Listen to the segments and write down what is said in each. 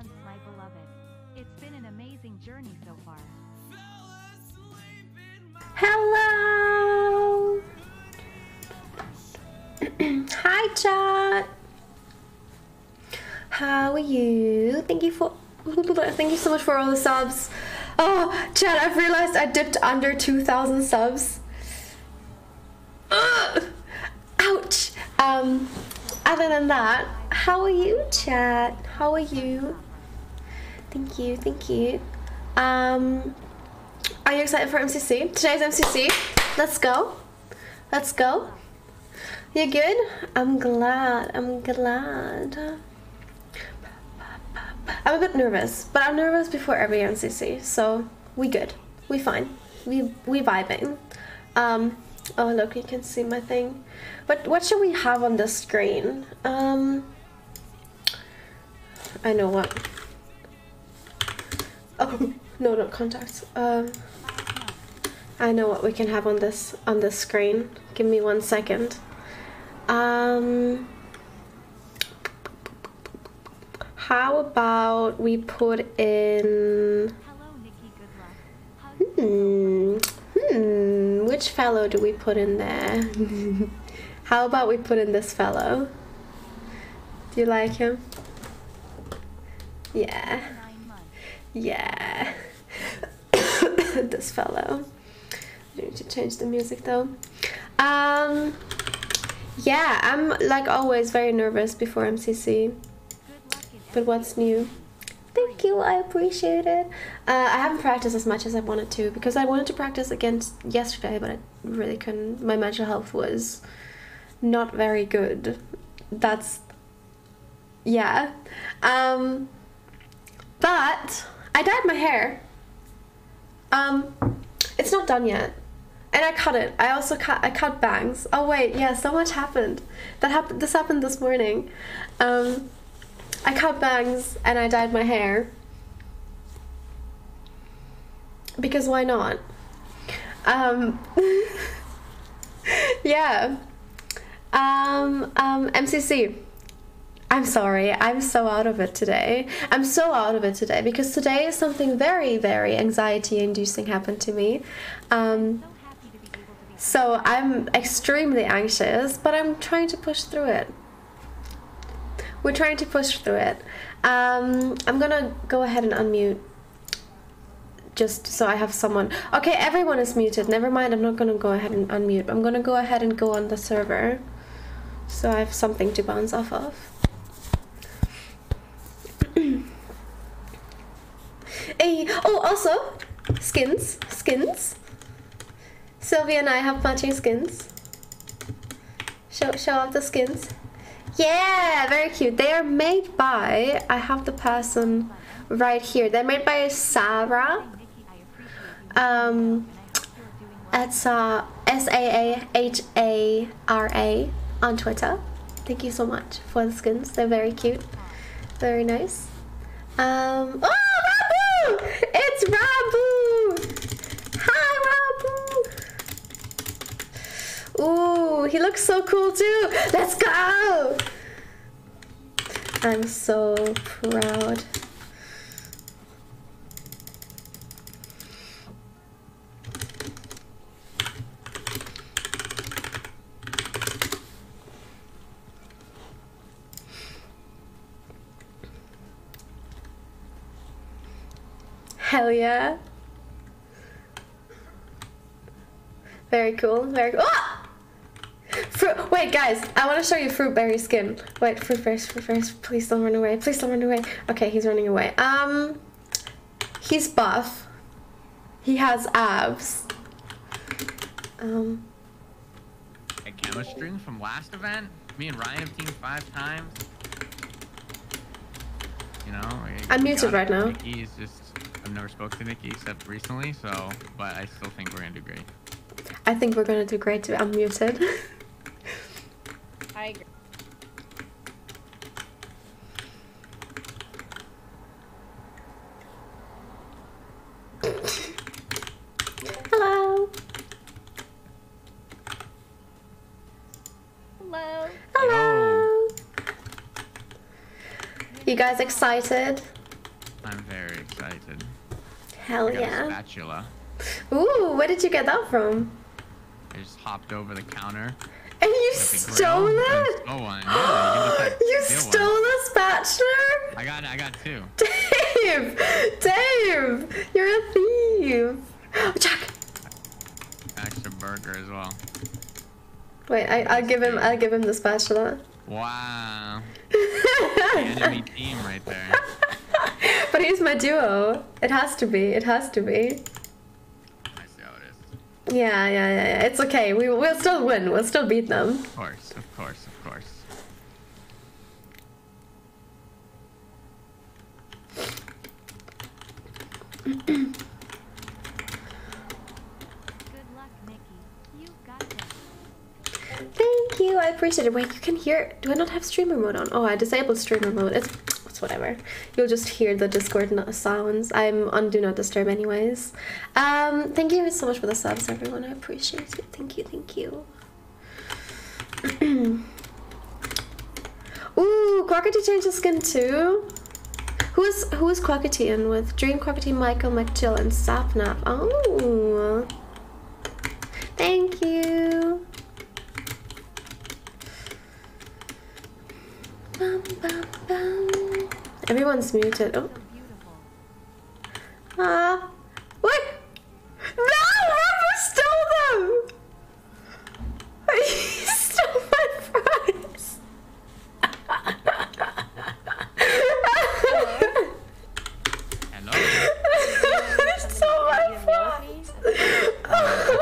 months, my beloved. It's been an amazing journey so far. Hello! Hi, chat! How are you? Thank you for thank you so much for all the subs. Oh, chat, I've realized I dipped under 2,000 subs. Ugh. Ouch! Um, other than that, how are you, chat? How are you? Thank you, thank you. Um, are you excited for MCC? Today's MCC. Let's go. Let's go. You good? I'm glad. I'm glad. I'm a bit nervous, but I'm nervous before every MCC, so we good. We fine. We we vibing. Um, oh look, you can see my thing. But what should we have on the screen? Um, I know what. Oh no, not contacts. Um, I know what we can have on this on this screen. Give me one second. Um. How about we put in. Hmm. Hmm. Which fellow do we put in there? How about we put in this fellow? Do you like him? Yeah. Yeah. this fellow. I need to change the music though. Um. Yeah, I'm like always very nervous before MCC. But what's new? Thank you, I appreciate it. Uh, I haven't practiced as much as I wanted to because I wanted to practice against yesterday, but I really couldn't. My mental health was not very good. That's yeah. Um, but I dyed my hair. Um, it's not done yet. And I cut it. I also cut I cut bangs. Oh wait, yeah, so much happened. That happened this happened this morning. Um I cut bangs and I dyed my hair. Because why not? Um Yeah. Um um MCC. I'm sorry. I'm so out of it today. I'm so out of it today because today is something very very anxiety inducing happened to me. Um so I'm extremely anxious, but I'm trying to push through it. We're trying to push through it. Um, I'm gonna go ahead and unmute just so I have someone. Okay, everyone is muted. Never mind, I'm not gonna go ahead and unmute. I'm gonna go ahead and go on the server so I have something to bounce off of. Hey, oh, also, skins, skins. Sylvia and I have matching skins. Show show off the skins. Yeah, very cute. They are made by I have the person right here. They're made by Sarah. Um it's uh S A A H A R A on Twitter. Thank you so much for the skins. They're very cute. Very nice. Um Oh It's Rabu! Hi Rabu! Ooh, he looks so cool too! Let's go! I'm so proud. Hell yeah. Very cool. Very cool. Ah! Fruit. Wait, guys. I want to show you fruit berry skin. Wait, Fruitberries, fruit berries. Please don't run away. Please don't run away. Okay, he's running away. Um, he's buff. He has abs. Um, At chemistry from last event, me and Ryan have teamed five times. You know, I'm muted right now. Is just I've never spoke to Nikki except recently, so but I still think we're gonna do great. I think we're gonna do great too. I'm muted. I agree. Hello. Hello. Hello. You guys excited? I'm very excited. Hell I got a yeah. spatula. Ooh, where did you get that from? I just hopped over the counter. And you stole and stole one. Yeah, you can You steal one. stole the spatula? I got I got two. Dave! Dave! You're a thief! Oh, Jack! Extra burger as well. Wait, I, I'll give him I'll give him the spatula. Wow. The enemy team right there. but he's my duo. It has to be. It has to be. I see how it is. Yeah, yeah, yeah, yeah. It's okay. We we'll still win. We'll still beat them. Of course, of course, of course. Good luck, Nikki. You got this. Thank you. I appreciate it. Wait, you can hear. Do I not have streamer mode on? Oh, I disabled streamer mode. It's whatever. You'll just hear the Discord sounds. I'm on Do Not Disturb anyways. Um, thank you so much for the subs, everyone. I appreciate it. Thank you. Thank you. Ooh, Quackity changed his skin too. Who is who is Quackity in with? Dream Quackity, Michael, McChill, and Sapnap. Oh, thank you. Bum, bum, bum. Everyone's muted. Oh, ah, what? No, Harper stole them. He stole my fries. Hello. He stole my fries. I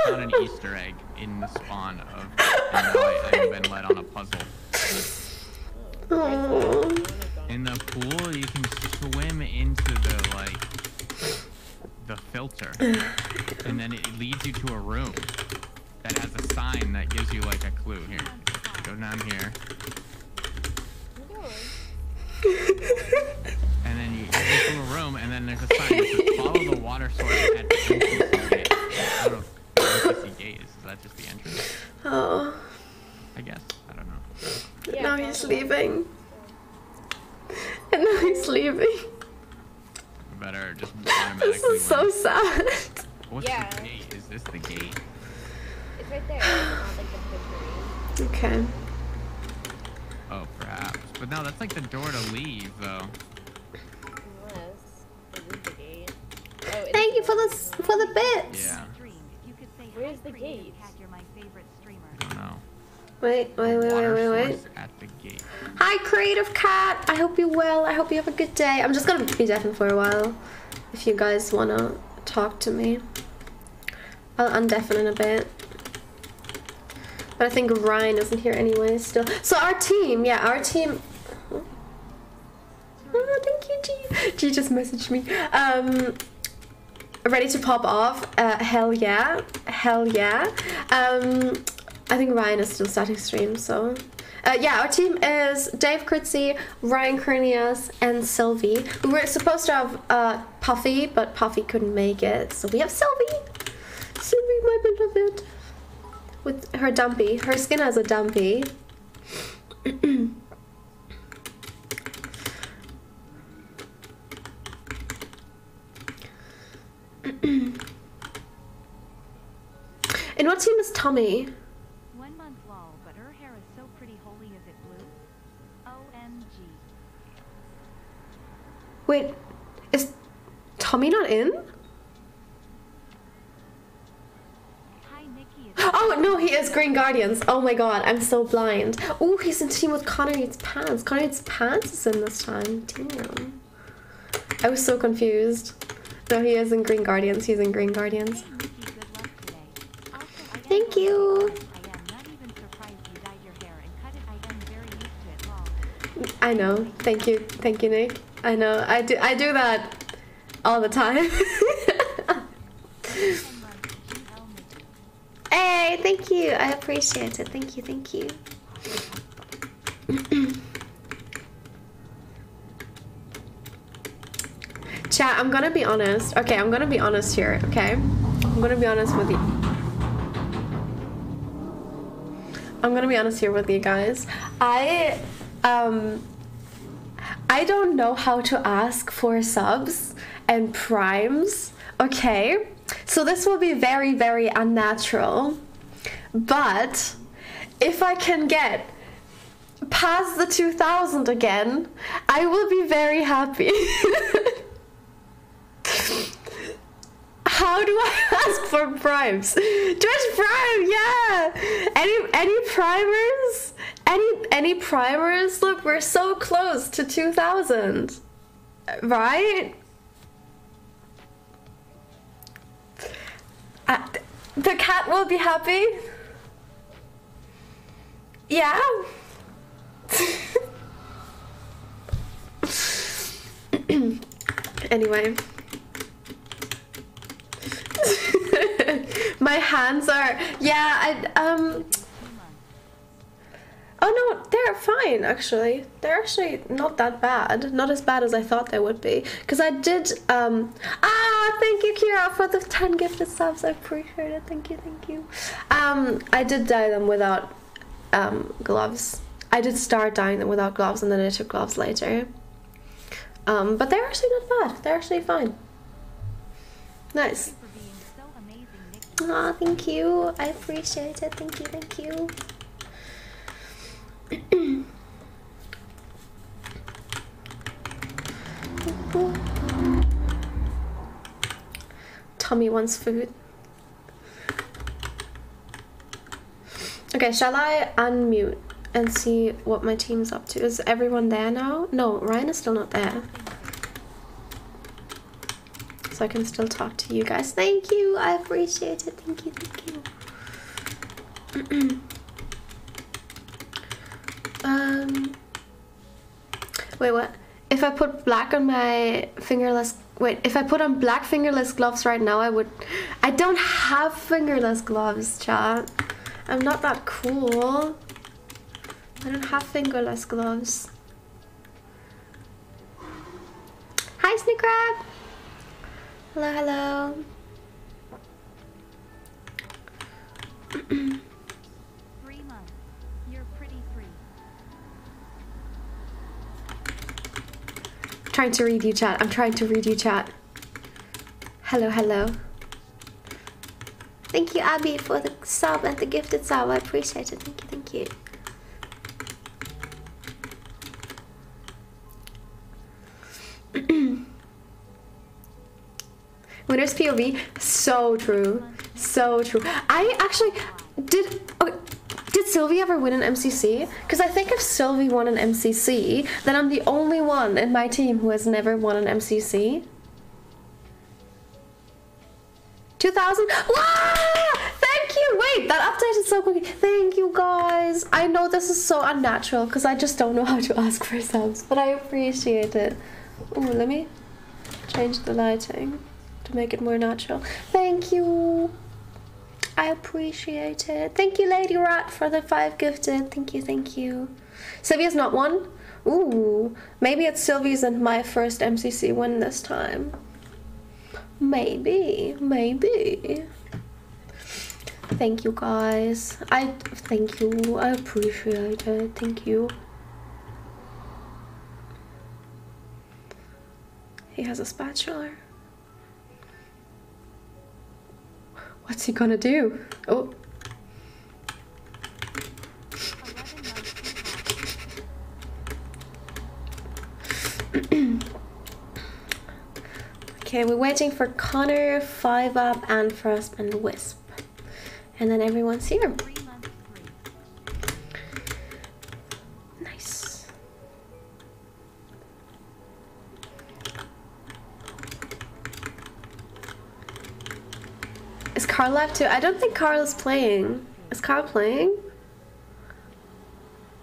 found an Easter egg in the spawn of, and I, I've been led on a puzzle. Oh. In the pool, you can swim into the like the filter, and then it leads you to a room that has a sign that gives you like a clue. Here, go down here, and then you go to a room, and then there's a sign that says follow the water source at NPC gate. I don't know. if NPC gate is, is that just the entrance? Oh, I guess. I don't know. now he's leaving. And now he's leaving. We better just This is so sad. What's Yeah. the gate? Is this the gate? It's right there. It's like the. Okay. Oh, perhaps. But no, that's like the door to leave, though. Unless it is the gate. Oh, it's Thank you for the for the bits. Yeah. Stream. If you could say Where's the gate? Cat, you're my favorite streamer. I don't know. Wait, wait, wait, wait, wait, wait. at the gate. Hi, Creative Cat. I hope you're well. I hope you have a good day. I'm just gonna be deafened for a while. If you guys wanna talk to me, I'll undeafen in a bit. But I think Ryan isn't here anyway. Still, so our team, yeah, our team. Oh, thank you, G. G just messaged me. Um, ready to pop off? Uh, hell yeah, hell yeah. Um, I think Ryan is still starting stream, so. Uh, yeah, our team is Dave Krtzyy, Ryan Krinios, and Sylvie. We were supposed to have uh, Puffy, but Puffy couldn't make it, so we have Sylvie. Sylvie, my beloved. With her dumpy. Her skin has a dumpy. And what team is Tommy? One month lol, but her hair is so pretty holy is it blue? OMG. Wait, is Tommy not in? Oh no, he is Green Guardians. Oh my god, I'm so blind. Oh, he's in team with Connor Eats Pants. Connor Eats Pants is in this time. Damn. I was so confused. No, he is in Green Guardians. He's in Green Guardians. Thank you. I know. Thank you. Thank you, Nick. I know. I do I do that all the time. Hey, thank you. I appreciate it. Thank you. Thank you. Chat, I'm gonna be honest. Okay, I'm gonna be honest here, okay? I'm gonna be honest with you. I'm gonna be honest here with you guys. I um I don't know how to ask for subs and primes. Okay, so this will be very, very unnatural. But if I can get past the 2000 again, I will be very happy. How do I ask for primes? Twitch Prime, yeah. Any any primers? Any any primers? Look, we're so close to 2000. Right? Uh, the cat will be happy. Yeah. anyway. My hands are yeah, I um Oh no, they're fine actually. They're actually not that bad. Not as bad as I thought they would be. Cause I did um Ah thank you Kira for the 10 gifted subs. I appreciate it. Thank you, thank you. Um I did dye them without um gloves. I did start dyeing them without gloves and then I took gloves later. Um but they're actually not bad. They're actually fine. Nice. for being so amazing, Aw, thank you. I appreciate it. Thank you, thank you. Tommy wants food. Okay, shall I unmute and see what my team's up to? Is everyone there now? No, Ryan is still not there. So I can still talk to you guys. Thank you. I appreciate it. Thank you. Thank you. um. Wait, what? If I put black on my fingerless. Wait, if I put on black fingerless gloves right now, I would. I don't have fingerless gloves, chat. I'm not that cool. I don't have fingerless gloves. Hi, Snick Crab. Hello, hello. trying to read you chat. I'm trying to read you chat. Hello, hello. Thank you, Abby, for the sub and the gifted sub. I appreciate it. Thank you, thank you. Winner's POV, so true, so true. I actually did. Okay, did Sylvie ever win an MCC? Because I think if Sylvie won an MCC, then I'm the only one in my team who has never won an MCC. 2000. Wow! Thank you. Wait, that update is so quick. Thank you guys. I know this is so unnatural because I just don't know how to ask for subs, but I appreciate it. Oh, let me change the lighting to make it more natural. Thank you. I appreciate it. Thank you, Lady Rat, for the five gifted. Thank you, thank you. Sylvia's not one? Ooh, maybe it's Sylvia's and my first MCC win this time. Maybe, maybe. Thank you, guys. I thank you. I appreciate it. Thank you. He has a spatula. What's he gonna do? Oh, okay. We're waiting for Connor, Five Up, and Frost and Wisp, and then everyone's here. Carl left too? I don't think Carl is playing. Is Carl playing?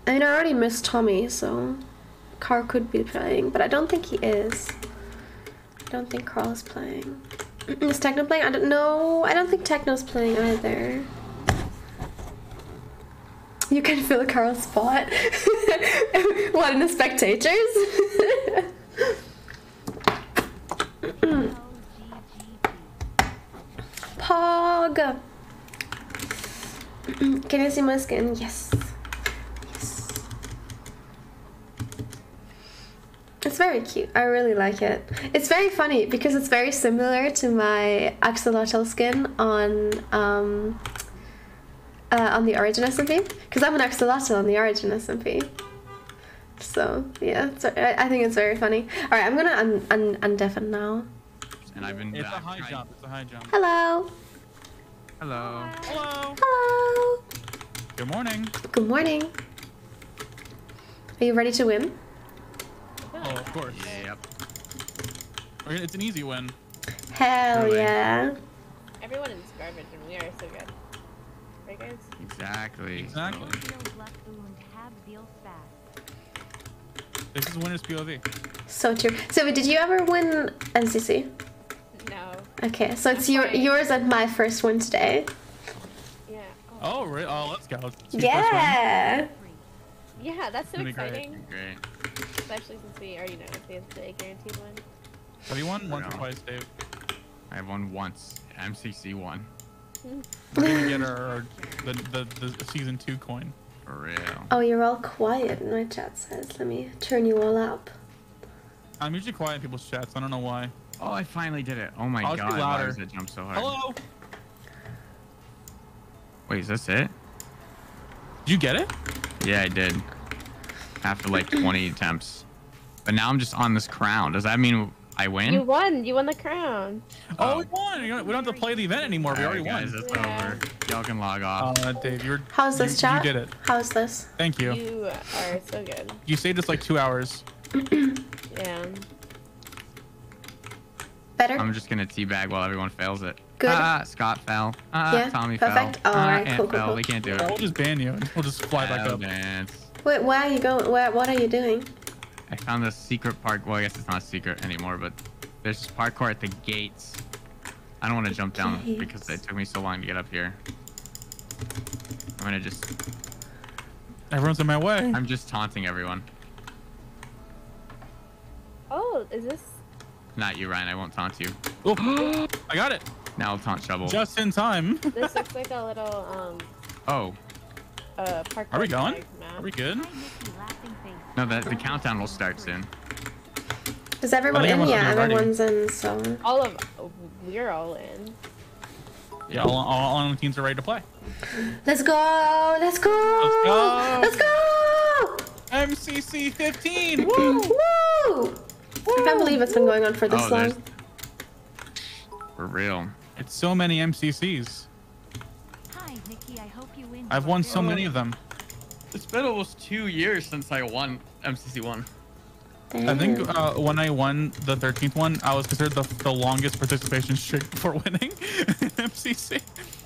I mean, I already missed Tommy, so Carl could be playing, but I don't think he is. I don't think Carl is playing. Is Techno playing? I don't know. I don't think Techno's playing either. You can fill Carl's spot. what in the spectators? Pog. Can you see my skin? Yes. Yes. It's very cute. I really like it. It's very funny because it's very similar to my axolotl skin on um uh, on the Origin SMP because I'm an axolotl on the Origin SMP. So yeah, I, I think it's very funny. All right, I'm gonna un- un- undeafen now. And I've been It's a high trying- jump. It's a high jump. Hello. Hello. Hello. Hello. Good morning. Good morning. Are you ready to win? Oh, of course. Yep. It's an easy win. Hell Really? yeah. Everyone is garbage and we are so good. Right, guys? Exactly. Exactly. Rodeos left und hab Deal fast. This is winner's POV. So true. So did you ever win MCC? No. Okay, so it's your yours and my first win today. Yeah. Oh, really? Oh, let's go. It's your first win. Yeah. Yeah, that's so Gonna be great. exciting. Great. Especially since we already know it's the the guaranteed one. Have you won once or twice, Dave? I have won once. MCC won. Hmm. We're gonna get our, our the, the the season two coin. For real. Oh, you're all quiet. In my chat says. Let me turn you all up. I'm usually quiet in people's chats. I don't know why. Oh, I finally did it. Oh my I'll god. Why louder. does it jump so hard? Hello. Wait, is this it? Did you get it? Yeah, I did. After like 20 attempts. But now I'm just on this crown. Does that mean I win? You won. You won the crown. Oh, Oh. we won. We don't have to play the event anymore. We Alright, already guys, won. it's Yeah. over. Y'all can log off. Uh, Dave, you're. How's this you, chat? You did it. How's this? Thank you. You are so good. You saved us like two hours. Yeah. Better? I'm just gonna teabag while everyone fails it. Good. Ah, Scott fell. Ah, Yeah, Tommy perfect. fell. Oh, ah, alright, Ant cool, cool, fell. cool. They can't do it. we'll just ban you. We'll just fly back Battle up. dance. Wait, where are you going? Where? What are you doing? I found this secret park. Well, I guess it's not secret anymore, but there's this parkour at the gates. I don't want to jump down because it took me so long to get up here. I'm gonna just. Everyone's in my way. I'm just taunting everyone. Oh, is this? Not you, Ryan. I won't taunt you. Oh, I got it. Now I'll taunt Shovel. Just in time. This looks like a little um Oh, uh park. Are we going? Map. Are we good? Hi, Nikki, laughing face. no, the, the countdown will start soon. Is everyone in? Yeah, already ready. everyone's in. So All of we're all in. Yeah, all, all on the teams are ready to play. let's go. Let's go. Let's go. Let's go. MCC 15. Woo! Woo! I can't believe it's been going on for this Oh, long. For real. It's so many MCCs. Hi, Nikki. I hope you win. I've won so many of them. It's been almost two years since I won MCC one. I think uh, when I won the 13th one, I was considered the, the longest participation streak before winning MCC,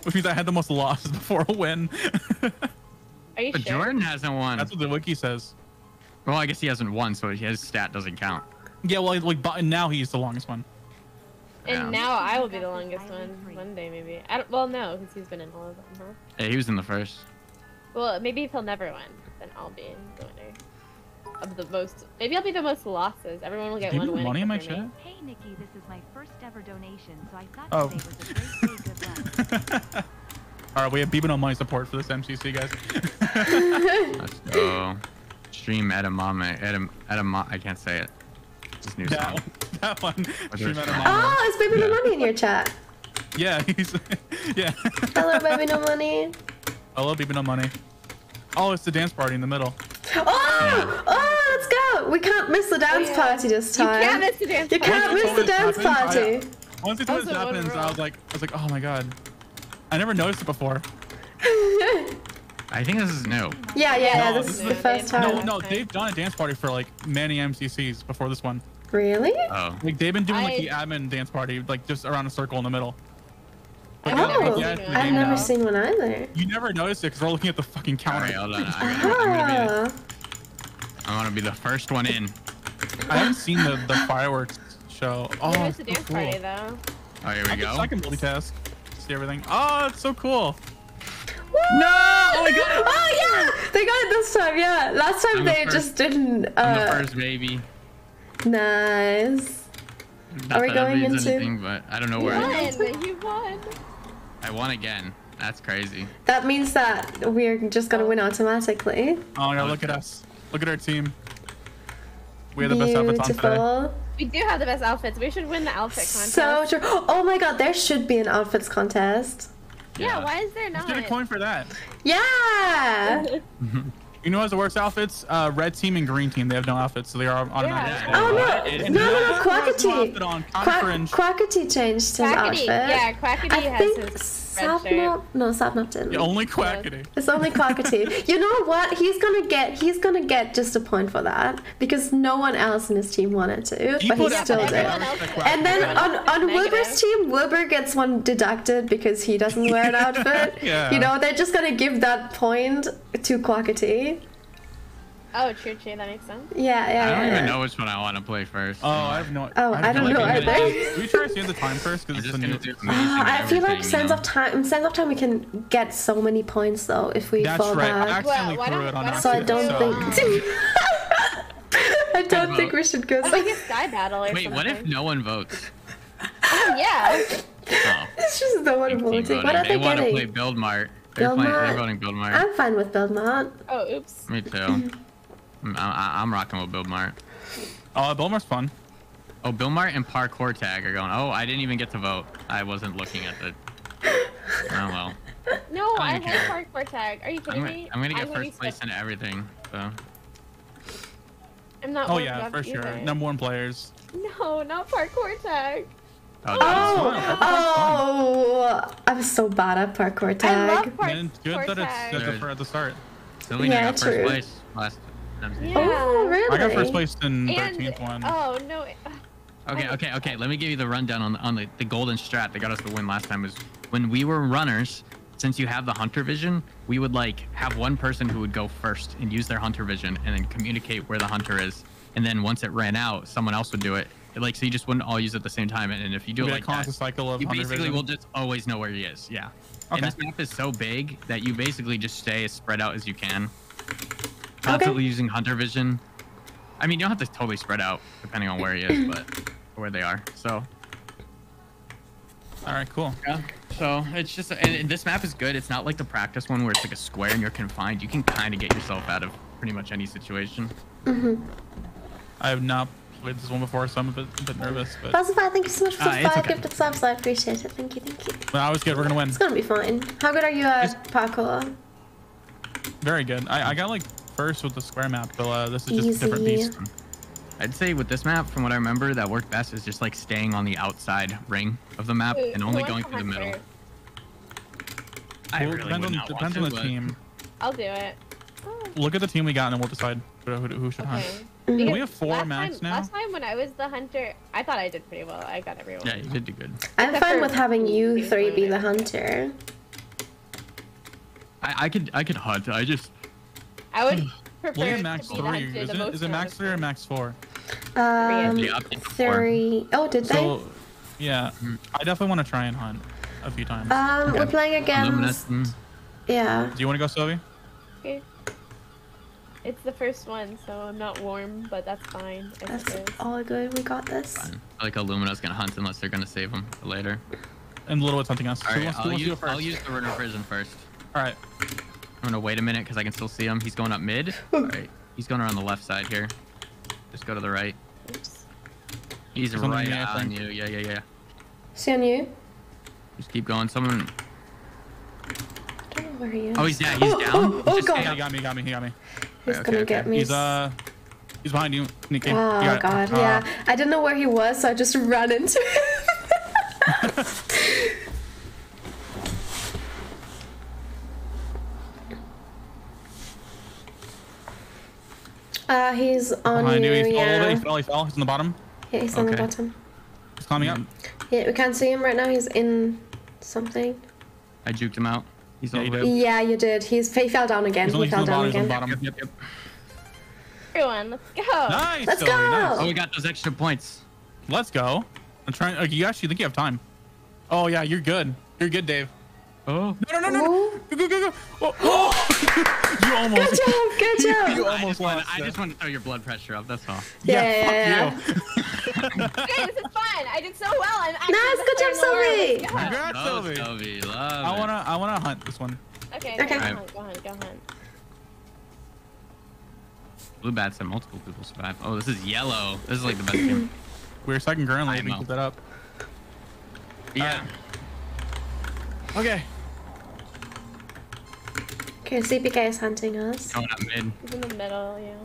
which means I had the most losses before a win. Are you But sure? Jordan hasn't won. That's what the wiki says. Well, I guess he hasn't won, so his stat doesn't count. Yeah, well, like, but now he's the longest one. And Yeah. now I will be the longest one. One day maybe. I don't, well, no, because he's been in all of them, huh? Yeah, he was in the first. Well, maybe if he'll never win, then I'll be the winner of the most. Maybe I'll be the most losses. Everyone will get Do you one have win. money in my except chat? Hey, Nikki. This is my first ever donation, so I thought Oh. today was a great day. Good luck. All right, we have baby no money support for this MCC, guys. Let's go. Stream edamame. Edam, edam, I can't say it. This new that song. one. That one. What's Stream your- Oh, it's baby no Yeah. money in your chat. Yeah, he's. yeah. Hello, baby no money. I love baby no money. Oh, it's the dance party in the middle. Oh, oh, let's go. We can't miss the dance oh, yeah. party this time. You time. can't miss the dance. You can't miss the dance this happened, I- party. Once I told this happens, I was like, I was like, oh my god. I never noticed it before. I think this is new. Yeah, yeah, yeah. No, This is the first No, No, no, they've done a dance party for like many MCCs before this one. Really? Oh. Like they've been doing like the admin dance party, like just around a circle in the middle. But I've never Oh, yeah, seen the I've game never now. seen one either. You never noticed it because we're looking at the fucking counter. Alright, hold on. I gotta, I'm, gonna be, I'm gonna be the first one in. I haven't seen the, the fireworks show. Oh, it's missed the so dance cool. party though. Oh, here I we can, go. I can multitask. See everything. Oh, it's so cool. no! Oh my god! Oh yeah! They got it this time. Yeah. Last time I'm the they first- just didn't. I'm the Uh, first baby. Nice. Not Are we that that going means into- anything, but I don't know where You I am. won. You won. I won again. That's crazy. That means that we're just gonna win automatically. Oh my god, look at us. Look at our team. We have the best outfits on today. Beautiful. We do have the best outfits. We should win the outfit contest. So true. Oh my god, there should be an outfits contest. yeah, why is there Let's not? get a coin for that. Yeah. You know who has the worst outfits? Uh, red team and green team. They have no outfits, so they are automatic. Yeah. Oh no, What? no, no, no, Quackity. outfit on. Quack- Conference. Quackity changed his Quackity, outfit. yeah, Quackity I has think his red shirt. Sapnap. No, Sapnap didn't. Yeah, only Quackity. It's only Quackity. you know what? He's gonna get. He's gonna get just a point for that because no one else in his team wanted to, He but he still did. everyone else Respect did. And then on on was Wilbur's team, Wilbur gets one deducted because he doesn't wear an outfit. Yeah. You know, they're just gonna give that point to Quackity. Oh, true, true. That makes sense. Yeah, yeah. I don't yeah, even yeah. know which one I want to play first. Oh, I have no. Oh, I don't know idea. either. Do we try to see the time first? Because it's a gonna new. do Ah, I feel like sense of time. In sense of time, we can get so many points though if we That's fall right. I back. accidentally Well, why threw don't- it on why don't So I don't so- think. I don't think we should go. I think it's sky battle or Wait, something. what if no one votes? Oh, yeah. Oh, It's just no one team voting. voting. What are they, they want to play? Build Mart. They're, Build playing, Mart. they're voting Build Mart. I'm fine with Build Mart. Oh, oops. Me too. Mm, I'm, I, I'm rocking with Build Mart. Oh, uh, Build Mart's fun. Oh, Build Mart and Parkour Tag are going. Oh, I didn't even get to vote. I wasn't looking at the. Oh well. No, I I don't had care. parkour tag. Are you I'm kidding gonna, me? I'm gonna get be first place in everything. So. I'm not. Oh yeah, up for sure. Number one players. No, not parkour tag. Oh, Oh, oh! I'm so bad at parkour tag. I tag. love parkour And it's good that it's tag. at the, fir- at the start. Selena Yeah, got first true. place last. MCC. Oh, yeah. Oh, really? I got first place in 13th one. oh no, Okay, okay, okay. Let me give you the rundown on the on the, the golden strat that got us the win last time. Was when we were runners. Since you have the hunter vision, we would like have one person who would go first and use their hunter vision and then communicate where the hunter is. And then once it ran out, someone else would do it. Like so, you just wouldn't all use it at the same time. And, and if you do It'll it be a like that, constant cycle of you basically vision. will just always know where he is. Yeah. Okay. And this map is so big that you basically just stay as spread out as you can. Constantly using hunter vision. I mean, you don't have to totally spread out depending on where he is, but where they are. So All right, cool. yeah. So it's just and, and this map is good. It's not like the practice one where it's like a square and you're confined. You can kind of get yourself out of pretty much any situation. Mm-hmm. I have not played this one before, so I'm a bit, a bit nervous. But, Falsify, thank you so much for ah, the it's five okay. gifted subs. I appreciate it. Thank you, thank you. but I was good. We're gonna win. It's gonna be fine. How good are you at parkour? Very good. I, I got like first with the square map, but uh, this is just a different beast. I'd say with this map, from what I remember, that worked best is just like staying on the outside ring of the map Who- and only going through the hunter? middle. I Well, really depends would on, not depends want on to, the but- team. I'll do it. Oh, Look at the team we got, and then we'll decide who, who, who should hunt. okay. Mhm. Because we have four last max time, now? Last time when I was the hunter, I thought I did pretty well. I got everyone. Yeah, you did do good. I'm Except fine with having you three be the hunter. I, I could I could hunt. I just I would prefer Liam to max be three. hunter Is the it, most is it max three or max four? Um, They upped it to four. three. Oh, did they? So, yeah, I definitely want to try and hunt a few times. Um, Okay. we're playing Luminous. against. mm. Yeah. Do you want to go, Sylvie? Okay. It's the first one, so I'm not warm, but that's fine. I That's suppose. all good. We got this. Fine. I feel like Illumina's gonna hunt unless they're gonna save him later. And Littlewoods hunting us. All Who right, wants- I'll wants to go use, I'll first? use the runner prison first. All right. I'm gonna wait a minute because I can still see him. He's going up mid. All right, he's going around the left side here. Just go to the right. Oops. He's He's on the right knee, I on you. Yeah, yeah, yeah. See on you. Just keep going. Someone. I don't know where he is. Oh, he's down. he's Oh, down. oh, oh, Just God. stay He got me. He got me. He got me. He's okay, gonna okay. get me. He's uh, he's behind you, Nikki. Oh You got it. god, Uh, yeah. I didn't know where he was, so I just ran into him. Uh, he's on Behind you, you. He fell. yeah. He fell. He fell. He's on the bottom. Yeah, he's on the bottom. He's climbing up. Yeah, we can't see him right now. He's in something. I juked him out. He's Yeah, all you did. way. Yeah, you did. He's he fell down again. He's He fell on down bottom. He's on the again. bottom. Yep, yep, yep. Everyone, let's go. Nice. Let's Sylvie, go. nice. Oh, we got those extra points. Let's go. I'm trying. Like, you actually think you have time? Oh yeah, you're good. You're good, Dave. Oh. No, no, no, no, Ooh. no. Oh. Go, go, go, go. Oh, oh. oh. you almost. Good job, good job. You I almost just, wanted, I just want to throw your blood pressure up. That's all. Yeah, Yeah, yeah, fuck you. Okay, this is fun. I did so well. I'm actually Nice, good job, in the world. Sylvie. Congrats, Love Sylvie. Sylvie. Love I wanna, I wanna hunt this one. Okay, Okay. go Alright. hunt, go hunt, go hunt. Blue bat said multiple people survive. Oh, this is yellow. This is like the best team. We're second currently. We IMO. can keep that up. Yeah. Okay. Okay, CPK is hunting us. Going up mid. He's in the middle, yeah.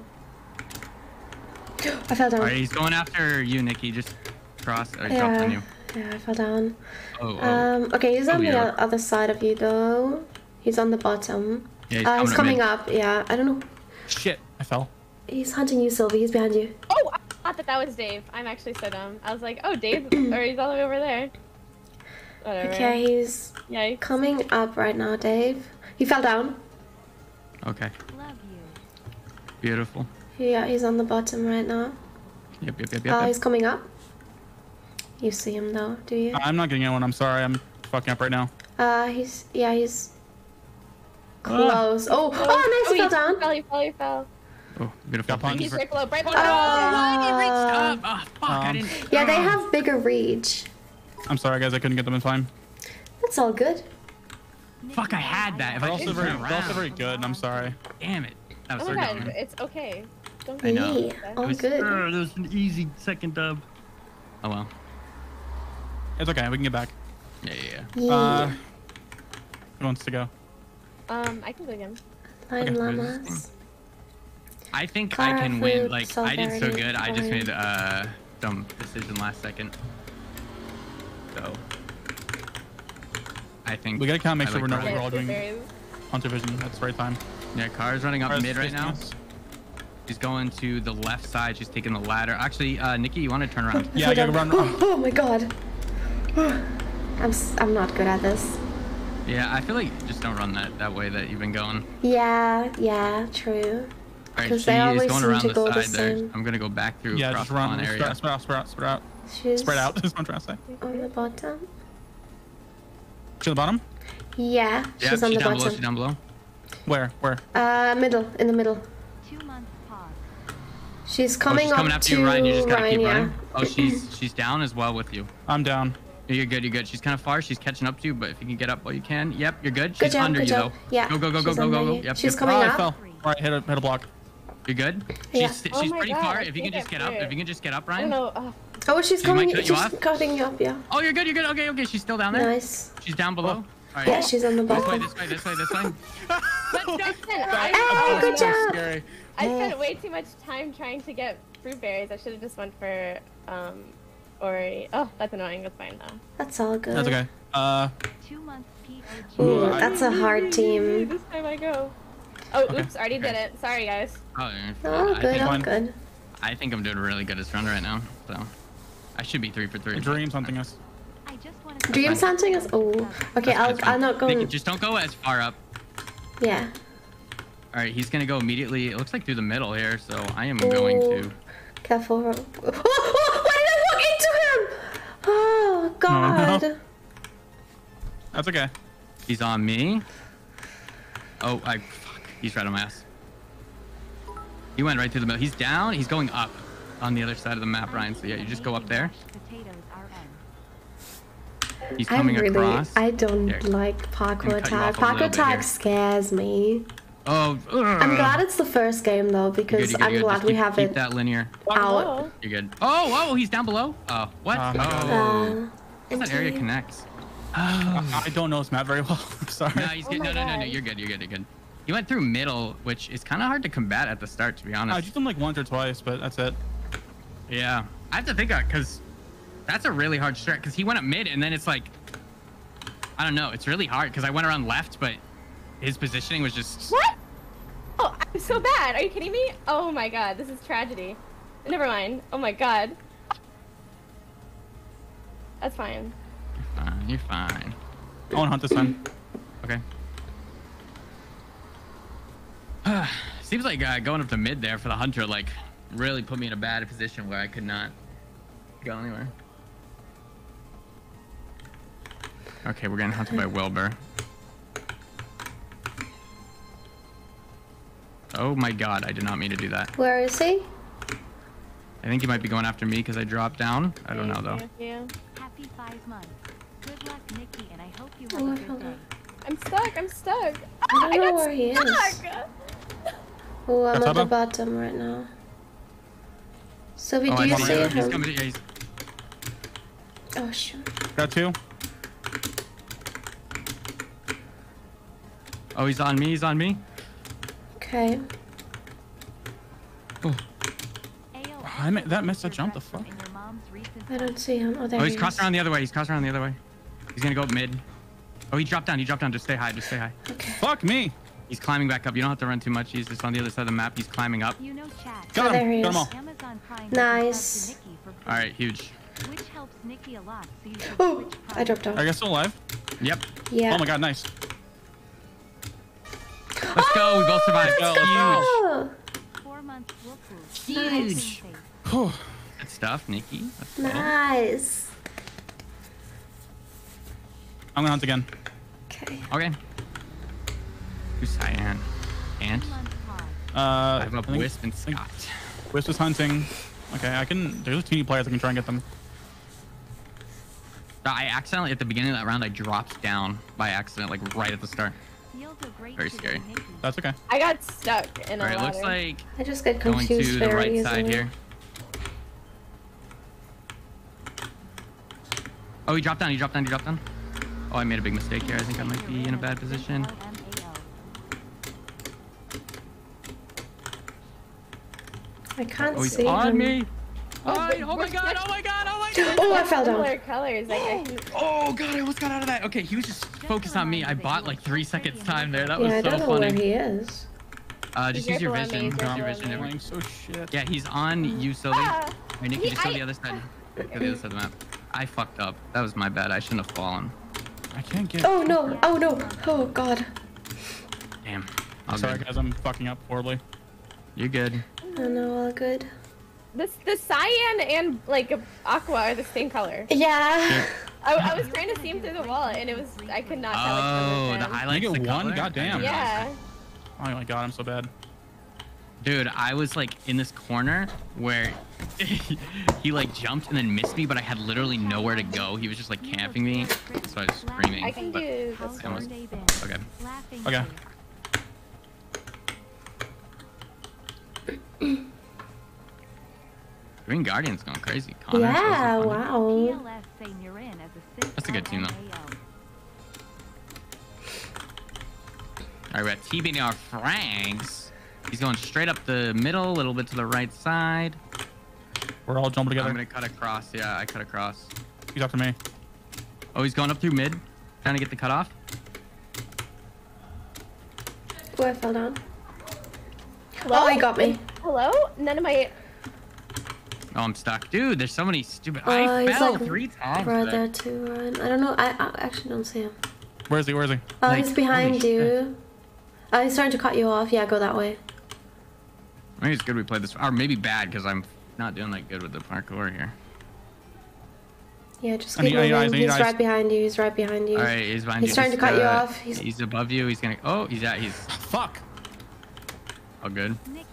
I fell down. All right, he's going after you, Nikki. Just cross. Or he's up on yeah, you. yeah, I fell down. Oh, oh. Um, okay, he's Oh, on the yeah. other side of you though. He's on the bottom. yeah, he's uh, he's coming coming up. up. Yeah, I don't know. Shit. I fell. He's hunting you, Sylvie. He's behind you. Oh, I thought that that was Dave. I'm actually so dumb. I was like, oh, Dave, or he's all the way over there. Whatever. Okay, he's Yikes. coming up right now, Dave. He fell down. Okay, Love you. beautiful. Yeah, he's on the bottom right now. Yep, yep, yep, yep. Uh, yep. he's coming up. You see him though, do you? I'm not getting anyone. I'm sorry. I'm fucking up right now. Uh, he's yeah, he's Ah. close. Oh, oh, nice, he fell he down. fell, he fell, he fell. Oh, beautiful. Got Thank punched. you He's right below, right below. Oh, he reached up. Oh, fuck, I um, didn't. Yeah, they oh. have bigger reach. I'm sorry, guys. I couldn't get them in time. That's all good. Fuck, I had that. If They're I also very, they're also very good. and I'm sorry. Damn it. That was Oh so my god, it's okay. Don't I know. Yeah, It all was, good. uh, that was an easy second dub. Oh well. It's okay. We can get back. Yeah, yeah, yeah. Yeah. Uh, who wants to go? Um, I can go again. Lime okay, llamas. I think I Cara can win. Like I did so solidarity, good. I just made a dumb decision last second. So I think We gotta kind of make I sure we're, like not, we're all doing Berries. hunter vision at the right time. Yeah, Car's running up Cara's mid right now. us. She's going to the left side. She's taking the ladder. Actually, uh, Nikki, you want to turn around? Yeah, I gotta run. Oh, oh my god. I'm s- I'm not good at this. Yeah, I feel like just don't run that that way that you've been going. Yeah, yeah, true. All right, 'Cause she they is always going seem around to the go the side there. I'm gonna go back through Yeah, just the run. area. spread out, spread out, spread out. She's Spread out. That's what I'm trying to say. on the bottom. To the bottom? Yeah, Yeah, she's on she's the down below. She's bottom. down below. Where? Where? Uh, middle, in the middle. Two months pause. She's Oh, coming she's up coming after to you, Ryan. You just gotta Ryan, keep yeah. running. Oh, she's she's down as well with you. I'm down. You're good. You're good. She's kind of far. She's catching up to you, but if you can get up while you can. Yep, you're good. She's Good job, under good you job. though. Yeah, Go go go go she's go go go. Yep. She's yep. coming oh, I up. fell. All right, hit a, hit a block. You're good. Yeah. She's Oh she's my pretty God, far. I If you can just get get up. If you can just get up, I don't Ryan. know. Uh, Oh, she's She coming. cut She's off. cutting you up. Yeah. Oh, you're good. You're good. Okay, okay. She's still down there. Nice. She's down below. All right. Yeah, she's on the This way. This way. This way. This way. listen, I, Hey, good job. Scary. I spent way too much time trying to get Fruitberries. I should have just went for um, Ori. Oh, that's annoying. That's fine though. That's all good. That's okay. Uh, Two months Ooh, Ooh, that's a hard team. This time I go. Oh, Okay, oops! Already did it. Sorry, guys. Oh, you're Oh, fine. I good, think all good. I think I'm doing really good this run right now. So I should be three for three. but- dreams hunting us. I just want to Dreams hunting us. Oh, okay. That's I'll. fine. I'm not Nikki, going. Just don't go as far up. Yeah. All right, he's gonna go immediately. It looks like through the middle here, so I am going to. Careful. Oh, oh, why did I walk into him? Oh God. That's okay. He's on me. Oh, I. Fuck. He's right on my ass. He went right through the middle. He's down. He's going up on the other side of the map, Ryan. So yeah, you just go up there. Potatoes are in. I'm really. across. I don't There. like parkour Gonna cut you attack. off Parkour bit attack scares me. Oh. I'm glad it's the first game though because I'm glad Just we have keep it that linear. out. Oh, You're good. Oh, oh, he's down below. Oh, what? Oh, Oh, my God. Uh, that area into- connects. I don't know this map very well. I'm sorry. No, he's Oh good. my no, no, no, no. God. You're good. You're good. You're good. He went through middle, which is kind of hard to combat at the start, to be honest. I honest. used them like once or twice, but that's it. Yeah, I have to think of it because that's a really hard strat. Because he went up mid, and then it's like, I don't know. It's really hard because I went around left, but his positioning was just. what? Oh, I'm so bad. Are you kidding me? Oh my god, this is tragedy. Never mind. Oh my god. That's fine. You're fine. You're fine. I want to hunt this one. Okay. Seems like uh, going up to mid there for the hunter, like, really put me in a bad position where I could not go anywhere. Okay, we're getting hunted by Wilbur. Oh my god, I did not mean to do that. Where is he? I think he might be going after me because I dropped down. I don't know though. Thank. Happy five months. Good luck, Nikki, and I hope you have I a felt good day. I'm stuck. I'm stuck. I don't know got where he is. Oh, I'm Got at the bottom right now. Sylvie, Oh, do I you see see him. He's coming. Yeah, he's, Oh shoot. Got two. oh, he's on me. He's on me. Okay. Oh. AO I mi- that missed a jump, the fuck? in your mom's recent I don't see him. Oh, there Oh, he's is. crossing around the other way. He's crossing around the other way. He's gonna go up mid. Oh, he dropped down. He dropped down. Just stay high. Just stay high. Okay. Fuck me. He's climbing back up. You don't have to run too much. He's just on the other side of the map. He's climbing up. You know chat. Got Oh, there he him. Got them is. all. Nice. gives a sub to Nikki for free, All right, huge. Which helps Nikki a lot, so Oh, I dropped off. Are you guys still alive? Yep. Yeah. Oh my god, nice. Let's go. We both survived. Oh, let's Huge. Oh, Four months. Huge. Nice. Whew. Good stuff, Nikki. Let's go. nice. I'm gonna hunt again. Okay. Okay. Who's Cyan? Ant. Two months pause. Uh, I have a think- Wisp and Scott. Wisp is hunting. Okay, I can. There's a teeny players. I can try and get them. I accidentally at the beginning of that round I dropped down by accident, like right at the start. Feels a great Very scary. That's okay. I got stuck in a All right, ladder. looks like I just get going confused to the right easily. side here. Oh, he dropped down. He dropped down. He dropped down. Oh, I made a big mistake here. I think I might be in a bad position. I can't Oh, he's see on him. me. Oh, Oh, oh my god! Oh my god! Oh my god! Oh, I fell down. colors. Like, I Oh god! I almost got out of that. Okay, he was just focused on me. I bought like three seconds time there. That was Yeah, I so don't know funny. where he is. Uh, just use your Careful on me, vision. Use your vision. me. every- so shit. Yeah, he's on you, Sylvie. Ah, Hey, Nikki, he- just go to the other side. Go to the other side of the map. I fucked up. That was my bad. I shouldn't have fallen. I can't get. Oh no! Oh no! Oh god! Damn. All Sorry good. guys, I'm fucking up horribly. You're good. Oh no! All good. this the cyan and like aqua are the same color. Yeah. I, I was trying to see him through the wall, and it was I could not tell which one Oh, was the him. highlights. get the one? color? Goddamn. Yeah. Oh my god, I'm so bad. Dude, I was like in this corner where he like jumped and then missed me, but I had literally nowhere to go. He was just like camping me, so I was screaming. I can do this your one. one. day been? Okay. Laughing Okay. Green Guardian's going crazy. Connor, Yeah. this is fun. Wow. PLS saying you're in as a six That's a good team, though. All right, we got T-beating our Franks. He's going straight up the middle, a little bit to the right side. We're all jumping together. I'm gonna cut across. Yeah, I cut across. He's after me. Oh, he's going up through mid, trying to get the cutoff. Oh, I fell down. Hello? Oh, he got me. Hello? None of my. Oh, I'm stuck, dude. There's so many stupid. Uh, I fell like three times. Right today. there too, Ryan. I don't know. I, I actually don't see him. Where is he? Where is he? Oh, Like, he's behind you. Oh, he's starting to cut you off. Yeah, go that way. Maybe it's good we played this, or maybe bad because I'm not doing that good with the parkour here. Yeah, just I keep need- I need moving. eyes, need he's eyes. right behind you. He's right behind you. All right, he's behind He's you. He's trying to Just, cut you uh, off. He's- He's above you. He's gonna. Oh, he's at. He's Fuck. All good. Nikki,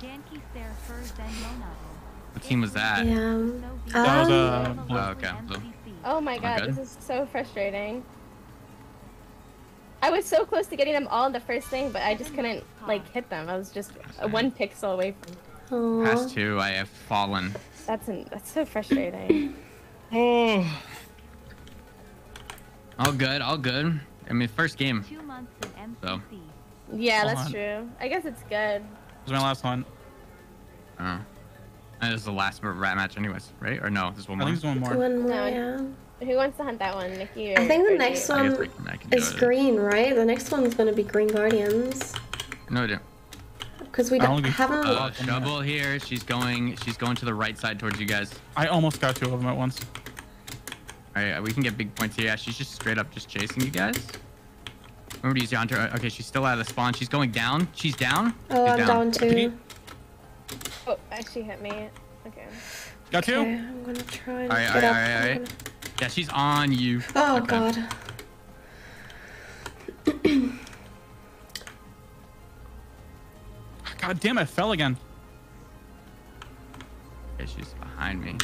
Yankee Sarah Furs and Monado. What team was that? Yeah. So That was, uh, blue. Oh, okay, blue. Oh my god, this is so frustrating. I was so close to getting them all in the first thing, but I just couldn't like hit them. I was just uh, one pixel away from. Aw. Past two, I have fallen. That's an, that's so frustrating. Oh. All good. All good. I mean, first game. Two months in So. MCC. yeah, Hold that's on. true. I guess it's good. This is my last hunt. Oh. And this is the last rat match, anyways, right? Or no? There's one I more. think there's one more. One more, No. yeah. Who wants to hunt that one, Nikki? Or, I think the next you? One we can- I can do It's it. green, right? The next one's gonna be Green Guardians. No, I do. Because we don't, have a Uh, Shovel here. She's going. She's going to the right side towards you guys. I almost got two of them at once. All right, we can get big points here. Yeah, she's just straight up just chasing you guys. Remember to use your hunter. Okay, she's still out of the spawn. She's going down. She's down. oh, she's I'm down too. Oh, she hit me. Okay. Got two? Okay, I'm gonna try and all right, get all right, up. All right, all right. gonna- Yeah, she's on you. Oh Okay. god. God damn, I fell again. Okay, she's behind me.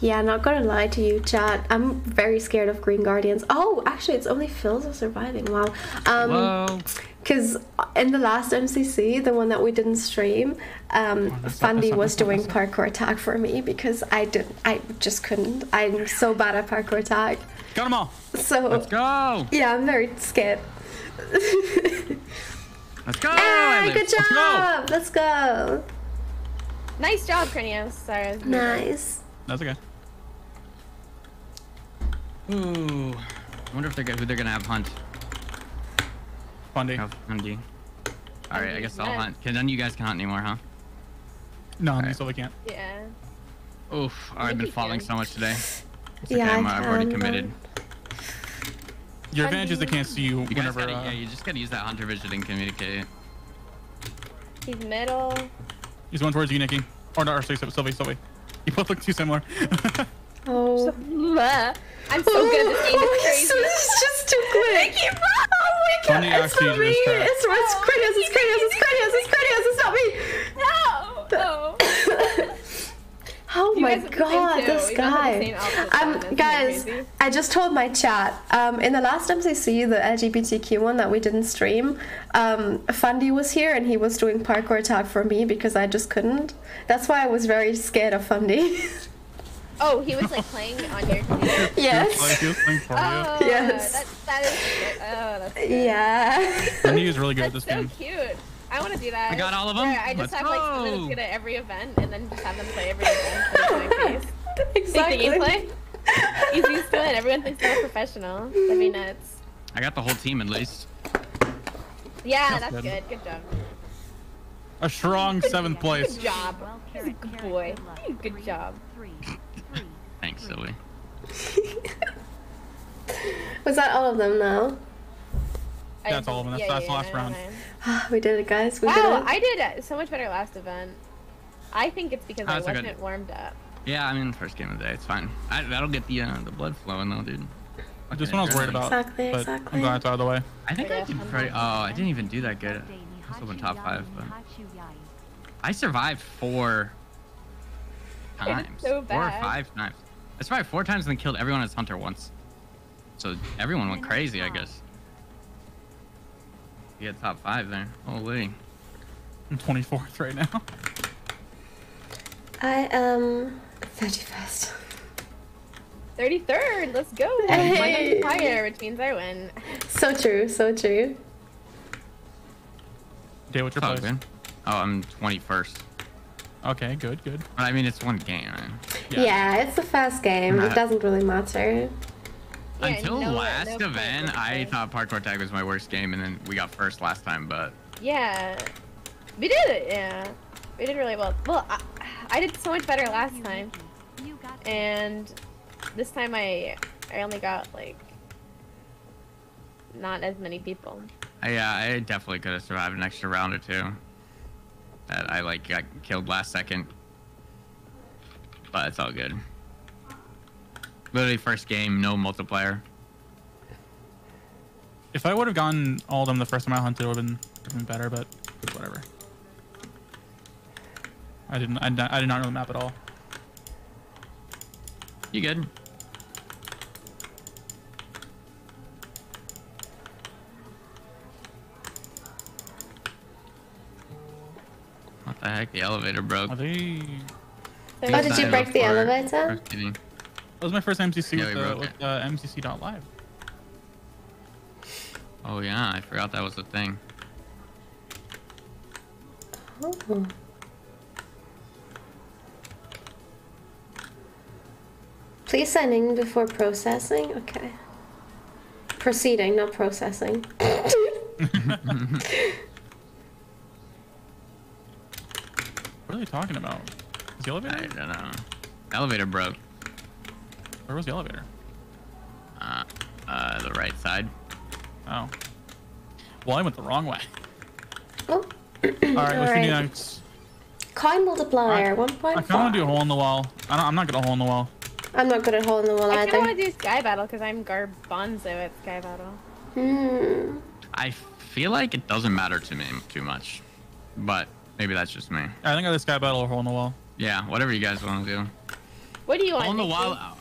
Yeah, not gonna lie to you, chat. I'm very scared of Green Guardians. Oh, actually, it's only Phil's are surviving. Wow. Um, Whoa. because in the last MCC, the one that we didn't stream, um, that's not- that's Fundy was that's doing awesome. parkour attack for me because I did. I just couldn't. I'm so bad at parkour attack. Got them all. So Let's go. yeah, I'm very scared. Let's go. Ah, Alex. good Let's go. job. Let's go. Nice job, Krinios. Sorry. I was muted. Nice. That's okay. Ooh. I wonder if they're who they're gonna have hunt. Fundy. Have Fundy. All right, I guess I'll Nice. hunt. Cause none of you guys can hunt anymore, huh? No, Alright. you still can't. Yeah. Oof. Oh, I've been falling so much today. It's Yeah, okay, I I'm, uh, I've already can, committed. Your advantage is they can't see you You guys whenever. gotta, uh, yeah, you just gotta use that hunter vision and communicate. He's middle. He's going towards you, Nikki. Or not, or sorry, Sylvie, Sylvie. You both look too similar. Oh. Bleh. I'm so good at this game. Oh, It's this is just too quick. Oh my god, Funny it's actually not me. just, uh, It's, it's it's Krinios, it's Krinios, it's Krinios, it's not me. No. Oh. Oh my guys have the same god, this You both have the guy. same outfits. Um, guys. I just told my chat. Um, in the last MCC, the LGBTQ one that we didn't stream, um, Fundy was here and he was doing parkour attack for me because I just couldn't. That's why I was very scared of Fundy. Oh, he was like playing on your computer. Yes. he was playing for you. Oh, Yes. That, that is cute. Oh, that's cute. Yeah. Fundy is really good at That's this so game. cute. I want to do that. I got all of 'em? Where I just Let's have like someone that's go. good at every event, and then just have them play every event for the going phase. exactly. Take the gameplay. Easy to win. Everyone thinks they're professional. That'd be nuts. I got the whole team at least. Yeah, That's that's, good. good. Good job. A strong seventh place. Good job. Well, He's a good boy. good. Good job. Three, three. Thanks, Silly. Was that all of them now? I- That's all of them. That's- that's the last round. nine. we did it, guys. We did Wow, it. I did uh, so much better last event. I think it's because Oh, I wasn't warmed up. Yeah, I mean, first game of the day, it's fine. I, that'll get the uh, the blood flowing though, dude. Just what I was worried about. Exactly, but exactly. I'm glad it's out of the way. I think I did pretty. Oh, I didn't even do that good. I still in top five, but I survived four times. so Four or five times. I survived four times and then killed everyone as hunter once. So everyone went crazy, I guess. You had top five there. Holy. I'm 24th right now. I am 31st. 33rd, let's go. Hey. Mine's higher, which means I win. So true, so true. Day, what's your Oh, place? good. Oh, I'm 21st. Okay, good, good. I mean, it's one game. man. Yeah, it's the first game. It Uh, doesn't really matter. Yeah, Until no- last no event, I thought Parkour Tag was my worst game, and then we got first last time, but Yeah. We did it, yeah. We did really well. Well, I, I did so much better last time. And this time I I only got like not as many people. Yeah, I definitely could have survived an extra round or two. That I like got killed last second, but it's all good. Literally first game, no multiplayer. If I would have gotten all of them the first time I hunted, it would have been, been better, but whatever. I didn't. I, did- I did not know the map at all. You good? The heck? The elevator broke. Are they? Oh, did you break the before- elevator? first meeting. That was my first MCC Yeah, with, we uh, broke with it. uh, MCC.live. Oh yeah, I forgot that was a thing. Oh. Please sign in before processing. Okay. Proceeding, not processing. What are they talking about? Is the I elevator? don't know. Elevator broke. Where was the elevator? Uh, uh, the right side. Oh. Well, I went the wrong way. Oh. All right, let's do Alright. next. Coin multiplier, I 1.5. kind of want to do a hole in the wall. I don't, I'm not gonna hole in the wall. I'm not good at hole in the wall either. I kinda either. wanna do Sky Battle because I'm Garbanzo at Sky Battle. Hmm. I feel like it doesn't matter to me too much, but maybe that's just me. I think I did sky battle or hole in the wall. Yeah, whatever you guys want to do. What do you want? On the wall. wild.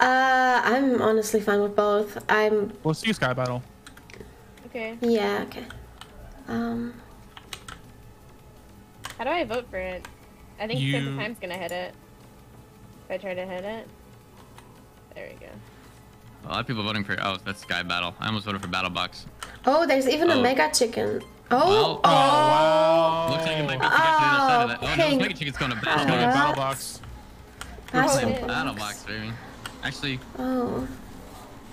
Uh, I'm honestly fine with both. I'm We'll see Sky Battle. Okay. yeah okay. Um, How do I vote for it? I think You- Spencer Time's gonna hit it. If I try to hit it. There we go. A lot of people voting for. Oh, that's Sky Battle. I almost voted for Battle Box. oh, there's even a Oh. mega chicken. Oh, Well- oh, wow. Looks like it might be to get to the other side of that. Oh, no, pink. this Mega Chicken's going to Let's Battle go to Uh, Box. Battle Box. that's Oh, a it is. Battle box. Box, baby. Actually, Oh,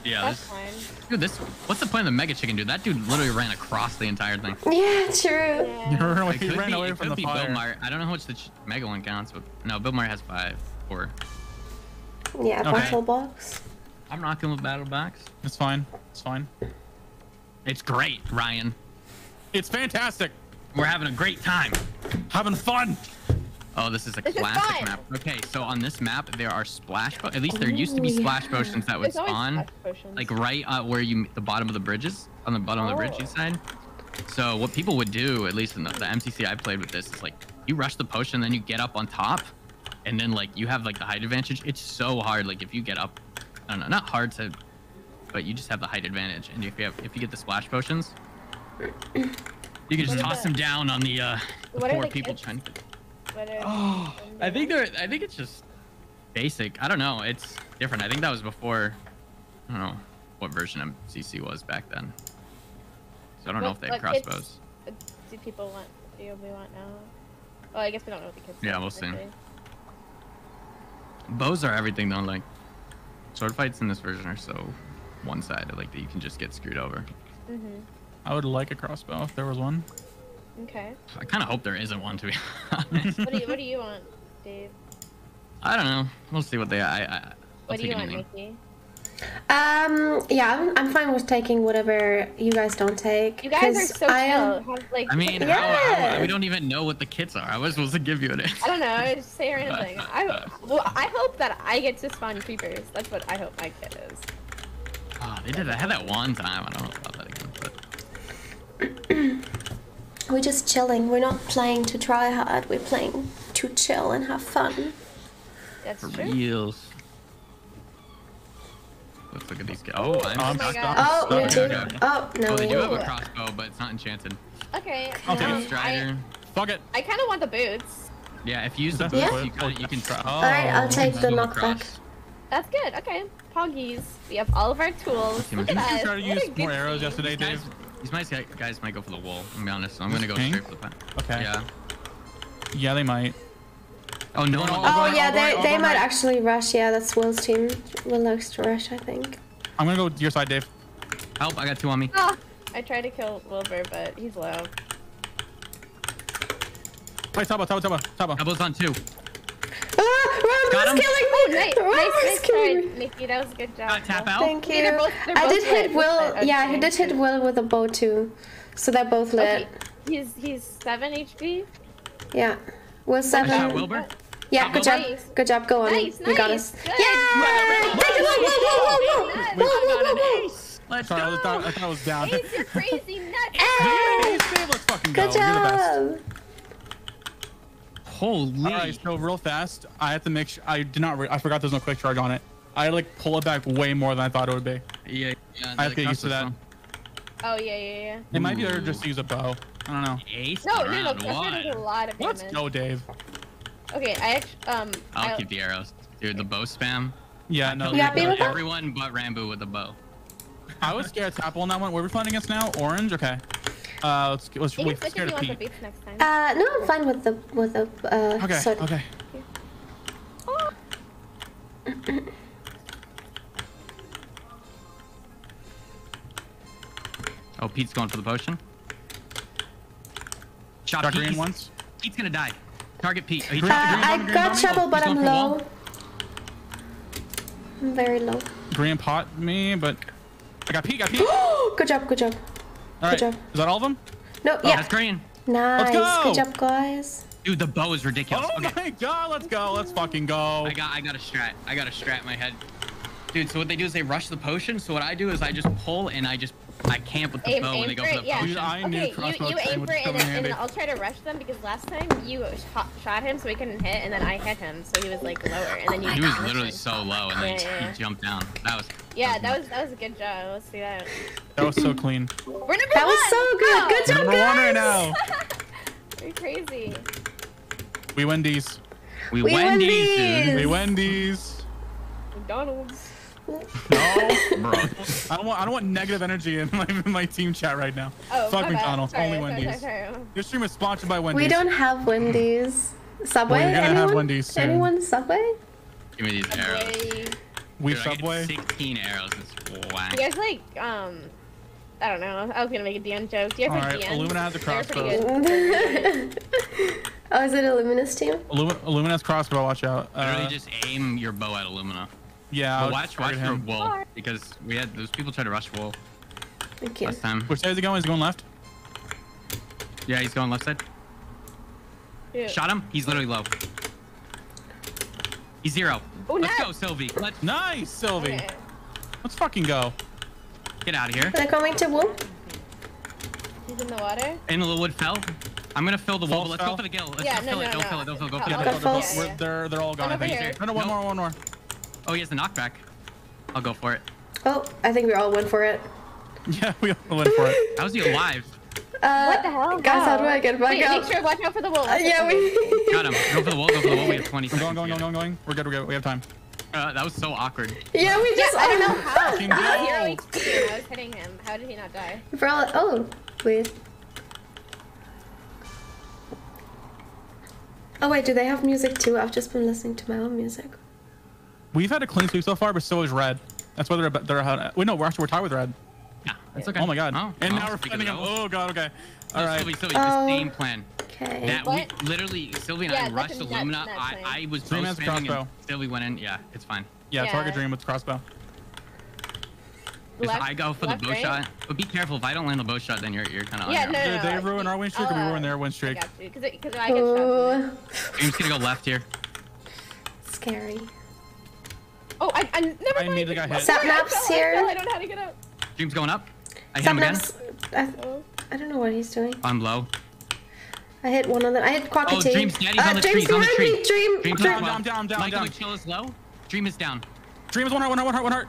yeah. That's This, fine. dude, this. What's the point of the Mega Chicken, dude? That dude literally ran across the entire thing. yeah, true. Yeah. Like, It he could ran be, away it from could the be fire. Build Mart. I don't know how much the ch- Mega one counts, but no, Build Mart has five. Four. Yeah, Okay. battle box. I'm rocking with Battle Box. It's fine. It's fine. It's great, Ryan. It's fantastic. We're having a great time. Having fun. Oh, this is a This classic fun. map. Okay, so on this map there are splash. Po- at least there used to be Oh, splash yeah. potions that would There's spawn, like right uh, where you the bottom of the bridges on the bottom of the bridge Oh. side. So what people would do, at least in the, the MCC I played with this, is like you rush the potion, then you get up on top, and then like you have like the height advantage. It's so hard. Like if you get up, I don't know, not hard to, but you just have the height advantage. And if you have if you get the splash potions, you can just What toss them down on the uh, the What are poor the people kits? trying to. What are- Oh, I think they're. I think it's just basic. I don't know. It's different. I think that was before. I don't know what version MCC was back then. So I don't know if they had what kits crossbows. Do people want? Do we want now? Well, I guess we don't know what the kids. Yeah, we'll see. actually. Bows are everything though. Like sword fights in this version are so one-sided. Like that you can just get screwed over. Mhm. I would like a crossbow if there was one. Okay. I kind of hope there isn't one to be honest. What do you What do you want, Dave? I don't know. We'll see what they. I. I I'll What do take you want, anything. Nikki? Um, yeah, I'm, I'm fine with taking whatever you guys don't take. You guys are so I am- chill. Have, like, I mean, Yeah. how, how, we don't even know what the kits are. I was supposed to give you an I don't know. Just say a random thing. I well, I hope that I get to spawn creepers. That's what I hope my kit is. Oh, they did. I had that one time. I don't know about that again. But We're just chilling. We're not playing to try hard. We're playing to chill and have fun. That's for true. reals. Let's look at these guys. Oh, I'm I'm my stuck. God. Oh, stuck. we okay, do. okay. Oh no. Oh, they do have a we- crossbow, but it's not enchanted. Okay. Okay. um, Strider. Fuck it. I, I kind of want the boots. Yeah, if you use the Is that boots, Yeah. you, can, you can try. Oh. Alright, I'll take the Zoom knockback. across. That's good. Okay. Poggies. We have all of our tools. Didn't Look you at us. try to What use a good more arrows team. yesterday, These guys, Dave? These might, guys might go for the wall. I'm gonna be honest. So I'm gonna go Pink? straight for the pack. Okay. Yeah. Yeah, they might. Oh no. Going no, Oh Overnight, yeah, they overnight, they might overnight. actually rush. Yeah, that's Will's team. Will likes to rush, I think. I'm gonna go to your side, Dave. Help! I got two on me. Ah, I tried to kill Wilbur, but he's low. Wait, Taba, Taba, Taba, Taba. Elbows on two. Ah, Ron Got was him. killing Oh, me. nice, Ron nice, was nice killing try, me. Nikki. That was a good job. Got tap out. Thank you. They're both- they're I did hit. Will. Okay, Yeah, I did hit. Will with a bow too. So they're both lit. Okay, he's he's seven HP. Yeah. Will I seven. shot Wilbur. Yeah, Shot good job. Nice. Good job. Go on. Nice, you got us. Good. Yeah! Whoa, Take. Whoa, whoa, whoa, whoa, whoa. Whoa, whoa, whoa, whoa. Let's Sorry, I, was down. I thought I was down. Ace, you're crazy nuts. Hey! Dave, let's fucking go. Good You're the best. Job. Holy. All right, so real fast, I have to make sure. I did not. Re- I forgot there's no quick charge on it. I had to, like pull it back way more than I thought it would be. Yeah, yeah. I have to get used to that. One. Oh yeah, yeah, yeah. It might be better just to use a bow. I don't know. Ace No, no, no. round one. does a lot of Let's go, Dave. Okay, I actually um. I'll I- keep the arrows. Dude, the bow spam. Yeah, no. You happy with? Everyone but Ranboo with a bow. I was scared to Apple on that one. What are we playing against now? Orange. Okay. Uh, let's let's You can wait. switch if Scared you of want the Pete. beats next time. Uh, no, I'm fine with the with the uh. Okay. sword. Okay. Oh, Oh, Pete's going for the potion. Shot Got Pete. green He's- once. Pete's gonna die. Target Pete. Oh, he Uh, tried to green I button, green got button. trouble, but He's I'm going for wall. low. I'm very low. Green pot me, but I got Pete. Got Pete. good job. Good job. All right. job. Is that all of them? No, Oh, yeah. that's green. Nice. go. Good job, guys. Dude, the bow is ridiculous. Oh okay. my god, let's go. Let's fucking go. I got I got a strat. I got a strat in my head. Dude, so what they do is they rush the potion. So what I do is I just pull and I just I camp with the Aim, bow when aim they go for for the yeah. potion. Dude, I knew Okay, you, crossbow you train aim would for it come and and then. I'll try to rush them because last time you shot, shot him so he couldn't hit and then I hit him so he was like lower and then you. He was literally him. so low, and then Yeah, yeah, yeah. he jumped down. That was. Yeah, that was that was a good job. Let's see that. That was so clean. We're number That one. was so good. Good job, Number one right now. You're crazy. We Wendy's. We, We Wendy's, Wendy's. dude. We Wendy's. McDonald's. No, Bro. I don't want. I don't want negative energy in my, in my team chat right now. Oh, Fuck my bad. McDonald's. Sorry, only sorry, Wendy's. sorry, sorry. This stream is sponsored by Wendy's. We don't have Wendy's. Subway? Well, you're gonna have Wendy's soon. Anyone Subway? Give me these arrows. Subway. We Dude, I get Subway. 16 arrows. It's whack. You guys like um, I don't know. I was gonna make a DM joke. Do you have All like right, Illumina has a They're crossbow. oh, is it Illuminous team? Illumi- Illumina's crossbow. Watch out. Literally Uh, just aim your bow at Illumina. Yeah. But watch, watch target for wool because we had those people try to rush wool Thank you. last time. Which side is he going? Is he going left? Yeah, he's going left side. Yeah. Shot him. He's literally low. He's zero. Oh, Let's nice. go, Sylvie. Let's Nice, Sylvie. Okay. Let's fucking go. get out of here. They're coming to Wool. He's in the water. And the little wood fell. I'm gonna fill the wall. False but Let's fell? go for the gill. Let's Yeah, just no, fill it. no, Don't no. fill it. Don't fill it. Go for Yeah, it. they're, The they're, false. we're- they're, they're all gone. One I over think. here. No, no, one No. more, one more. Oh, he has the knockback. I'll go for it. Oh, I think we all went for it. Yeah, we all went for it. How's he alive? Uh, What the hell? Guys, how Wow. do I get back Wait, up? Make sure, watch out for the wolf. Uh, yeah, we. Got him. Go for the wall. Go for the wall. We have 20 I'm seconds. going, going, going, going, going. We're good, we're good. We have time. Uh, that was so awkward. yeah, we Yeah, just. I don't know how. Fucking He was zero HP I was hitting him. How did he not die? For all. Oh, wait. Oh wait, do they have music too? I've just been listening to my own music. We've had a clean sweep so far, but so is red. That's why they're they're ahead. Wait, no, we're actually we're tied with red. Yeah, that's okay. Oh my god. Oh, and oh, now we're speaking fighting of them. those- Oh god. Okay. No, All right. Sylvie, Sylvie, Oh. the same plan. Okay. That What? we literally, Sylvie and Yeah, I rushed a- that's Illumina. I. I was Dream bow has spamming crossbow. and Sylvie went in. Yeah, it's fine. Yeah, Yeah. target dream with crossbow. If Left- I go for the bow right? shot, but be careful. If I don't land the bow shot, then you're you're kind of Yeah, on no, your no, own. Did they I ruin our win streak or we I'll, ruin their win I streak? got you. Because I get shot. too. Oh, Dream's gonna go left here. scary. Oh, I, I never I mind. immediately got hit. Sorry, I Sapnaps fell, I here. fell, I don't know how to get up. Dream's going up. I hit him again. Sometimes I, Oh. I don't know what he's doing. I'm low. I hit one of them. I hit Quacky Oh, T. Dream's dead. He's uh, on the Dream's tree. He's on the behind tree. me. Dream. Dream's Dream. on down, down, down, Michael down. McChill is low. Dream is down. Dream is one heart, one heart, one heart, one heart.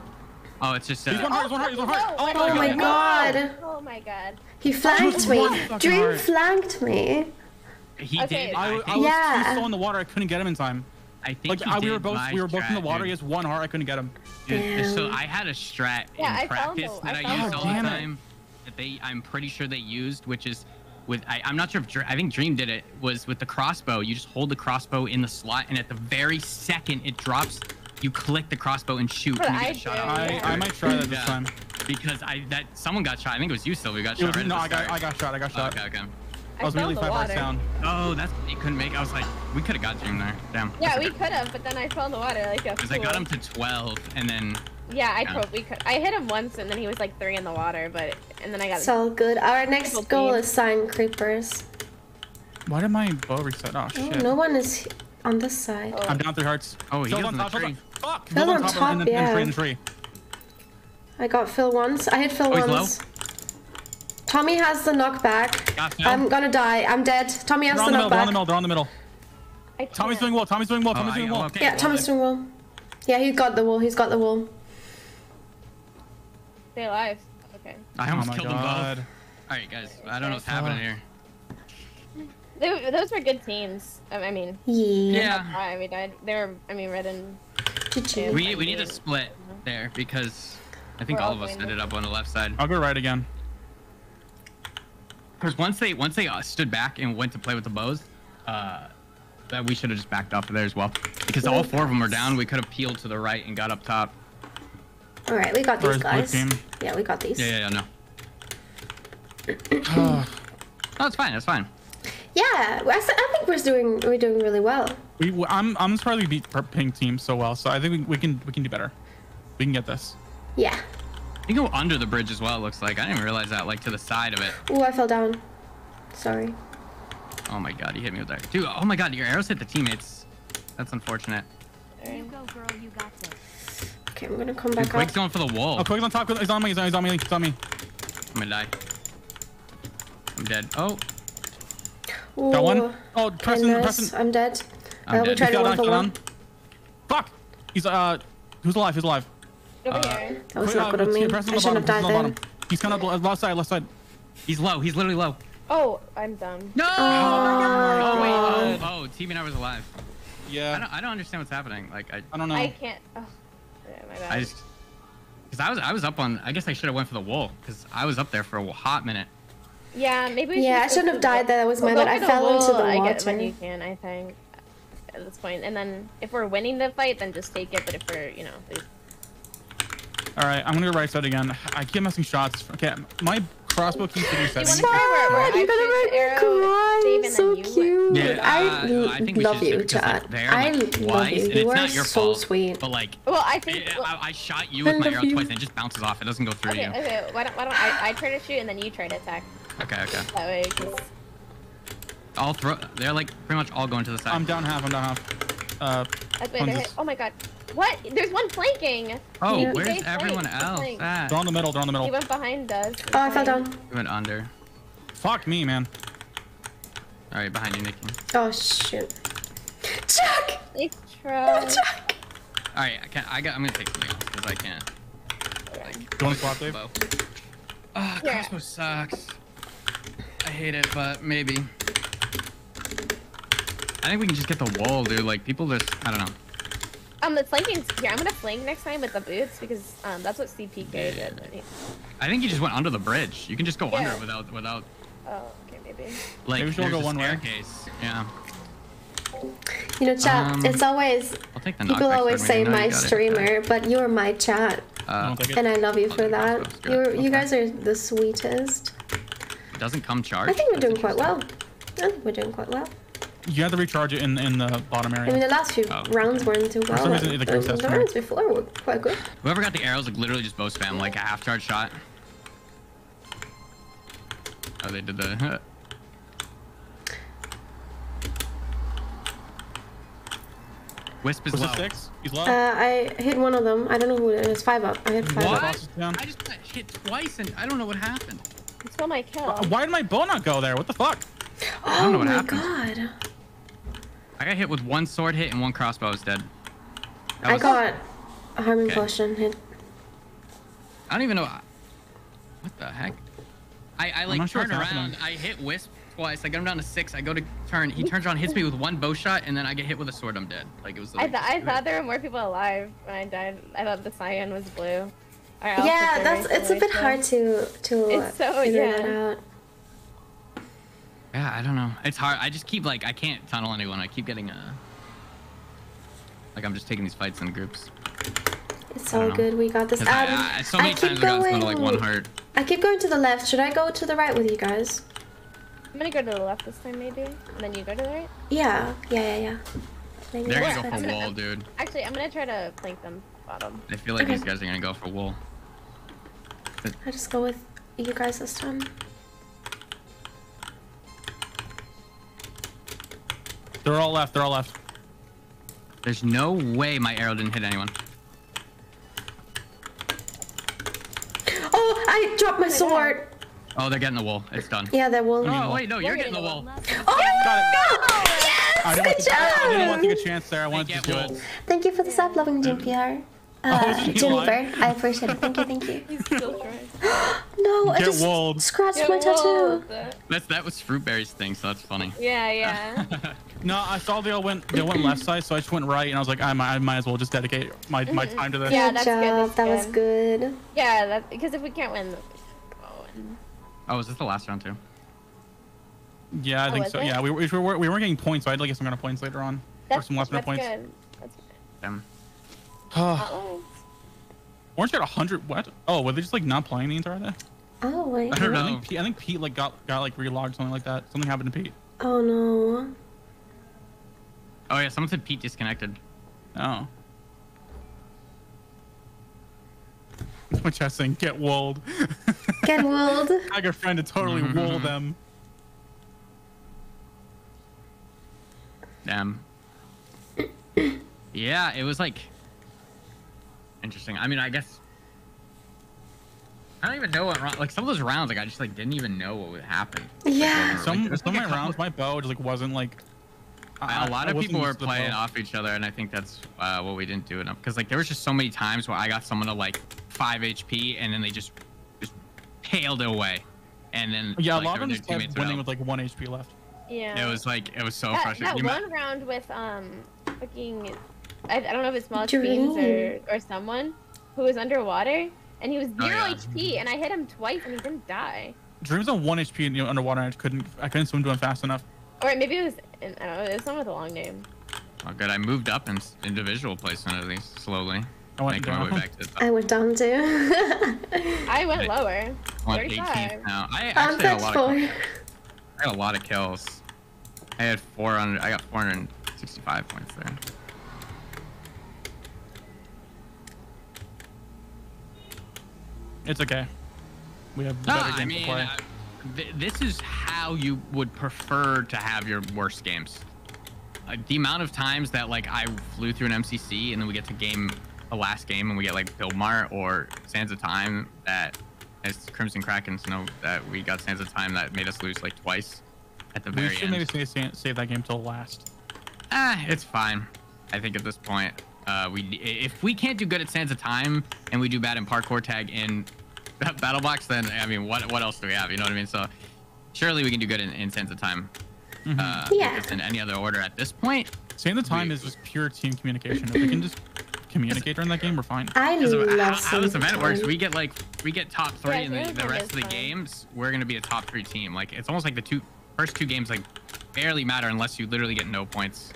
Oh, it's just. Uh, He's one heart, he's one heart, he's one heart. No, Oh Oh my no. god. Oh my god. He flanked Just me. one fucking Dream heart. flanked me. He Okay. did. I, I, I think. was Yeah. too slow in the water. I couldn't get him in time. I think Like he I, we were did both my we were both in the strat, water. He has one heart. I couldn't get him. Dude, so I had a strat Yeah, in I practice the- that I I, used the all the water. time. That they, I'm pretty sure they used, which is with. I, I'm not sure if Dr- I think Dream did it. Was with the crossbow. You just hold the crossbow in the slot, and at the very second it drops, you click the crossbow and shoot, What and you I get shot do. out. I, I might try that this Yeah. time. Because I that someone got shot. I think it was you, Sylvie, got It shot was, right no, at I the got. I got shot. I got Oh, shot. okay, okay. I was really in five hearts water. down. Oh, that's he couldn't make. I was like, we could have got Dream there. Damn. Yeah, we could have, but then I fell in the water like a Because I got him to 12, and then Yeah, I Yeah. probably could. I hit him once, and then he was like three in the water, but and then I got. It's all good. Our next goal team. is sign creepers. Why did my bow reset? Oh Oh, shit. no one is on this side. Oh. I'm down three hearts. Oh, he Phil's on in the top, tree. on- Fuck. Phil's Phil's on on top, top, in the, in the yeah. in the tree. I got Phil once. I hit Phil Oh, he's low? Once. Tommy has the knockback. I'm gonna die. I'm dead. Tommy has They're the knockback. the middle. They're on the middle. They're on the middle. Tommy's doing well. Tommy's doing well. Oh, Tommy's doing oh, well. Yeah, Tommy's if- doing well. Yeah, he's got the wall. He's got the wall. Stay alive. Okay. I Oh almost my killed them both. All right, guys. I don't know what's happening here. They, those were good teams. I I mean, Yeah. Yeah. I we died. They were. I mean, red and. GG. We we need to split uh-huh. there because I think We're all all of us ended up on the left side. I'll go right again. Because once they once they uh, stood back and went to play with the bows, uh, that we should have just backed off of there as well. Because all four of them were down. We could have peeled to the right and got up top. All right, we got these guys. Yeah, we got these. Yeah, yeah, yeah, no. Oh, it's fine. It's fine. Yeah, I, think we're doing we're doing really well. we, I'm I'm surprised we beat our pink team so well. So I think we, we can we can do better. We can get this. Yeah. You can go under the bridge as well. It looks like I didn't even realize that. Like to the side of it. Ooh, I fell down. Sorry. Oh my god, he hit me with that. Dude, oh my god, your arrows hit the teammates. That's unfortunate. You go, girl. You got this. Okay, I'm gonna come Dude, back up. Quake's going for the wall. Oh, Quick's on top. He's on me. He's on, he's on me. He's on me. I'm gonna die. I'm dead. Oh, Got one. Oh, Preston, goodness, Preston. I'm dead. I'm uh, we dead. tried He's to got one for one. Fuck. He's uh, who's alive? Who's alive? Over Uh, here. That was not uh, good of me. I shouldn't have died Preston on the there. He's kind of left side, left side. he's low. He's literally low. Oh, I'm dumb. No! Oh, Oh, wait. God. Oh, oh, TV and I was alive. Yeah. I Yeah. don't, I don't understand what's happening. Like, I, I don't know. I can't. Oh, yeah, my bad. I just, cause I was, I was up on. I guess I should have went for the wall. cause I was up there for a hot minute. yeah, maybe. Yeah, I should shouldn't have died there. That was my Go bad. I for the fell into wall, the I get when you can, I think, at this point. And then if we're winning the fight, then just take it. But if we're, you know, lose- All right, I'm gonna go right side again. I keep missing shots. Okay, my crossbow keeps hitting you want seven. to try where, where Chad, I you're gonna make arrow, cry. Dave, so cute. Yeah, I, uh, I think we love you, Chad. it's there, I like, love twice, you. and You it's are not your so fault, sweet. But like, Well, I think. it, well, I, I shot you with my arrow you. twice, and it just bounces off. It doesn't go through okay, you. okay. Why don't, why don't I, I try to shoot and then you try to attack? Okay, okay. That way, 'cause- All throw. They're like pretty much all going to the side. I'm down half. I'm down half. Uh, that's way One's they're hit. Oh my god. What? There's one flanking. oh, Yeah. where's They everyone flank, else flank. at? they're on the middle. They're on the middle. He middle. went behind us. Oh, I fell down. He went under. Fuck me, man. All right, behind you, Nikki. Oh shoot. Jack! Nice Oh, try. Jack! All right, I can't. I got. I'm gonna take something else because I can't. Do you want to swap, Dave? Bow. Ah, Yeah. crossbow sucks. I hate it, but maybe. I think we can just get the wall, dude. Like people just. I don't know. Um, the flanking's here. I'm gonna flank next time with the boots because um, that's what CPK did. when he- I think you just went under the bridge. You can just go under it without without Oh, okay, maybe. like. Maybe she'll there's go a one way. staircase. Yeah. You know, chat, Um, it's always. I'll take the People always say. No, my got it. streamer, but you're my chat. Uh, I'll take it. And I love you I'll for that. You're, you guys are the sweetest. it doesn't come charged. I think we're That's doing quite well. interesting. I think we're doing quite well. You have to recharge it in in the bottom area. I mean, the last few Oh. rounds weren't too well. some reason, but it, like, the, resets the rounds before were quite good. Whoever got the arrows, like literally just bow spam, like a half charge shot. Oh, they did the. Wisp is Was low. it six? He's low. Uh, I hit one of them. I don't know who it is. Five up. I hit five What? up. Boss. I just got hit twice and I don't know what happened. You stole my kill. Uh, Why did my bow not go there? What the fuck? Oh know what oh my happened. god. I got hit with one sword hit and one crossbow. I was dead. That I was- got a harming Okay. potion hit. I don't even know. What the heck? I, I like not sure turn around. happening. I hit Wisp twice. I got him down to six. I go to turn. He turns around, hits me with one bow shot, and then I get hit with a sword. I'm dead. Like it was. I, th- I thought there were more people alive when I died. I thought the cyan was blue. Alright, Yeah, that's it's a bit hard to to It's so- figure yeah. that out. Yeah, I don't know. It's hard. I just keep like I can't tunnel anyone. I keep getting uh like I'm just taking these fights in groups. It's I don't all good. We got this. Um, I, I, so many I keep times going. to like one heart. I keep going to the left. Should I go to the right with you guys? I'm gonna go to the left this time, maybe, and then you go to the right. Yeah, yeah, yeah, yeah. Maybe They're that's gonna go better. for gonna- wall, dude. Actually, I'm gonna try to flank them bottom. I feel like Okay. these guys are gonna go for wool. I just go with you guys this time. They're all left. They're all left. There's no way my arrow didn't hit anyone. Oh, I dropped my sword. Oh, they're getting the wool. It's done. Yeah, that will. Oh wait, no, you're We're getting the getting wool. Oh, Got it. yes! I Good want to, I didn't want to take a chance there. I wanted to They just get do it. Thank you for the sub, loving JPR. Uh, Oh, is he Juniper, alive? I appreciate it. Thank you, thank you. He's still trying. No, I Get just walled. scratched my tattoo. That's that was Fruitberries' thing, so that's funny. Yeah, yeah. No, I saw they all went. They went left side, so I just went right, and I was like, I might, I might as well just dedicate my, my time to this. Yeah, Good that's good, job. that's That was good. good. yeah, that because if we can't win, oh, and- Oh, is this the last round too? Yeah, I Oh, think was so. it? Yeah, we, we, we, were, we weren't getting points, so I had to get some kind of points later on. that's, or some last minute points. good. That's good. Damn. Oh, Orange got 100. What? Oh, were they just like not playing the entire day? Oh, wait. I don't I know. think Pete, I think Pete like got got like relogged something like that. Something happened to Pete. Oh, no. Oh yeah, someone said Pete disconnected. Oh. My chest saying get walled. Get wooled. I got a friend to totally mm-hmm, wool mm-hmm. them. Damn. yeah, it was like interesting. I mean, I guess I don't even know what round. Like some of those rounds, like I just like didn't even know what would happen. Yeah. Like, Some there's, some like, of a my rounds, my bow just like wasn't like. a lot I of people were used to the playing bow. off each other, and I think that's uh, what we didn't do enough. Because like there was just so many times where I got someone to like five HP, and then they just just paled away, and then Yeah, like, a lot of them just teammates kept were winning out. with like one HP left. Yeah. It was like it was so that, frustrating. that You ma- one round with um fucking I, I don't know if it's Small Beans or or someone who was underwater and he was Oh, zero yeah. HP and I hit him twice and he didn't die. Dream's on one HP and you know, underwater. And I couldn't I couldn't swim to him fast enough. Or maybe it was I don't know, it was someone with a long name. Oh, good. I moved up in s- individual placement at least slowly. I went Making my way down. back to the top. I went down too. I went lower. I'm on 18th now. I I'm actually had a lot of kills. I had a lot of kills. I had 400. I got 465 points there. It's okay. We have better I games mean, to play. uh, th- this is how you would prefer to have your worst games. Uh, the amount of times that like I flew through an MCC and then we get to game the last game and we get like Build Mart or Sands of Time that as Crimson Krakens know that we got Sands of Time that made us lose like twice at the we very should end. maybe save, save- save that game till last. Ah, it's fine. I think at this point, uh, we if we can't do good at Sands of Time and we do bad in parkour tag in Battle Box, then I mean, what what else do we have? You know what I mean? So surely we can do good in, in Sands of Time. Mm-hmm. Uh, Yeah. if it's in any other order at this point. Saying the time We- is just pure team communication. If we can just communicate during that game, we're fine. I Because of love how, how this of event works, we get like we get top three, Yeah, and the, the rest of the fun. games we're gonna be a top three team. Like it's almost like the two first two games like barely matter unless you literally get no points.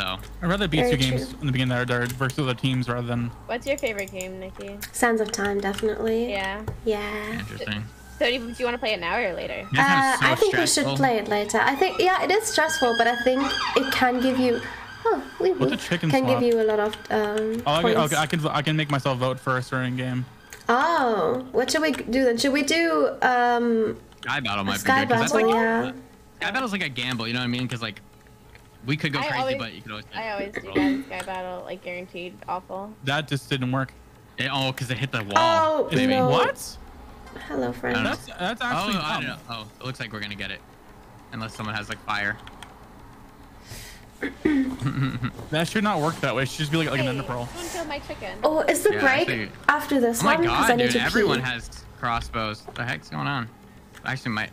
So I'd rather beat Very two games in the beginning that are versus other teams rather than What's your favorite game, Nikki? Sands of Time, definitely. Yeah. Yeah. interesting. So do you, do you want to play it now or later? You guys Uh, have I so think we should play it later. I think, yeah, it is stressful, but I think it can give you, oh, we What's will, a chicken can swap? give you a lot of um, Oh, okay, okay, I can I can make myself vote for a certain game. Oh, what should we do then? Should we do um, Sky Battle might Sky be good. 'cause that's Battle? like, yeah. Sky Battle's like a gamble, you know what I mean? Because like we could go I crazy, always- but you could always. I always do that in Sky Battle, like guaranteed awful. That just didn't work. It, oh, because it hit the wall. Oh, maybe. no. What? Hello, friend. know. That's that's Oh, actually. I don't know. Oh, it looks like we're gonna get it, unless someone has like fire. That should not work that way. It should just be like, like an Hey, ender pearl. Someone killed my chicken. Oh, is the Yeah, break actually- after this Oh my one? God, dude! Everyone pee. has crossbows. What the heck's going on? Actually, might.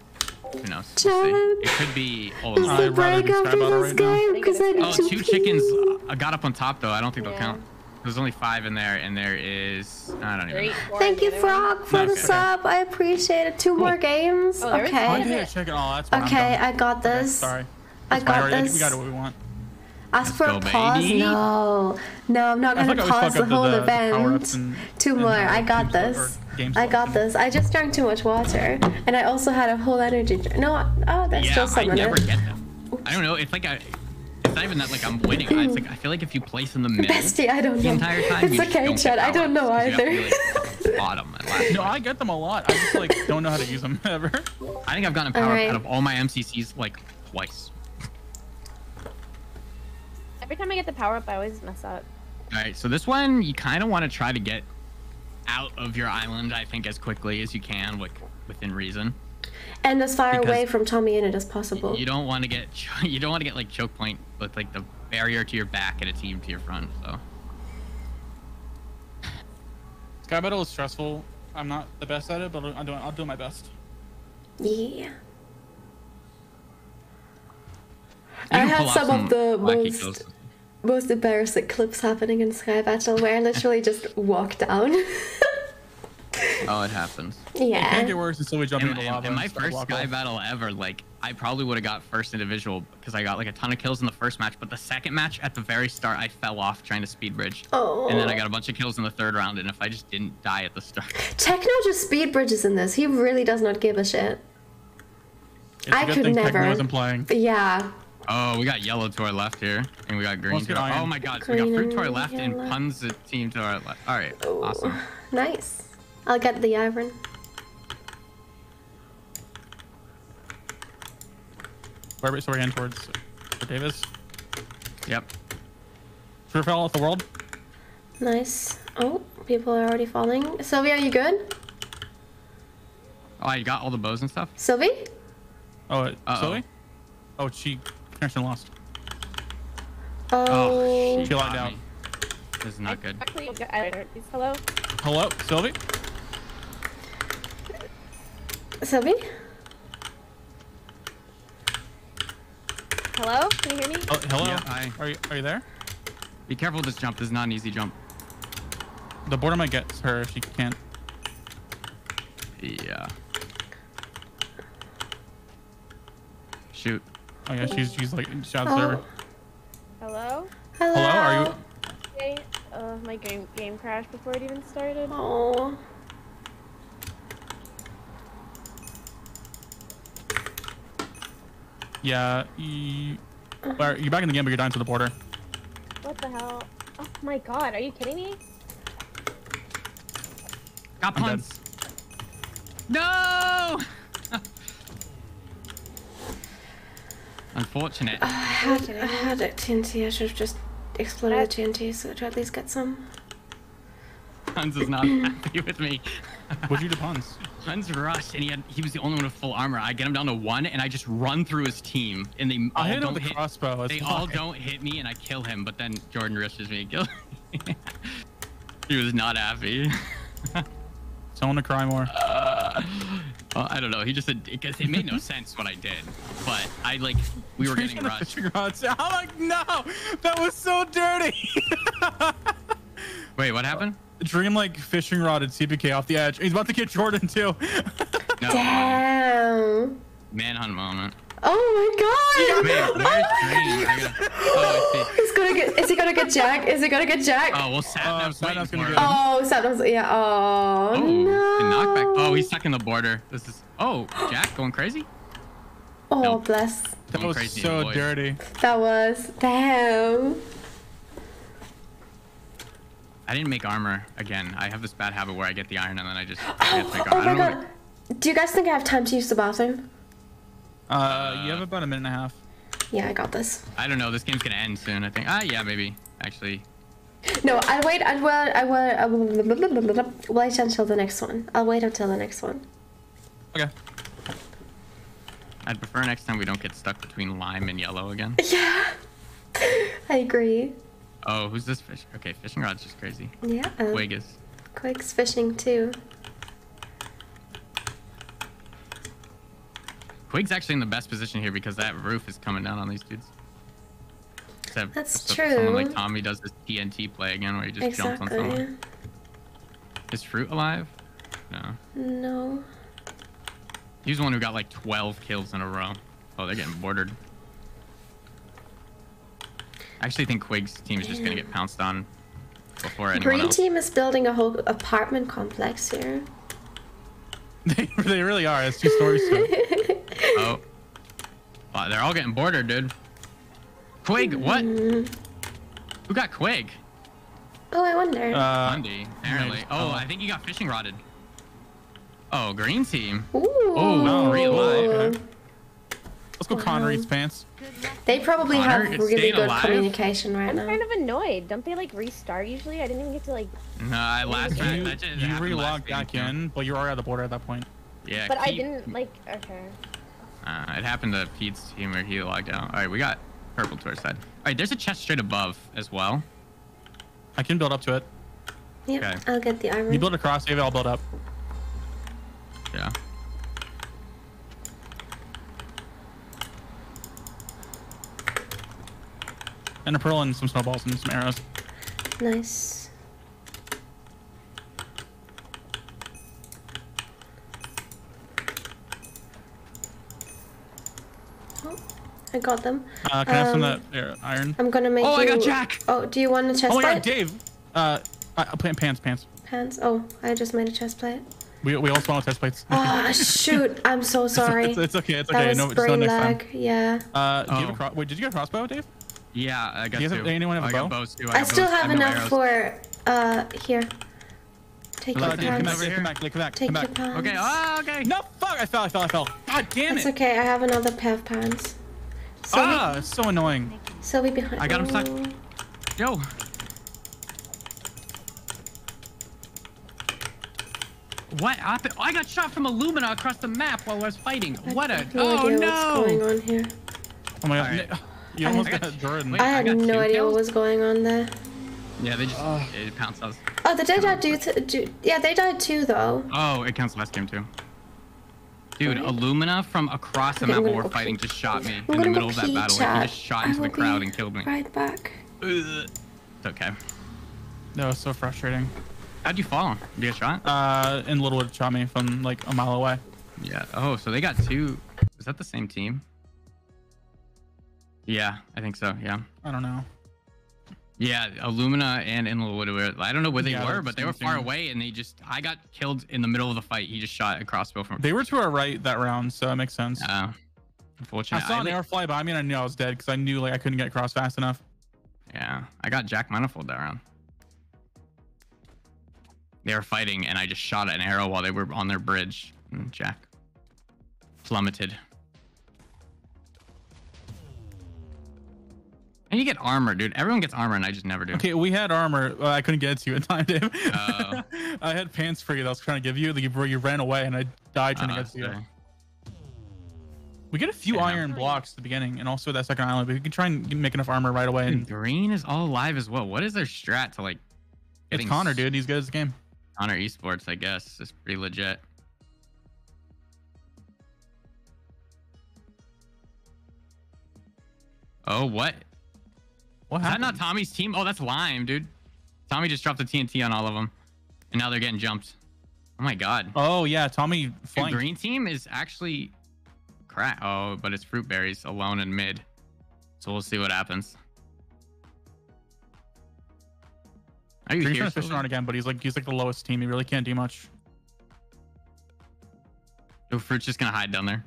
Who knows? We'll see. It could be. Hold Is on. I'd rather break do Sky after Battle this right game? Because I need Oh, to two pee. chickens. I got up on top though. I don't think they'll count. There's only five in there, and there is. I don't even. Three, know. four, Thank you, other one. Frog, for the Okay. sub. I appreciate it. Two more games. Oh, okay. Oh, yeah, chicken. Oh, that's. I'm Okay. I got Okay, this. sorry. I That's fine, got already- this. We got what we want. Ask for a Let's go, pause? baby. No. No, I'm not I gonna pause the whole the event. power-ups and- Two and, more. uh, I got team stuff this. Or game I got this. I just drank too much water, and I also had a whole energy. Drink. No, ah, oh, there's Yeah, still I some in never it. get them. I don't know. It's like I. It's not even that like I'm winning. I, it's like I feel like if you place in the middle Bestie, I don't the know. entire time, It's you okay, don't Chad. I don't know either. You have to be, like, bottom at last. No, I get them a lot. I just like don't know how to use them ever. I think I've gotten a power Alright. up out of all my MCCs like twice. Every time I get the power up, I always mess up. All right, so this one you kind of want to try to get out of your island, I think, as quickly as you can, like within reason. And as far Because- away from Tommy in it as possible. You don't want to get you don't want to get like choke point with like the barrier to your back and a team to your front. So Sky Battle is stressful. I'm not the best at it, but I'll do, I'll do my best. Yeah. You I can had pull some of the most kills. Most embarrassing clips happening in Sky Battle where I literally just walked down. Oh, it happens. It can't yeah. get worse until we jump In, into in- lava. in my first sky off. battle ever, like I probably would have got first individual because I got like a ton of kills in the first match, but the second match at the very start, I fell off trying to speed bridge. Oh. And then I got a bunch of kills in the third round, and if I just didn't die at the start, Techno just speed bridges in this. He really does not give a shit. It's a I good could thing Techno never. isn't playing. Yeah. Oh, we got yellow to our left here, and we got green. To our, iron. oh my god, so we got Green fruit to our and left and yellow. puns the team to our left. All right, Oh, awesome. Nice. I'll get the iron. Where so we're heading towards for Davis. Yep. Sure fell off the world. Nice. Oh, people are already falling. Sylvia, are you good? Oh, I got all the bows and stuff. Sylvie? Oh, uh, Uh-oh. Zoe? Oh, she connection lost. Oh, oh She logged got out. me. This is not good. I don't. Hello? Hello, Sylvie? Sylvie? Hello? Can you hear me? Oh, hello. Yeah, hi. Are you are you there? Be careful with this jump. This is not an easy jump. The border might get her if she can't. Yeah. Shoot. Oh yeah, she's she's like she's out the server. Hello? hello. Hello, are you? Okay. Uh, my game game crashed before it even started. Oh. Yeah. You, are you're back in the game, but you're dying to the border. What the hell? Oh my god, are you kidding me? Got I'm dead. Punz. No! Unfortunate. I had, I had a TNT. I should have just exploded the TNT so to at least get some. Punz is not happy with me. What'd you do, Punz? Punz rushed, and he had he was the only one with full armor. I get him down to one, and I just run through his team, and they all hit don't the hit. crossbow. It's They all don't hit me, and I kill him. But then Jordan rushes me and kills me. he was not happy. Tell him to cry more. Uh, well, I don't know. He just said because it made no sense what I did, but I like we were getting rushed. fishing rods. I'm like, no, that was so dirty. Wait, what happened? Dream like fishing rod and CPK off the edge. He's about to get Jordan too. No Damn. manhunt moment. Oh my Wait, where's Dream? Gotta, oh, I see. He's gonna get. Is he gonna get Jack? Is he gonna get Jack? Oh well, Uh, waiting for gonna him. get him. Oh, Saddam's. Yeah. Oh, Oh, no. the knockback. Oh, he's stuck in the border. This is. Oh, Jack going crazy. Oh, No. bless. That was crazy so the dirty. That was. Damn. I didn't make armor again. I have this bad habit where I get the iron and then I just. Oh, have to make oh my I don't know god. Do you guys think I have time to use the bathroom? Uh, you have about a minute and a half. Yeah, I got this. I don't know. This game's gonna end soon. I think. Ah, yeah, maybe. Actually, No, I'll wait. I will. I will. I will wait until the next one. I'll wait until the next one. Okay. I'd prefer next time we don't get stuck between lime and yellow again. Yeah. I agree. Oh, who's this fish? Okay, fishing rod's just crazy. Yeah. Um, Wig is. Quig's fishing too. Quig's actually in the best position here because that roof is coming down on these dudes. Except That's so- Someone like. Tommy does this TNT play again where he just jumps on someone. Is Fruit alive? No. No. He's the one who got like 12 kills in a row. Oh, they're getting bordered. I actually think Quig's team is just gonna get pounced on before anyone Green else. team is building a whole apartment complex here. They, they really are. It's two stories. too. Oh. Oh, they're all getting bordered, dude. Quig, what? Mm. Who got Quig? Oh, I wonder. Uh, Bundy, apparently. Oh, Oh. I think he got fishing rodded. Oh, green team. Ooh. oh, three alive. okay. let's go ConnorEatsPants. Good. They probably Connor have is really staying good alive? communication right I'm now. kind of annoyed. Don't they like restart usually? I didn't even get to like. No, I last You, track. That you happened last relogged back in, but you were already at the border at that point. Yeah, But I didn't like. Okay. Uh, it happened to Pete's team where he logged out. All right, we got purple to our side. All right, there's a chest straight above as well. I can build up to it. Yeah, Okay. I'll get the iron. You build across, David. I'll build up. Yeah. And a pearl and some snowballs and some arrows. Nice. Oh, I got them. Uh, can I have some Um, of that iron? I'm gonna make Oh, I got Jack! Oh, do you want a chest Oh my plate? god, Dave! Uh, uh, pan- pants, pants. Pants? Oh, I just made a chest plate. We, we all spawn with test plates. Ah, shoot. I'm so sorry. it's, it's okay, it's that okay. was No, just no brain next lag. time. Yeah. Uh, do you have a Oh. cro- Wait, did you get a crossbow, Dave? Yeah, I got Do you have- two. anyone have a I got bow? bows too. I got still bows. have no enough arrows. for... Uh, here. Take Hello, your Uh, Dave, come back, over here. come back, come back, Take come your pants. Okay, oh, okay. No, fuck! I fell, I fell, I fell. God damn it. It's okay. I have another pair of pants. So ah, it's so annoying. so we behind. I got him stuck. Oh. Yo. What happened? I got shot from Illumina across the map while I was fighting. I What a. no Oh idea what's going no! on here. Oh my god. Alright. You I almost got- got Jordan. Wait, I I had got no two idea what was going on there. Yeah, they just it pounced us. Oh, the dead died due to, yeah, they died too though. Oh, it counts last game too. Dude, Alright. Illumina from across the Okay, map while we're go fighting pee. just shot me I'm in the middle of that battle. Like, chat. he just shot into the crowd and killed me. Right back. It's okay. That was so frustrating. How'd you fall? Did you get shot? Uh, and Littlewood shot me from like a mile away. Yeah. Oh, so they got two. Is that the same team? Yeah, I think so. Yeah. I don't know. Yeah, Illumina and Inlawood were. I don't know where they Yeah, were, but they were far away, and they just. I got killed in the middle of the fight. He just shot a crossbow from. They were to our right that round, so that makes sense. Uh, I unfortunate. saw an li- arrow fly by me and I knew I was dead because I knew like I couldn't get across fast enough. Yeah, I got Jack Manifold that round. They were fighting, and I just shot an arrow while they were on their bridge. And Jack plummeted. You get armor, dude. Everyone gets armor, and I just never do. Okay, we had armor. Uh, I couldn't get it to you in time, Dave. Oh. I had pants for you that I was trying to give you. The you, you ran away and I died trying Uh, to get to you. We get a few Yeah. iron blocks at the beginning and also that second island, but we can try and make enough armor right away. Dude, And Green is all alive as well. What is their strat to like? it's Connor, dude. He's good at the game. Connor Esports, I guess, is pretty legit. Oh, what? What Is that not Tommy's team? Oh, that's Lime, dude. Tommy just dropped the TNT on all of them, and now they're getting jumped. Oh my god. Oh yeah, Tommy flanked. green team is actually crap. Oh, but it's Fruitberries alone in mid. So we'll see what happens. Are you Green's here? trying to fish around again, but he's like he's like the lowest team. He really can't do much. Oh, fruit's just gonna hide down there.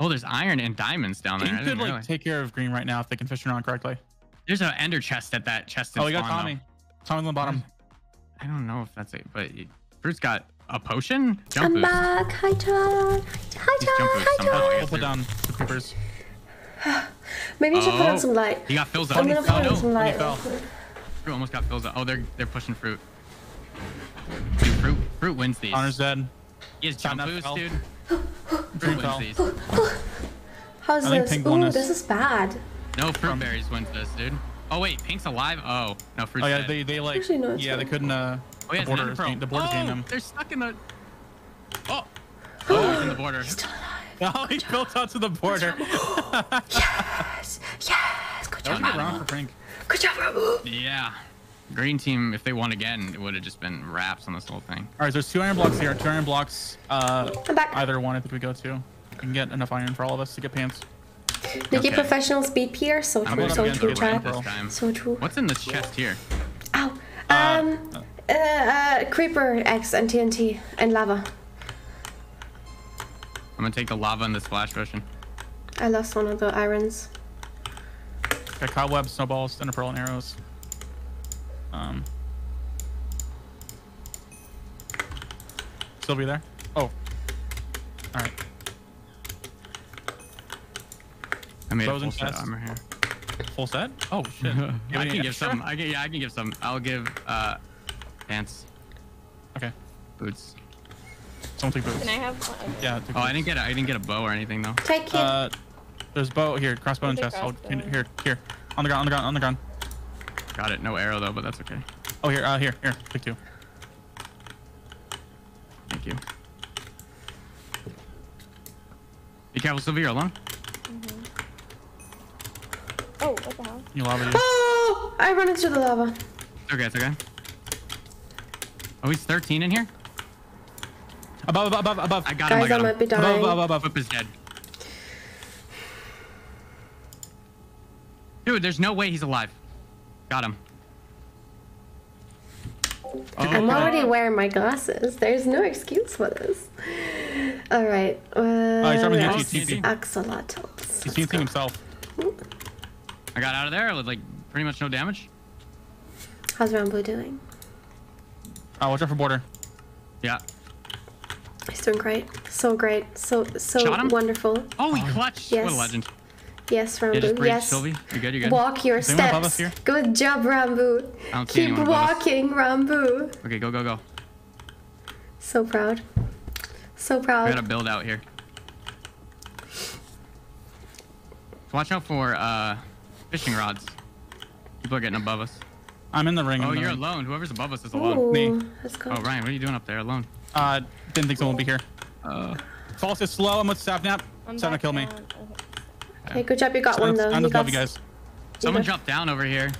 Oh, there's iron and diamonds down there. I could like realize. take care of green right now if they can fish around correctly. There's an ender chest at that chest. Oh, we got Tommy. Tommy's on the bottom. I don't know if that's it, but fruit's got a potion. Jump I'm boost. back. Hi, John. Hi, He's jump John. boost Hi, somehow. John. I We'll put they're- down the creepers. Maybe you should put Oh. on some light. He got fills up. I'm gonna Oh put on no! some He light. fell. Fruit almost got fills up. Oh, they're they're pushing fruit. Dude, fruit fruit wins these. Connor's dead. He has jump boost, dude. Green Fruit wins these. How's I think this? pink Ooh, this. this is bad. No, fruit From- berries wins this, dude. Oh wait, pink's alive. Oh no, fruit's Oh yeah, dead. they they like Actually, no, it's yeah they couldn't uh oh yeah, the border another gained- the border's oh, gained them. they're stuck in the. Oh. Oh, he's in the border. He's still alive. Oh, he built out to the border. Yes. Yes. Good job, a good round Ranboo. for Pink. Good job, Ranboo. Yeah. Green team, if they won again, it would have just been wraps on this whole thing. All right, there's two iron blocks here. Two iron blocks. Uh, I'm back. either one I think we go to. We can get enough iron for all of us to get pants. Nikki, Okay. professional speed Peter. So I'm true. gonna So true, to Chad. this time. So true. What's in this chest here? Ow. Uh, Um. Uh, uh, creeper X and TNT and lava. I'm gonna take the lava and the splash potion. I lost one of the irons. Got cobwebs, snowballs, and a pearl and arrows. Um. Still be there? Oh. All right. I made a Frozen full set chest. armor here. Full set? Oh shit. You I any can give extra? some. I can, yeah, I can give some. I'll give uh, pants, Okay. boots. Someone take boots. Can I have one? Okay. Yeah. take Oh, I didn't get. A, I didn't get a bow or anything though. Take it. Uh, there's bow here, crossbow and chest. the I'll, here, here, on the ground, on the ground, on the ground. Got it. No arrow though, but that's okay. Oh, here, uh, here, here. Take two. Thank you. Be careful, Sylvia. You're alone. Oh, what the hell? You lava. dude. oh! I run into the lava. It's okay. It's okay. Oh, he's 13 in here. Above, above, above, above. I got him. I Guys, I might him. be Above, dying. above, above. Whip is dead. Dude, there's no way he's alive. Got him. I'm already wearing my glasses. There's no excuse for this. All right. Uh, Oh, he's yes, axolotls. He's go. himself. I got out of there with like pretty much no damage. How's Ranboo doing? Oh, watch out for border. Yeah. He's doing great. So great. So so wonderful. Oh, he clutched. What Yes. a legend. Yes, Yeah, Ranboo. just breathe, yes. Sylvie. You good? You good? Walk your Is anyone above us steps. here? Good job, Ranboo. I don't see Keep anyone above us. walking, Ranboo. Okay, go, go, go. So proud. So proud. We got a proud. build out here. Watch out for uh, fishing rods. People are getting above us. I'm in the ring. Oh, the you're ring. alone. Whoever's above us is alone. Ooh, Me. let's go. Oh, Ryan, what are you doing up there alone? Uh, didn't think someone would be here. Uh, False is slow. I'm with Sapnap. I'm Trying to kill me. down. Okay. Okay, good job. You got one though. I'm You just got love you guys. someone got- dropped down over here.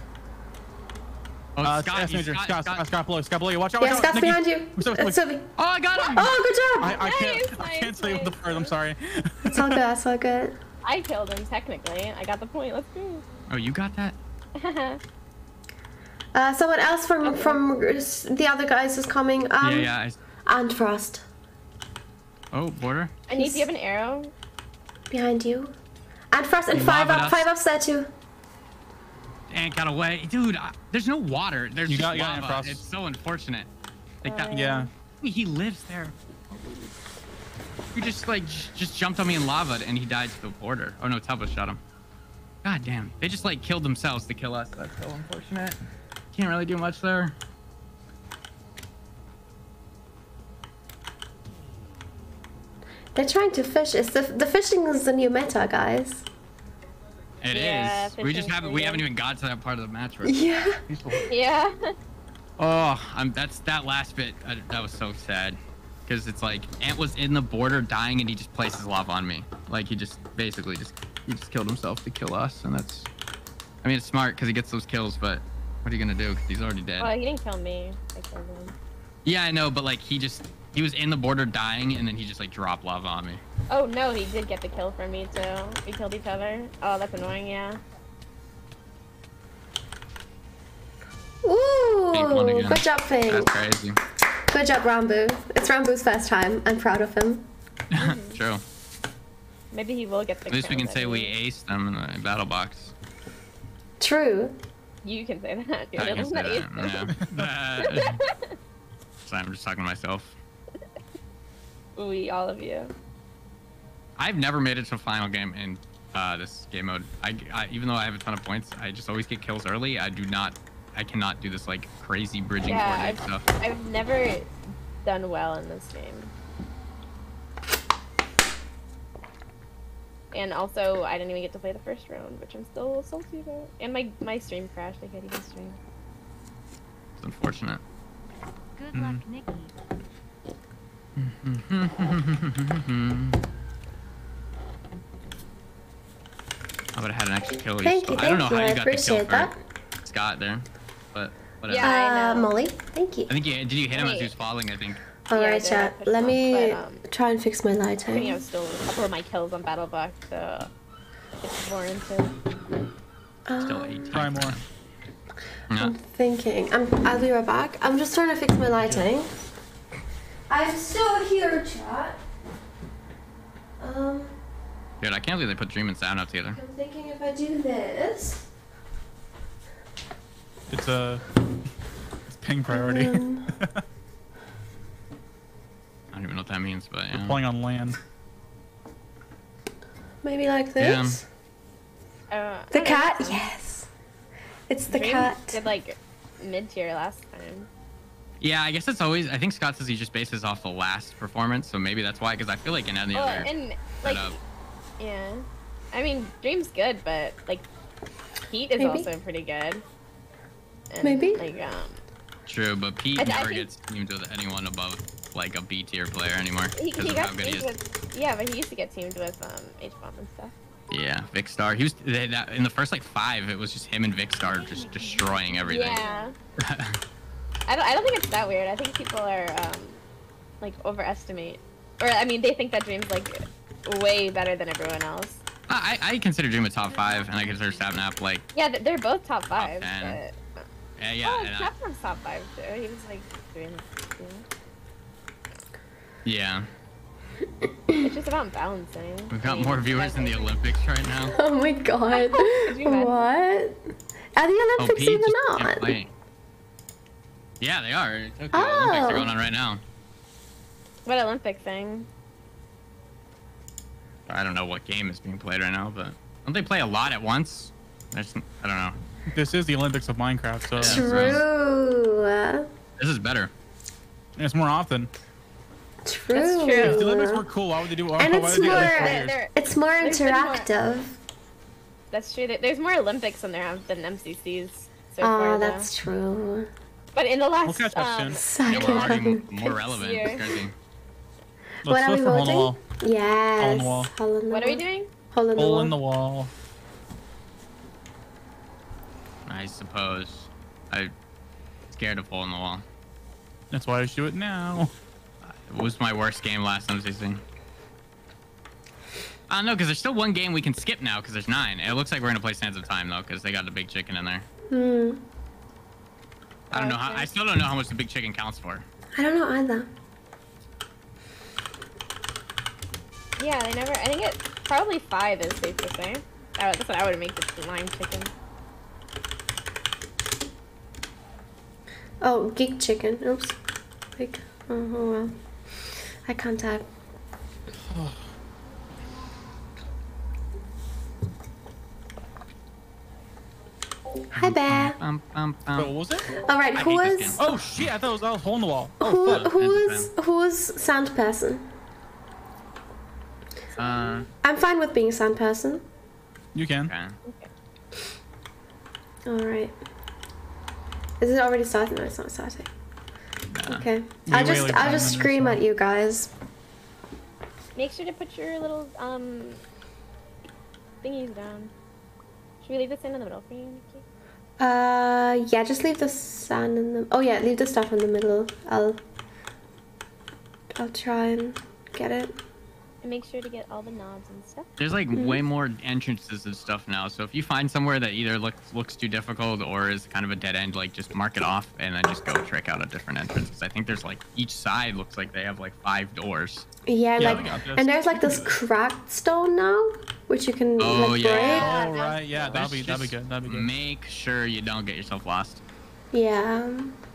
Oh, Uh, Scott, S you- Scott, Scott, Scott. Scott, Scott below, Scott below you. Watch out, Yeah, watch out. Scott's Nikki. behind you. What's up, Uh, what's- Sylvie. Oh, I got him. Oh, good job. I, I can't, Nice, I can't tell you what the nice. first. I'm sorry. It's all good. It's all good. I killed him technically. I got the point. Let's go. Oh, you got that? Uh, someone else from from the other guys is coming. Um, yeah, yeah. I, And Frost oh, border. I need. Do you have an arrow? behind you. And Frost and five up. us. Five up's there too. And got away, dude. I, there's no water. There's You just got- you got lava. It's so unfortunate. Like that. Yeah. He lives there. He just like just jumped on me in lava and he died to the border. Oh no, Telva shot him. God damn. They just like killed themselves to kill us. That's so unfortunate. Can't really do much there. They're trying to fish. It's the the fishing is the new meta, guys. It is. Yeah, We just haven't we haven't even got to that part of the match where Yeah. Yeah. Oh, I'm that's that last bit. I, that was so sad, because it's like Ant was in the border dying, and he just places lava on me. Like he just basically just he just killed himself to kill us, and that's. I mean, it's smart because he gets those kills, but what are you gonna do? 'Cause he's already dead. Well, he didn't kill me. I killed him. Yeah, I know, but like he just he was in the border dying, and then he just like dropped lava on me. Oh no, he did get the kill from me too. We killed each other. Oh, that's annoying. Yeah. Ooh, good job, Pink. That's crazy. Good job, Ranboo. It's Ranboo's first time. I'm proud of him. True. Maybe he will get the. At least we can say we he- aced them in the battle box. True. You can say that. You're I can say that that. Yeah. So I'm just talking to myself. we, all of you. I've never made it to a final game in uh, this game mode. I, I even though I have a ton of points, I just always get kills early. I do not, I cannot do this like crazy bridging Yeah, I've, stuff. I've never done well in this game. And also, I didn't even get to play the first round, which I'm still salty about. And my my stream crashed. I can't even stream. It's unfortunate. Good luck, Mm. Nikki. I would have had an extra kill. Thank you, I don't know thank you. how I you got the kill appreciate for that. Scott there, but whatever. Yeah. I Uh. Molly, thank you. I think you did. You hit him as he was falling. I think. All Yeah, right, chat. Let off, me but, um, try and fix my I think I lighting. was still a couple of my kills on BattleBox, so it's warranted. Still Uh, 18. Try more. Yeah. I'm thinking. I'm, I'll be right back. I'm just trying to fix my lighting. I'm still here, chat. Um, Dude, I can't believe they put Dream and Sound out together. I'm thinking if I do this. It's a it's ping priority. Um, I don't even know what that means, but yeah. Playing on land. maybe like Yeah. this. Uh, The I don't know, cat, yes. It's the Dream cat. did like mid tier last time. Yeah, I guess it's always. I think Scott says he just bases off the last performance, so maybe that's why. Because I feel like in any Well, other and like, setup, yeah, I mean, Dream's good, but like, Pete is Maybe. also pretty good. And, Maybe. Like, um, true, but Pete I- I never think- gets teamed with anyone above like a B tier player anymore he, he of how got good he teamed is. with, yeah, but he used to get teamed with um H bomb and stuff. Yeah, Vikkstar. He was in the first like five. It was just him and Vikkstar just destroying everything. Yeah, I don't, I don't think it's that weird. I think people are um like overestimate, or I mean, they think that Dream's like way better than everyone else. I, I consider Dream a top five, and I consider Sapnap like Yeah, they're both top five. ten. but yeah, yeah. oh, Capcom's top five too. He was like doing. yeah. It's just about balancing. We've I got mean, more viewers in the Olympics right now. Oh my god. Could you imagine? what? Are the Oh, Olympics Pete even just on? playing. Yeah, they are. Tokyo Olympics Oh. are going on right now. What Olympic thing? I don't know what game is being played right now, but don't they play a lot at once? There's, I don't know. This is the Olympics of Minecraft, so Yeah. True. This is better. it's more often. True. That's true. If the Olympics were cool, why would they do? And it's would it more- like They're- weird? they're- It's more There's more- interactive. That's true. There's more Olympics than there have been MCCs so Ah, far. though. that's true. But in the last, We'll catch up um, soon. Yeah, we're already more relevant. Yeah. It's crazy. What are we for hole in the voting? wall. Yes. in the wall. Hole in the what are we doing? Hole in the Hole wall. in the wall. I suppose. I'm scared of hole in the wall. That's why I should do it now. It was my worst game last MCC. I don't know, because there's still one game we can skip now, because there's nine. It looks like we're going to play Sands of Time, though, because they got the big chicken in there. Hmm. I don't know how, I still don't know how much the big chicken counts for. I don't know either. Yeah, they never. I think it probably five is safe to say. Uh, that's what I would make the lime chicken. Oh, geek chicken. Oops. Like, oh, oh well. I can't type. Hi, Bear. Bum, bum, bum. Wait, what was it? All right, I who hate this is game. Oh shit! I thought it was a hole in the wall. who fuck. who's who's sound person? Uh, I'm fine with being a sand person. You can. okay. All right. Is it already starting? No, it's not starting. Nah. Okay. I'll wait just I'll just scream at you guys. Make sure to put your little um thingies down. Should we leave the sand in the middle for you, Nikki? Uh, yeah, just leave the sand in the. Oh yeah, leave the stuff in the middle. I'll. I'll try and get it. And make sure to get all the knobs and stuff. There's like Mm-hmm. way more entrances and stuff now. So if you find somewhere that either looks looks too difficult or is kind of a dead end, like just mark it off and then just go trick out a different entrance. Because I think there's like each side looks like they have like five doors. Yeah, Yeah, like, we got this. and there's like this cracked stone now, which you can Oh, like yeah. Oh Yeah, right, yeah, that'll be that'll be good. That'll be good. Make sure you don't get yourself lost. break.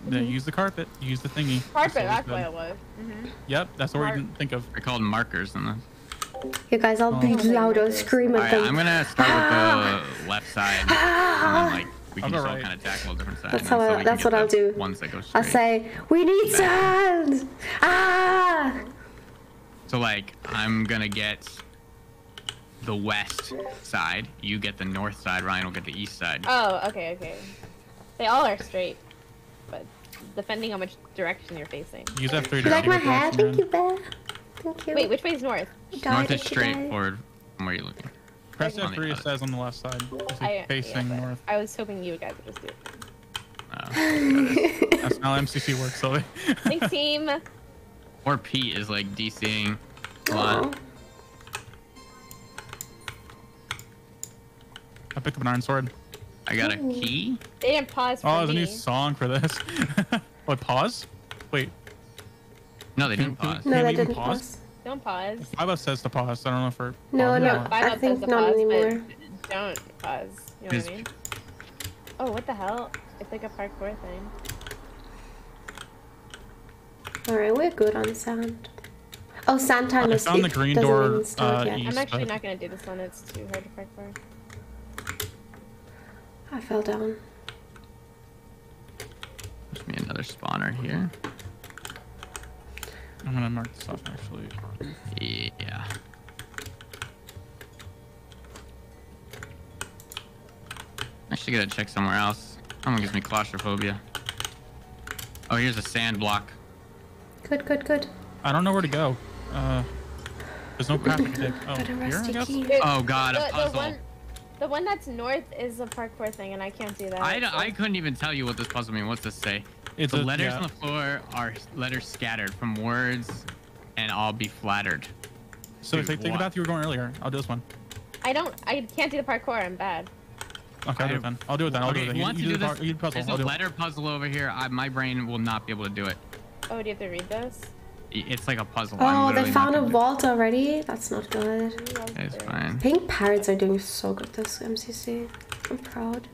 Yeah. Yeah, use the carpet. Use the thingy. Carpet, always that's what it was. Mm-hmm. Yep, that's what we didn't think of. They're called markers in this. You guys, I'll be Oh. louder, scream at Alright, them. I'm gonna start with the left side, and then like we can go just all right. kind of tackle different sides. That's how so I- that's what I'll do. Ones that go I'll say, we need sand! Ah! So like I'm gonna get the west side. You get the north side. Ryan will get the east side. Oh, okay, okay. They all are straight, but depending on which direction you're facing. Use F3 You to like my navigate the hair? Thank you're you, Bear. Thank you. Wait, which way is north? Died north is straight today. forward from where you're looking. Press F3 it other. says on the left side. It's I, facing yeah, north. I was hoping you guys would just do it. Uh, That's how MCC works, Sylvie. Thanks, team. or Pete is like DCing a lot. Aw. I picked up an iron sword. I got a key. They didn't pause for Oh, there's a new song for this. Wait, pause? Wait, No, they didn't pause. No, they didn't pause? pause. Don't pause. Five us says to pause. I don't know if we're. No, pausing no. or not. Five I up think says to not pause, anymore. but don't pause. You know what I mean? Oh, what the hell? It's like a parkour thing. Alright, we're good on sound. Oh, sand time I is found the green door, uh, east. I'm actually but- not gonna do this one. It's too hard to parkour. I fell down. There's me another spawner here. I'm gonna mark this off actually. Yeah. I should gotta check somewhere else. Someone gives me claustrophobia. Oh, here's a sand block. Good, good, good. I don't know where to go. Uh, there's no crafting to take. Oh, here, I guess? key. Oh god, a the, the puzzle. One, the one that's north is a parkour thing, and I can't do that. I, don't- so- I couldn't even tell you what this puzzle means. What's this say? It's the a- letters yeah. on the floor are letters scattered from words, and I'll be flattered. So Dude, take, take the path you were going earlier. I'll do this one. I don't. I can't do the parkour. I'm bad. Okay, I'll do it then. I'll do it then. I'll okay, do it then. you You, want you to do do the, this? par- you do the puzzle. There's I'll a do it. letter puzzle over here. I, my brain will not be able to do it. Oh, do you have to read this? It's like a puzzle. Oh, they found a gonna do it. vault already? That's not good. It's fine. Pink Parrots are doing so good this MCC. I'm proud.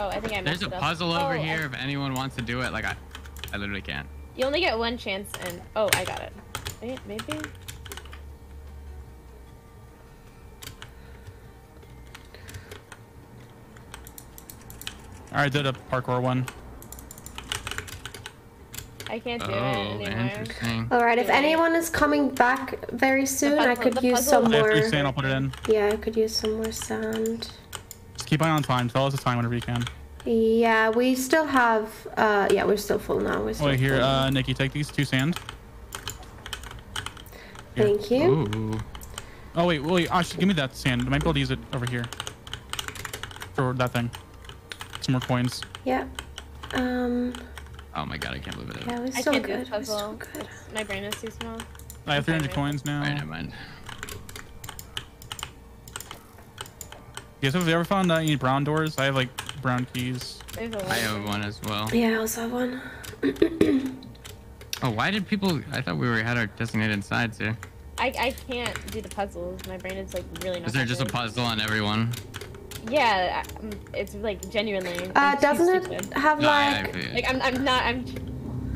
Oh, I think I messed There's a it up. puzzle over Oh, I- here if anyone wants to do it. Like I, I literally can't. You only get one chance, and oh, I got it. Wait, maybe. I did a parkour one. I can't do it Oh, anymore. interesting. All right, if anyone is coming back very soon, I could use puzzle- some I have more. three sand. I'll put it in. Yeah, I could use some more sand. Just keep eye on time. Tell us the time whenever you can. Yeah, we still have. Uh, yeah, we're still full now. We're still Wait here, uh, Nikki, take these two sand. here. Thank you. Ooh. Oh wait, wait. Actually, give me that sand. I might be able to use it over here for that thing. Some more coins. Yeah. Um. Oh my god, I can't believe it. Yeah, we're I still can't do good. the We're still puzzle. good. My brain is too small. I have 300 coins now. Alright, never mind. You guys have you ever found uh, any brown doors? I have like brown keys. There's. I have one as well. Yeah, I also have one. Oh, why did people? I thought we were had our designated sides here. I, I can't do the puzzles. My brain is like really not. Is there that just a puzzle on everyone? Yeah, I- um, it's like genuinely. Uh, doesn't stupid. it have No, I, like? I, Like I'm I'm not I'm.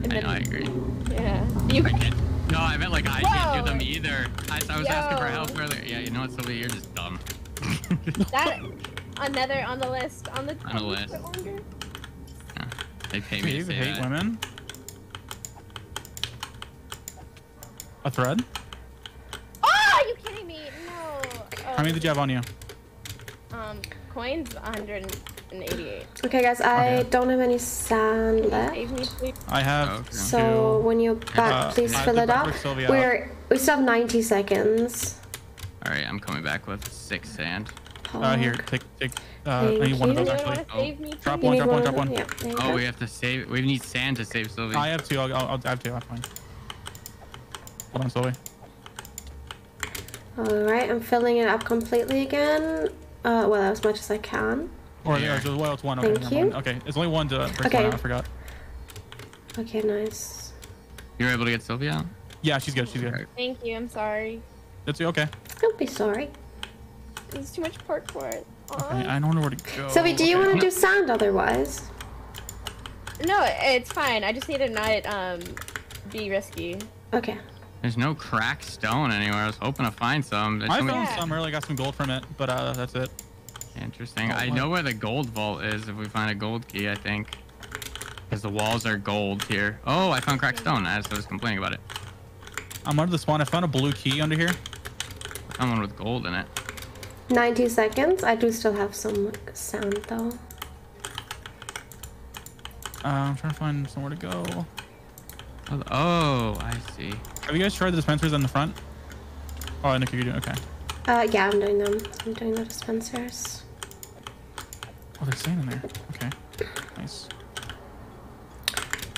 And I, know, I agree. yeah. You I can't. No, I meant like I can't do them either. I, I was asking for help earlier. Yeah, you know what, Sylvia, you're just dumb. that another on the list on the On the list. bit they pay me to say hate that. women. A thread? Oh, are you kidding me? No. How many did you have on you? Um, coins 188. Okay, guys, I Okay. don't have any sand left. save me, please? I have Okay. So two. when you're back, Uh, please fill it up. We're we still have 90 seconds. All right, I'm coming back with six sand. Uh, here, take, take. Uh, I need one of those Anyone actually. want to save me? Drop one, drop one, drop one. Yeah, Oh, we have to save. We need sand to save Sylvia. I have two. I'll, I'll, I'll I have two. That's fine. Hold on, Sylvie. All right, I'm filling it up completely again. Uh, well, as much as I can. Or Here. yeah, so, well, it's one. Okay, Thank you. mind. Okay, it's only one to break Okay. one out. I forgot. Okay, nice. You were able to get Sylvia out? Yeah, she's good. She's good. Thank you. I'm sorry. That's okay. Don't be sorry. There's too much parkour. Aw. okay. I don't know where to go. Sylvie, do you Okay. want to do sound otherwise? No, it's fine. I just need to not um be risky. Okay. There's no cracked stone anywhere. I was hoping to find some. but I can found Yeah. some earlier. Got some gold from it, but uh, that's it. Interesting. Oh, I know where the gold vault is if we find a gold key, I think. Because the walls are gold here. Oh, I found cracked stone. I was complaining about it. I'm under the spawn. I found a blue key under here. Someone with gold in it. 90 seconds. I do still have some like, sand though. Uh, I'm trying to find somewhere to go. Oh, oh, I see. Have you guys tried the dispensers in the front? Oh, Nick, you're doing okay. Uh, yeah, I'm doing them. I'm doing the dispensers. Oh, there's sand in there. Okay. Nice.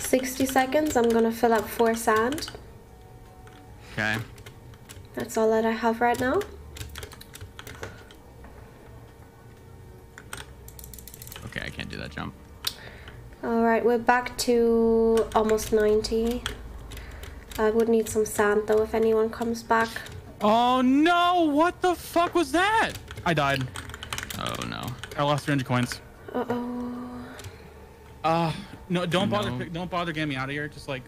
60 seconds. I'm gonna fill up four sand. Okay. That's all that I have right now. Okay, I can't do that jump. All right, we're back to almost 90. I would need some sand though if anyone comes back. Oh no! What the fuck was that? I died. Oh no. I lost 300 coins. Uh oh. Uh, no, don't bother. No. pick- Don't bother getting me out of here. Just like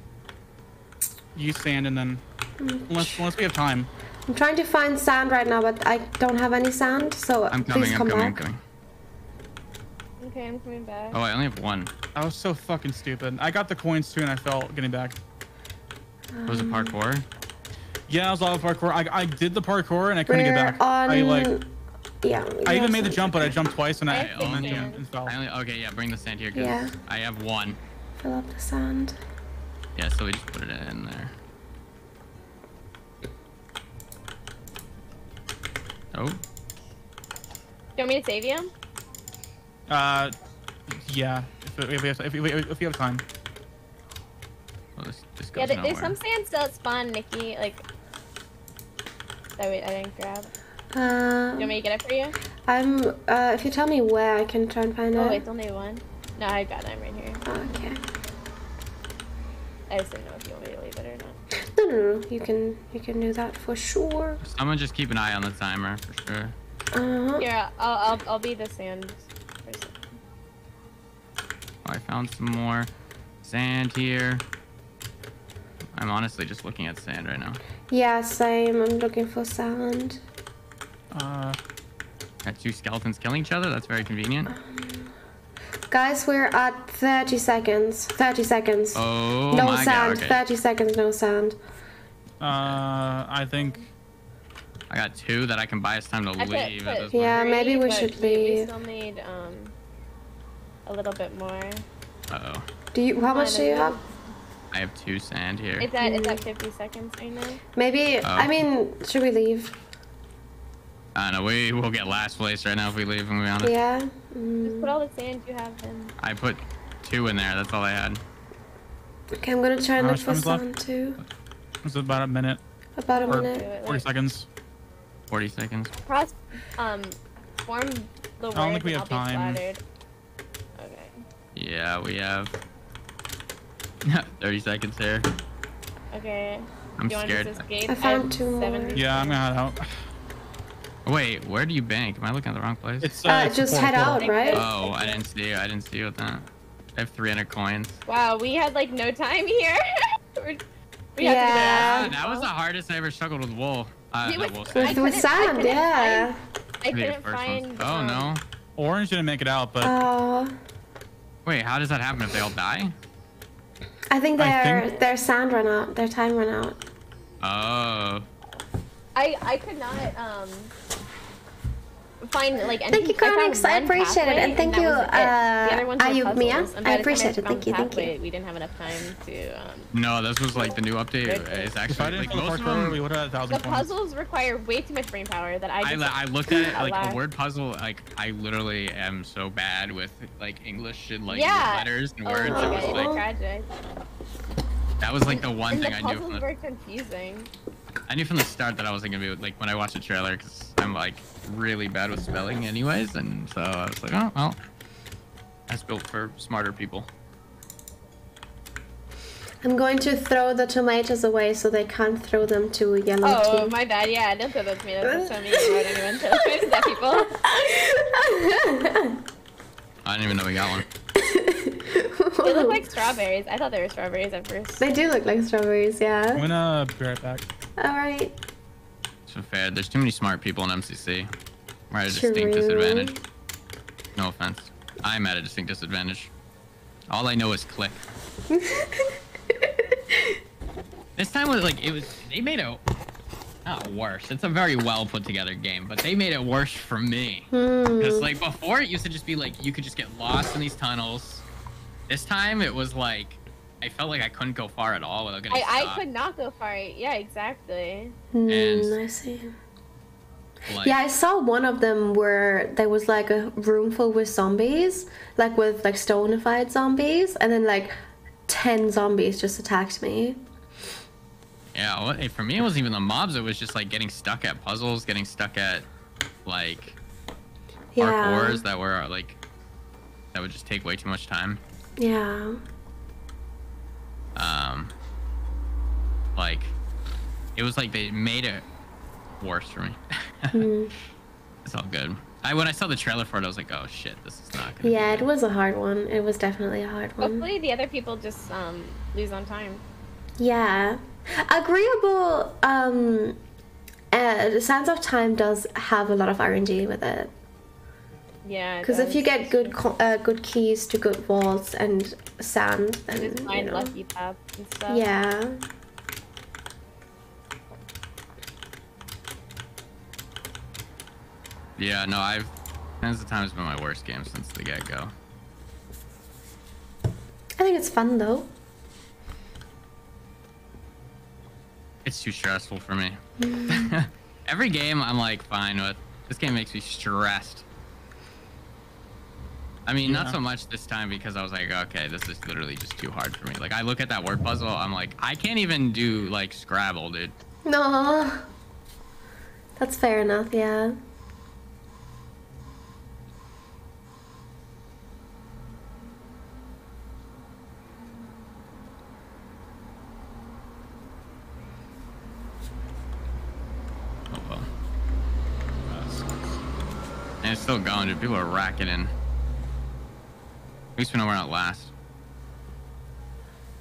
use sand and then unless unless we have time. I'm trying to find sand right now, but I don't have any sand, so I'm please coming, I'm come coming, I'm back. coming. Okay, I'm coming back. Oh, I only have one. I was so fucking stupid. I got the coins too, and I felt getting back. Was it parkour? Yeah, I was all parkour. I, I did the parkour and I couldn't We're get back. on. I like yeah. I even made the jump, but I jumped twice and I, I I think went so. and, and fell. I only, okay, yeah, bring the sand here because Yeah. I have one. Fill up the sand. Yeah, so we just put it in there. Oh, Do you want me to save you? Uh, yeah. If, if, we have, if, we- if we have time. well, this, this Yeah, there, there's some sand still at spawn, Nikki. Like that. Wait, I didn't grab. Do Uh, you want me to get it for you? I'm. Uh, if you tell me where, I can try and find Oh, it. wait, it's only one. No, I got it. I'm right here. Oh, okay. I just didn't know if you want me to leave it or not. No, no, no. You can. You can do that for sure. Someone just keep an eye on the timer for sure. Uh huh. Here, I'll I'll, I'll be the sand person. Oh, I found some more sand here. I'm honestly just looking at sand right now. Yeah, same. I'm looking for sand. Uh, Got two skeletons killing each other. That's very convenient. Guys, we're at 30 seconds. 30 seconds. Oh no my sand. god. Okay. 30 seconds, no sand. uh, I think I got two that I can buy us time to I leave at put Yeah, point. maybe we should leave. We still need um a little bit more. Uh oh. Do you? How much do you have? I have two sand here. It's at it's at 50 seconds right now. Maybe. Oh. I mean, should we leave? I don't know. We will get last place right now if we leave. And be honest. Yeah. Just Mm. put all the sand you have in. I put two in there. That's all I had. Okay, I'm gonna try and How look much for time is left? sand too. it's about a minute About a Or- minute. 40 seconds. 40 seconds. Cross, um, form the words don't think we have time. flattered. Okay. Yeah, we have 30 seconds here. Okay. I'm scared. to just escape? I found two more. Yeah, I'm gonna head out. Wait, where do you bank? Am I looking at the wrong place? It's Uh, it's just head out, right? Oh, I didn't see you. I didn't see you with that. I have 300 coins. Wow, we had like no time here. We're- we to Yeah. go Ah, out. that was the hardest I ever struggled with wool. Uh, was- wool I With, sand. with I sand, couldn't yeah. I the couldn't first ones. find. Oh um, no. Orange didn't make it out, but Oh, Wait, how does that happen if they all die? I think I their think- their sand ran out. Their time ran out. Oh. I I could not um find like Thank anything. you, Chronix. I found one appreciate it, and thank that you, was it. the other uh, ones were Ayub Mia. I by the time appreciate it. found Thank the you, thank you. We didn't have enough time to. Um, No, this was like the new update. Good. It's actually didn't like the most of parkour, we them. would have had a the thousand points. puzzles require way too much brain power that I I, just. I looked at it like a word puzzle. Like I literally am so bad with like English and like yeah. letters and oh words. my It was it's like tragic. that was like the one And thing the I knew puzzles from the were confusing. I knew from the start that I wasn't gonna be like when I watched the trailer because I'm like really bad with spelling anyways, and so I was like, oh well, that's built for smarter people. I'm going to throw the tomatoes away so they can't throw them to a yellow Oh, team. my bad. Yeah, I don't throw those tomatoes. That's so mean. Why don't even throw tomatoes at people? I didn't even know we got one. They look like strawberries. I thought they were strawberries at first. They do look like strawberries, yeah. I'm yeah. Uh, gonna be right back. All right. So fair. There's too many smart people in MCC. We're at a distinct True. disadvantage. No offense. I'm at a distinct disadvantage. All I know is click. This time was like it was. They made it not worse. It's a very well put together game, but they made it worse for me. Hmm. Because like before, it used to just be like you could just get lost in these tunnels. This time it was like I felt like I couldn't go far at all without getting I, I could not go far. Yeah, exactly. Hmm, And- I see. Like, Yeah, I saw one of them where there was like a room full with zombies, like with like stonified zombies, and then like ten zombies just attacked me. Yeah, well, for me, it wasn't even the mobs. It was just like getting stuck at puzzles, getting stuck at like Yeah. parkours that were like that would just take way too much time. Yeah. Um, like it was like they made it worse for me. Hmm. it's all good. I when I saw the trailer for it, I was like, oh shit, this is not. Gonna Yeah, be it was a hard one. It was definitely a hard one. Hopefully, the other people just um lose on time. Yeah. Agreeable. Um. Uh, Sands of Time does have a lot of RNG with it. Yeah. Because if you get good co- uh, good keys to good walls and sand, then just you find know. lucky tap and stuff. Yeah. Yeah, no, I've. Hands of Time has been my worst game since the get go. I think it's fun though. It's too stressful for me. Mm. Every game I'm like fine with. This game makes me stressed. I mean, not so much this time because I was like, okay, this is literally just too hard for me. Like, I look at that word puzzle, I'm like, I can't even do like Scrabble, dude. No. That's fair enough, yeah. Oh well. And it's still going, dude. People are racking in. At least we know we're not last.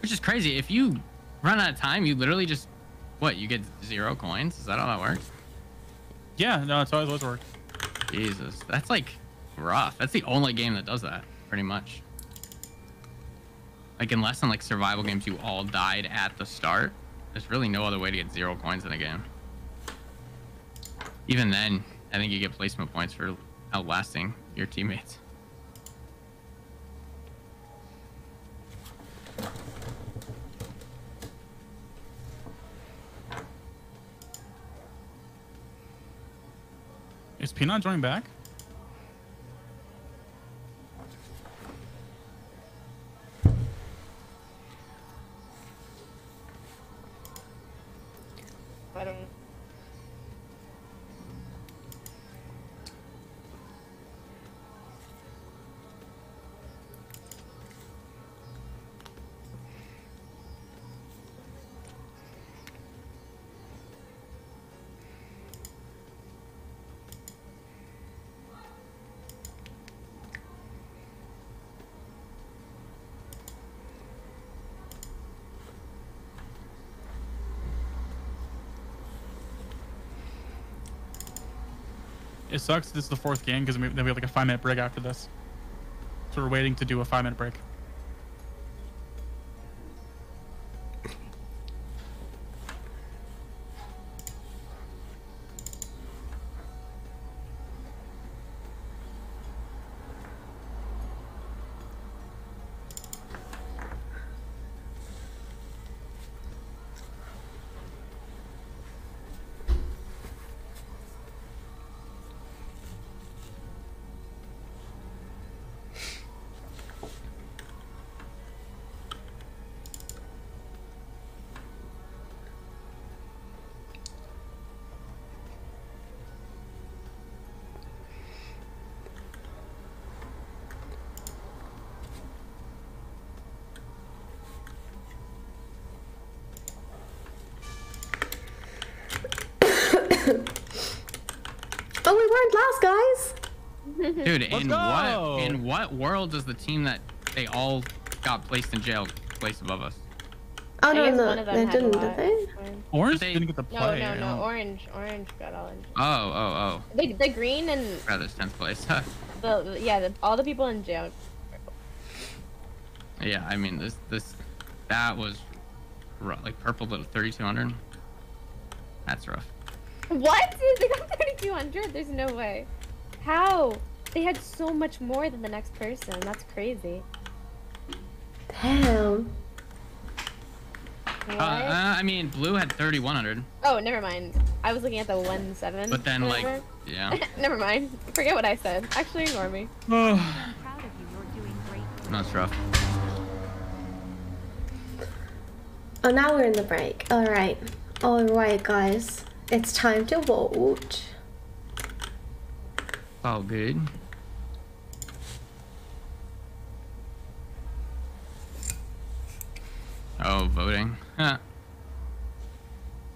Which is crazy. If you run out of time, you literally just what? You get zero coins. Is that how that works? Yeah, no, it's always always worked. Jesus, that's like rough. That's the only game that does that, pretty much. Like unless in like survival games you all died at the start, there's really no other way to get zero coins in a game. Even then, I think you get placement points for outlasting your teammates. Is Peanut joining back? I don't. It sucks. This is the fourth game because then we have like a five minute break after this. So we're waiting to do a five minute break. Oh, we weren't last, guys. Dude, Let's in go! what in what world does the team that they all got placed in jail place above us? Oh I no, no, one of them they didn't, did they? Orange They- didn't get the No, play. no, you no. know. Orange, orange got all in. Oh, oh, oh, The, the green and oh. Rather tenth place. the, the yeah, the, all the people in jail. yeah, I mean this this that was rough. like purple to 3200. That's rough. What? They got 3,200? There's no way. How? They had so much more than the next person. That's crazy. Damn. What? Uh, uh, I mean, blue had 3100, oh, never mind. I was looking at the one seven. but then like, whatever. yeah, never mind. Forget what I said. Actually, ignore me. I'm proud of you. You're doing great. that's rough. Oh, now we're in the break. All right, all right, guys. It's time to vote. All good. Oh, voting. Huh.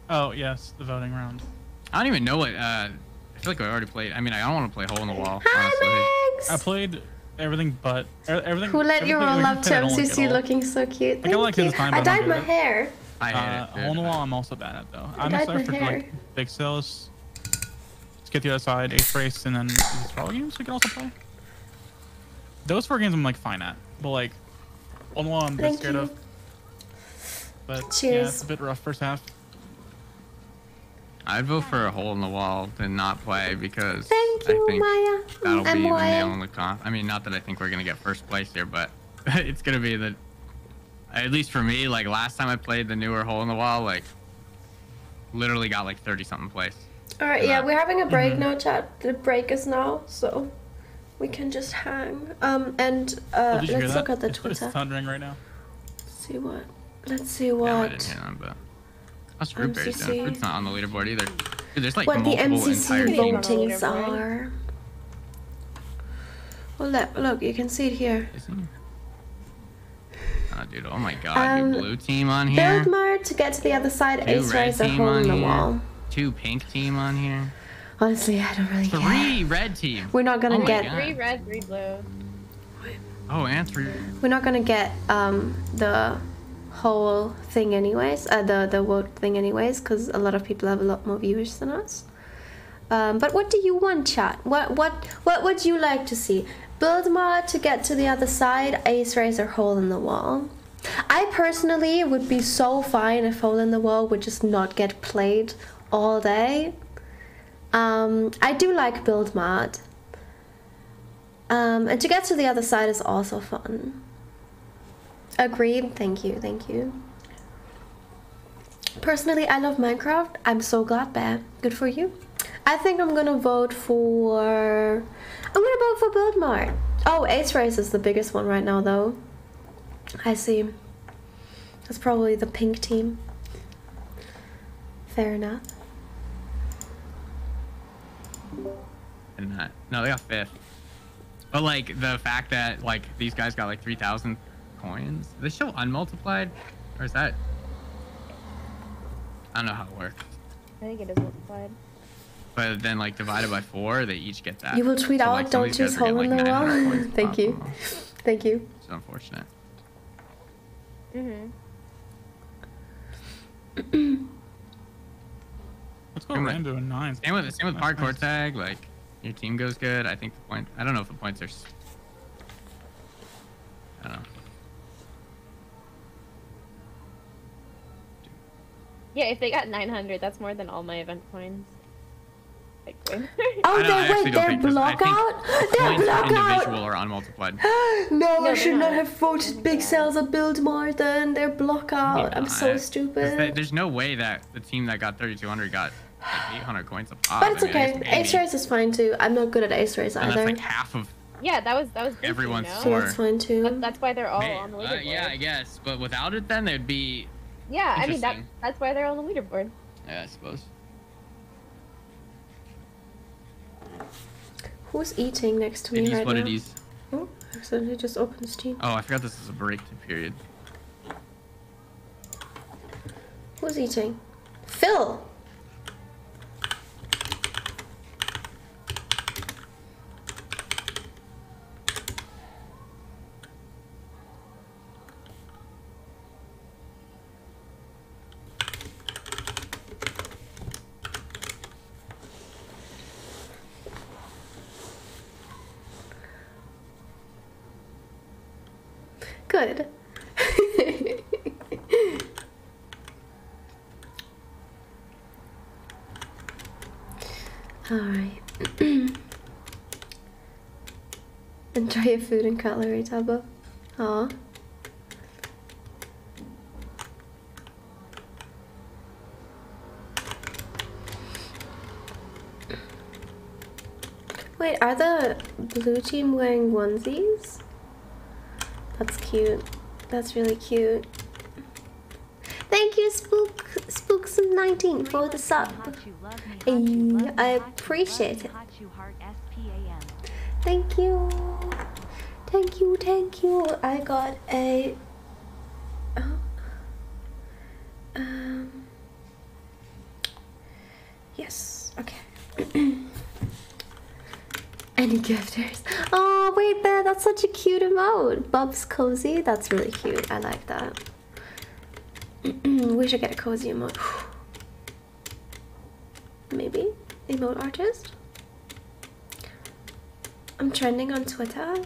Oh yes, the voting round. I don't even know what. Uh, I feel like I already played. I mean, I don't want to play hole in the wall. Hi, honestly. I played everything but e- everything. Who let you everything roll up to I don't like MCC looking so cute? I Thank like you. his time, I dyed my good. hair. I hate Uh, it. hole in the wall, I'm also bad at though. I I'm dyed excited for my like hair. big sales. Let's get the other side, ace race, and then these this all games we can also play. Those four games I'm like fine at, but like hole in the wall I'm Thank scared you. of. But yeah, Cheers. it's a bit rough first half. I'd vote for a hole in the wall to not play because Thank I think Maya. that'll and be the Moya. nail in the coffin. I mean, not that I think we're gonna get first place here, but it's gonna be the. At least for me, like last time I played the newer hole in the wall, like literally got like 30 something place. All right, yeah, Yeah. we're having a break Mhm. now, chat. The break is now, so we can just hang. Um, and Oh, uh, did let's that? look at the It's- Twitter. It's thundering right now. see what. Let's see Yeah, I what. didn't but how's Fruitberries doing? Fruit's not on the leaderboard either. Dude, there's like what the multiple MCC entire teams. votings are. Well, look, look, you can see it here. Is he? Oh, dude, oh my god, Um, blue team on here. Build Mart to get to the other side. Two Ace red a team hole in the here. wall. Two pink team on here. Honestly, I don't really care. Three red team. We're not gonna Oh get. God. Three red, three blue. Oh, and three. We're not gonna get um the whole thing anyways, uh, the the vote thing anyways, because a lot of people have a lot more viewers than us. Um, but what do you want, chat? What what what would you like to see? Build Mart to get to the other side, Ace Razor hole in the wall. I personally would be so fine if hole in the wall would just not get played all day. Um, I do like Build Mart. Um, and to get to the other side is also fun. Agreed. Thank you. Thank you. Personally, I love Minecraft. I'm so glad, Bear. Good for you. I think I'm gonna vote for. I'm gonna vote for Build Mart. Oh, Ace Race is the biggest one right now, though. I see. That's probably the pink team. Fair enough. And that. No, they got fifth. But like the fact that like these guys got like three thousand coins. Are they still unmultiplied, or is that? I don't know how it works. I think it is multiplied. But then like divided by four, they each get that. You will tweet So, out, like, don't of these choose are getting, in like, the 900 wall. Thank you. them. Thank you. It's unfortunate. Mm-hmm. Let's go I'm like- random and nine. Same with same with Nice, parkour nice. tag. Like your team goes good. I think the point. I don't know if the points are. I don't know. Yeah, if they got 900, that's more than all my event coins. Like, Oh, I, don't, I they actually wait, don't they're think this- I block out. They're points block out. individual or unmultiplied. No, I they're should not not. have voted Big Cells or Build Mart then. They're block out. I'm so Maybe stupid. there- There's no way that the team that got 3,200 got like 800 coins a pop. but it's I mean, okay. maybe- Ace Race is fine too. I'm not good at Ace Race And that's either. like half of. yeah, that was that was Disney, Everyone's no? so score. that's fine too. That, that's why they're all May- on the uh, leaderboard. yeah, I guess. But without it, then they'd be. Yeah, I mean that that's why they're on the leaderboard. Yeah, I suppose. Who's eating next to me It is right what now? it is. Oh, I accidentally just opened Steam. Oh, I forgot this is a break period. Who's eating? Phil. Good. Alright. Enjoy your food and cutlery, Tubbo. Aw. Wait, are the blue team wearing onesies? That's cute. That's really cute. Thank you, Spook Spooks19 for the sub. I appreciate it. Thank you. Thank you, thank you. I got a. Oh. Um. Yes, okay. Any gifters? Oh, wait, there, that's such a cute emote. Bub's cozy, that's really cute. I like that. we should get a cozy emote. Maybe? Emote artist? I'm trending on Twitter.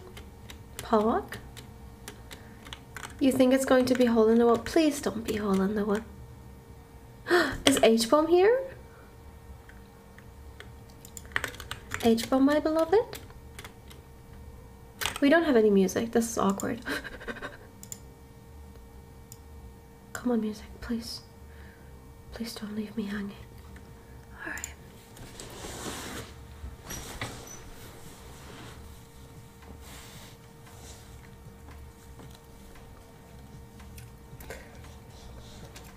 Pollock? You think it's going to be hole in the wall? Please don't be hole in the wall. Is H-bomb here? H-bomb, my beloved? We don't have any music. This is awkward. Come on, music, please. Please don't leave me hanging. Alright.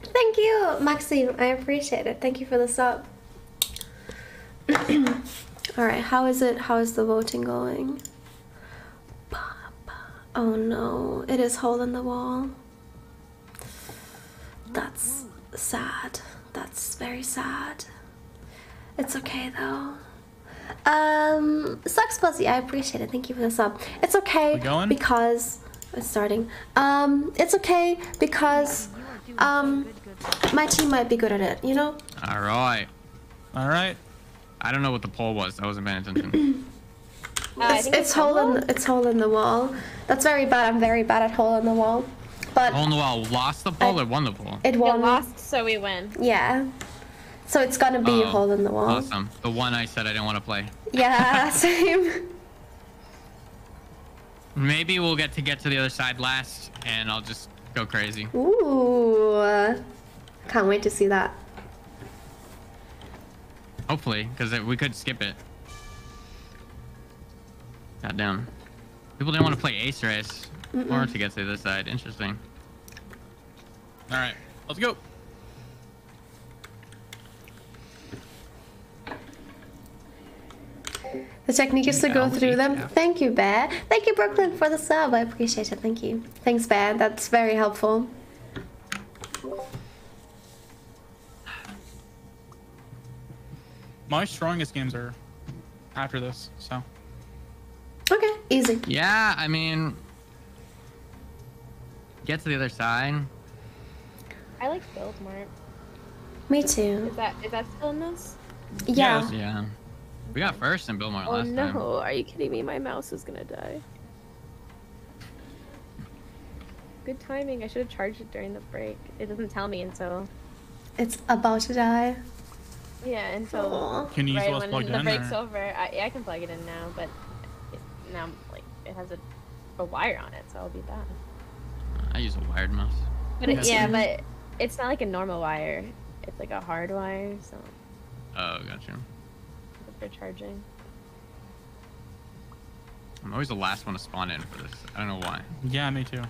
Thank you, Maxine. I appreciate it. Thank you for the sub. Alright, how is it? How is the voting going? Oh no, it is hole in the wall. That's sad. That's very sad. It's okay though. Um, sucks fuzzy. I appreciate it. Thank you for the sub. It's okay going? because It's starting. Um, it's okay because You are doing Um, my team might be good at it. You know. All right. All right. I don't know what the poll was. I wasn't paying attention. Uh, I It's, it's hole in the, it's hole in the wall. That's very bad. I'm very bad at hole in the wall. But Hole in the wall lost the poll or won the poll? it Get won. lost, so we win. Yeah. So it's gonna be a Oh, hole in the wall. Awesome. The one I said I didn't want to play. Yeah, same. Maybe we'll get to get to the other side last, and I'll just go crazy. Ooh. Can't wait to see that. Hopefully, because we could skip it. Goddamn. People didn't want to play Ace Race or to get to the other side. Interesting. All right. Let's go. The technique is to go through them. Thank you, Bear. Thank you, Brooklyn, for the sub. I appreciate it. Thank you. Thanks, Bear. That's very helpful. My strongest games are after this, so. Okay, easy. Yeah, I mean, get to the other side. I like Build Mart. Me too. Is that is that still in this? Yeah. Yes. Yeah. We got first in Build Mart Oh last no! time. Are you kidding me? My mouse is gonna die. Good timing. I should have charged it during the break. It doesn't tell me until It's about to die. Yeah until Aw. Can you use right what's when plugged the in? break's or- over. I, yeah, I can plug it in now, but it, now like it has a, a wire on it, so I'll be that. I use a wired mouse. But it, yeah, but it's not like a normal wire. It's like a hard wire, so Oh, gotcha. good for charging. I'm always the last one to spawn in for this. I don't know why. Yeah, me too.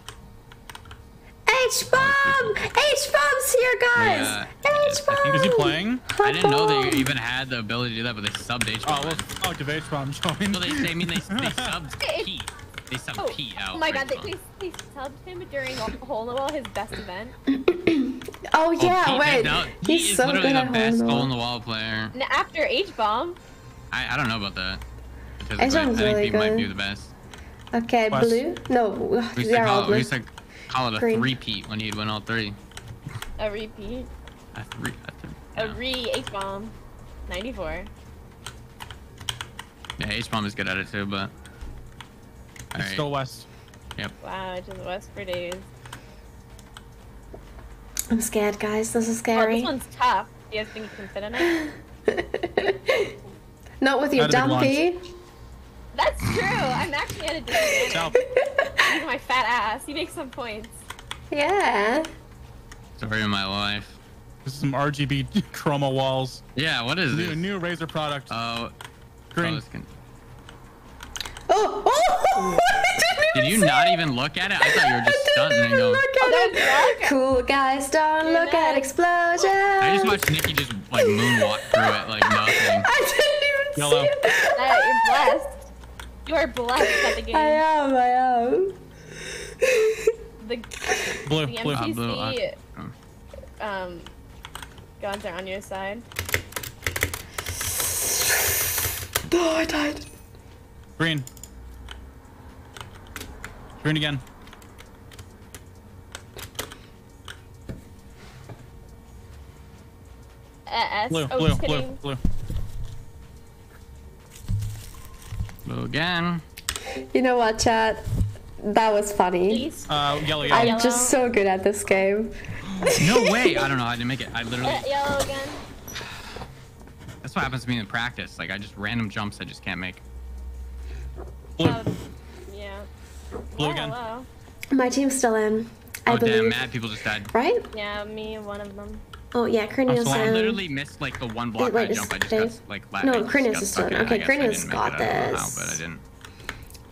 H bomb! H bomb's here, guys! Yeah, H bomb! Is he playing? I didn't know they even had the ability to do that, but they subbed H-Bomb. Oh, well, oh, Devage bomb joined. So they, they, I mean, they, they subbed It- Pete. They subbed Oh, Pete out. oh my god, they, they, they subbed him during a hole in the wall, his best event. Oh Oh, yeah, Pete wait. is out- He's is so literally good the at best the hole in wall. the wall player. And after H bomb, I, I don't know about that. Because H-bomb's I think really Pete might be the best. Okay, West. blue? No, they're all call, it, we blue. Used to call it a Green. three-peat when he'd win all three. a repeat, A three. A three a re H bomb, 94. yeah, H-bomb is good at it too, but. It's Alright. still west. Yep. Wow, it just West for days. I'm scared, guys. This is Oh, scary. this one's tough. You guys think you can fit in it? Not with your Not a dumpy. That's true. I'm actually at a disadvantage. South. Look my fat ass. You make some points. yeah. Story of my life. This is some RGB chroma walls. Yeah, what is New, this? new Razer product. Oh, Green. oh, can- Oh! oh! Didn't Did even you not it. even look at it? I thought you were I just didn't stunting and even going. look at Oh, it. Cool guys don't look at explosions. I just watched Nikki just like moonwalk through it like nothing. I didn't even Yellow. see it. Uh, you're blessed. You are blessed at the game. I am, I am. The, blue, the blue. Uh, MTC blue, uh, oh. um, guns are on your side. Oh, I died. Green. Green again. Uh, S. Blue, oh, blue, just blue, kidding. blue. Blue again. You know what, chat? That was funny. Uh, yellow, yellow. I'm Yellow. just so good at this game. No way. I don't know. I didn't make it. I literally. Uh, yellow again. That's what happens to me in practice. Like I just random jumps I just can't make. blue. Uh, yeah. Blue Oh, again. hello. My team's still in. I oh believe. damn! Mad people just died. Right? Yeah, me and one of them. Oh yeah, Krinios still I in. in. literally missed like the one block wait, I jump. I just Dave- got like. la- No, I just is stuck still in in. it. I Okay, guess I got make it. I don't know how, this. but I didn't.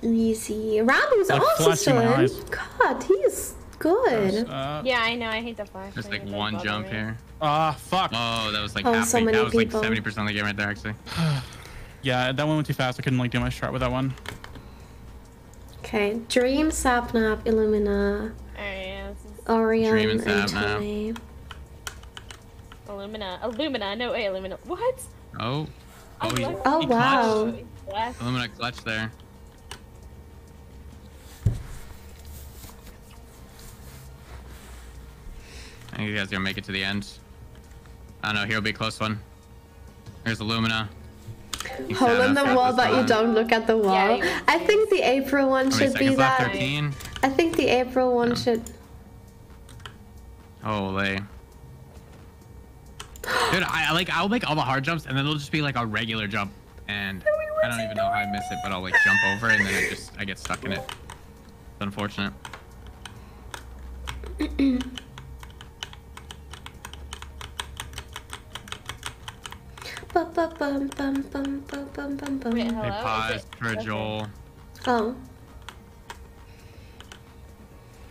Easy. Ranboo's Like also flashing still my in. eyes. God, he's good. Uh, Yeah, I know. I hate the flash. There's like one bother jump me. here. Ah, fuck. Oh, that was like Oh, half. so the- many that was like people. 70% of the game right there, actually. Yeah, that one went too fast. I couldn't like do my strat with that one. Okay, Dream, Sapnap, Illumina, Alright, yeah, is Orion, Dream and and Sapnap. Illumina. Illumina. No, way, Illumina. What? Oh. Oh, he, oh he wow. Clutched. Illumina clutch there. I think you guys are gonna make it to the end. I don't know, here'll be a close one. There's Illumina. He's Hole in the wall, but you don't look at the wall. Yeah, I think the April one should be that. 13? I think the April one yeah. should. Holy. Dude, I like I'll make all the hard jumps and then it'll just be like a regular jump and I don't even know how I miss it, but I'll like jump over and then I just I get stuck in it. It's unfortunate. Bum, bum, bum, bum, bum, bum, bum, bum. Wait, hello? They paused for okay. Joel. Oh.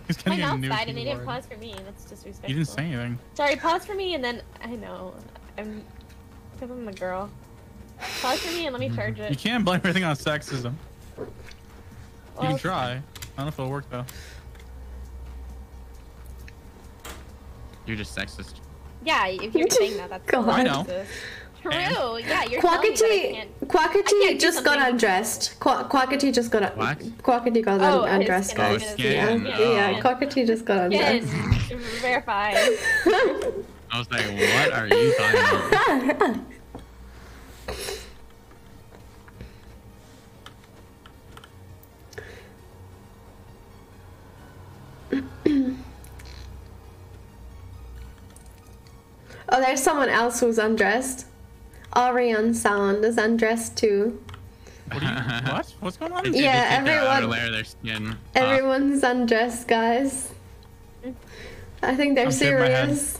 He's My getting a mouth new died and they didn't keyboard. pause for me. That's disrespectful. He didn't say anything. Sorry, pause for me and then I know. I'm because I'm a girl. Pause for me and let me charge it. You can't blame everything on sexism. You can try. I don't know if it'll work though. You're just sexist. Yeah, if you're saying that, that's God. I know. racist. True. Yeah, you're telling me that I Quackity, can't. I Quackity can't just got undressed. Qu- Quackity just got What? Quackity got Oh, un- undressed, skin guys. is Yeah, skin. yeah. Oh. Quackity just got Again, undressed. verify. I was like, what are you talking about? Oh, there's someone else who's undressed. Orion sound is undressed too. What? You, what? What's going on? yeah, everyone. Everyone's undressed, guys. I think they're I'm serious.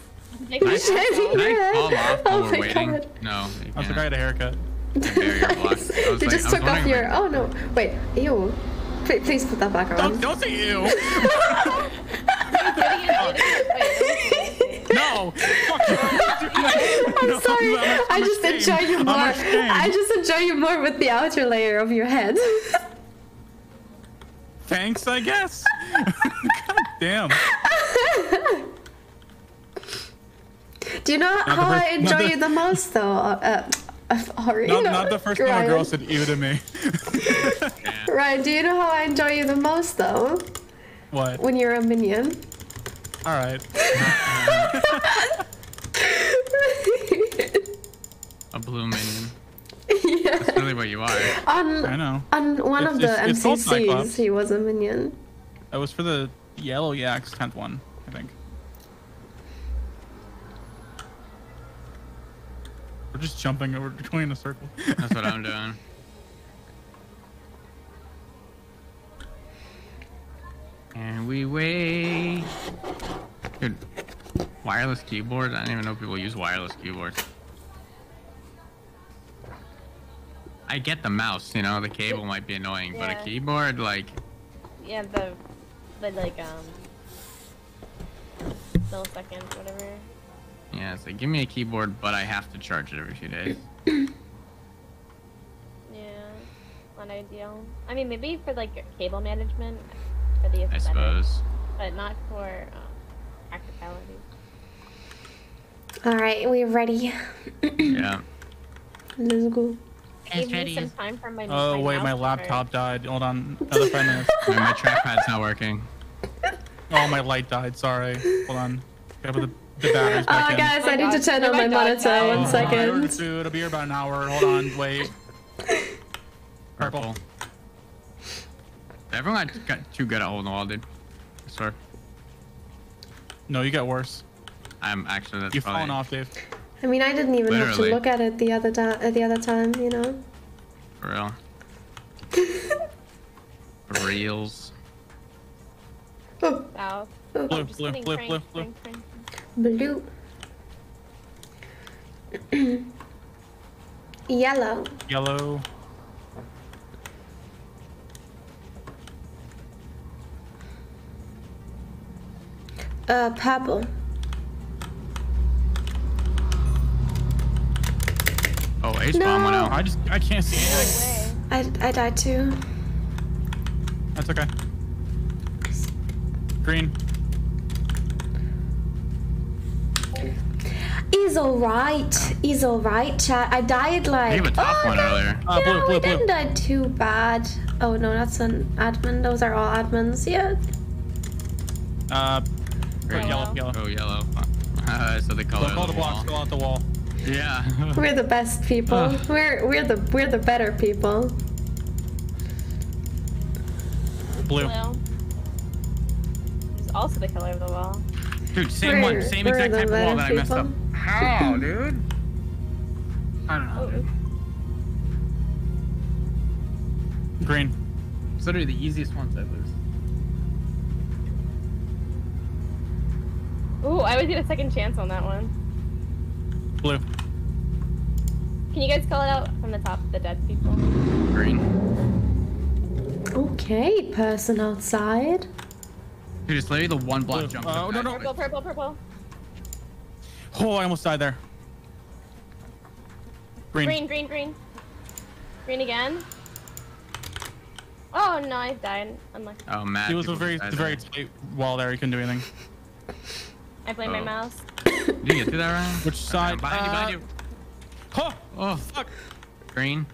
Can I, I fall off oh my we're waiting? God. No. I forgot I had a haircut. you just took off your. Oh no! Wait, ew. P- please put that back Don't, on. don't say you. No. Fuck you. I'm sorry. I'm just enjoy you more. I just enjoy you more with the outer layer of your head. Thanks, I guess. God damn. Do you know the how I not enjoy the- you the most, though? Uh, uh, Ari, Not, no, not the first time a girl said ew to me. Yeah. Ryan, do you know how I enjoy you the most, though? what? When you're a minion. All right. A blue minion. yeah. That's really what you are. On I know. on one of It's- the it's- it's MCCs, Cyclops. he was a minion. That was for the Yellow Yaks 10th one, I think. We're just jumping. We're going in a circle. That's what I'm doing. And we wait. Dude, wireless keyboard? I don't even know people use wireless keyboards. I get the mouse, you know, the cable might be annoying, but a keyboard, like, Yeah, the, the like um, milliseconds, whatever. yeah, it's like, give me a keyboard, but I have to charge it every few days. Yeah, not ideal. I mean, maybe for like cable management, for the I suppose. but not for um, practicality. All right, we're ready. Yeah. Let's go. Give me some time for my. Oh, wait, my mouse to laptop died. Hold on. Another five minutes. My, my trackpad's not working. Oh, my light died. Sorry. Hold on. Gotta put the, the batteries Oh, back in. guys, Oh my I need to turn Oh on my my monitor. guys. One Oh, I ordered second. food. It'll be here about an hour. Hold on. Wait. Purple. Purple. Everyone got, got too good at holding the wall, dude. I swear. No, you got worse. I'm actually, that's You've probably... fallen off, Dave. I mean, I didn't even have to look at it the other da- uh, the other time, you know. For real. For reals. Oh, South. oh, Blue, Just blue, kidding, blue, blue, blue. Frank, Frank. blue. Yellow. Yellow. Uh, purple. Oh, H bomb went out. I just I can't see anything. I, I died too. That's okay. Green. He's alright. He's alright, chat. I died like. a top oh, one no, earlier. Uh, blue, blue, I blue. didn't die too bad. Oh no, that's an admin. Those are all admins. Yeah. Uh, Great. yellow, yellow. Go yellow. Uh, so the color Don't call of the the blocks. wall. Go out the wall. Yeah. We're the best people. Ugh. We're we're the we're the better people. Blue. Blue. Is also the color of the wall. Dude, same one, We're- same exact type of wall better that I messed up. How, dude? I don't know. Oh, dude. Green. It's literally the easiest ones I lose. Ooh, I would get a second chance on that one. Blue. Can you guys call it out from the top, of the dead people? Green. Okay, person outside. Dude, it's literally the one block Blue. jump. Oh, no, no. Purple, purple, purple. Oh, I almost died there. Green. Green, green, green. Green again. Oh no, I died. Unlucky. Oh, Matt. He was a very, the very there. tight wall there. He couldn't do anything. I blame my Oh. mouse. Did you get through that Ryan? Which side? I'm behind you, behind Uh, you. Huh! Oh, Fuck! green.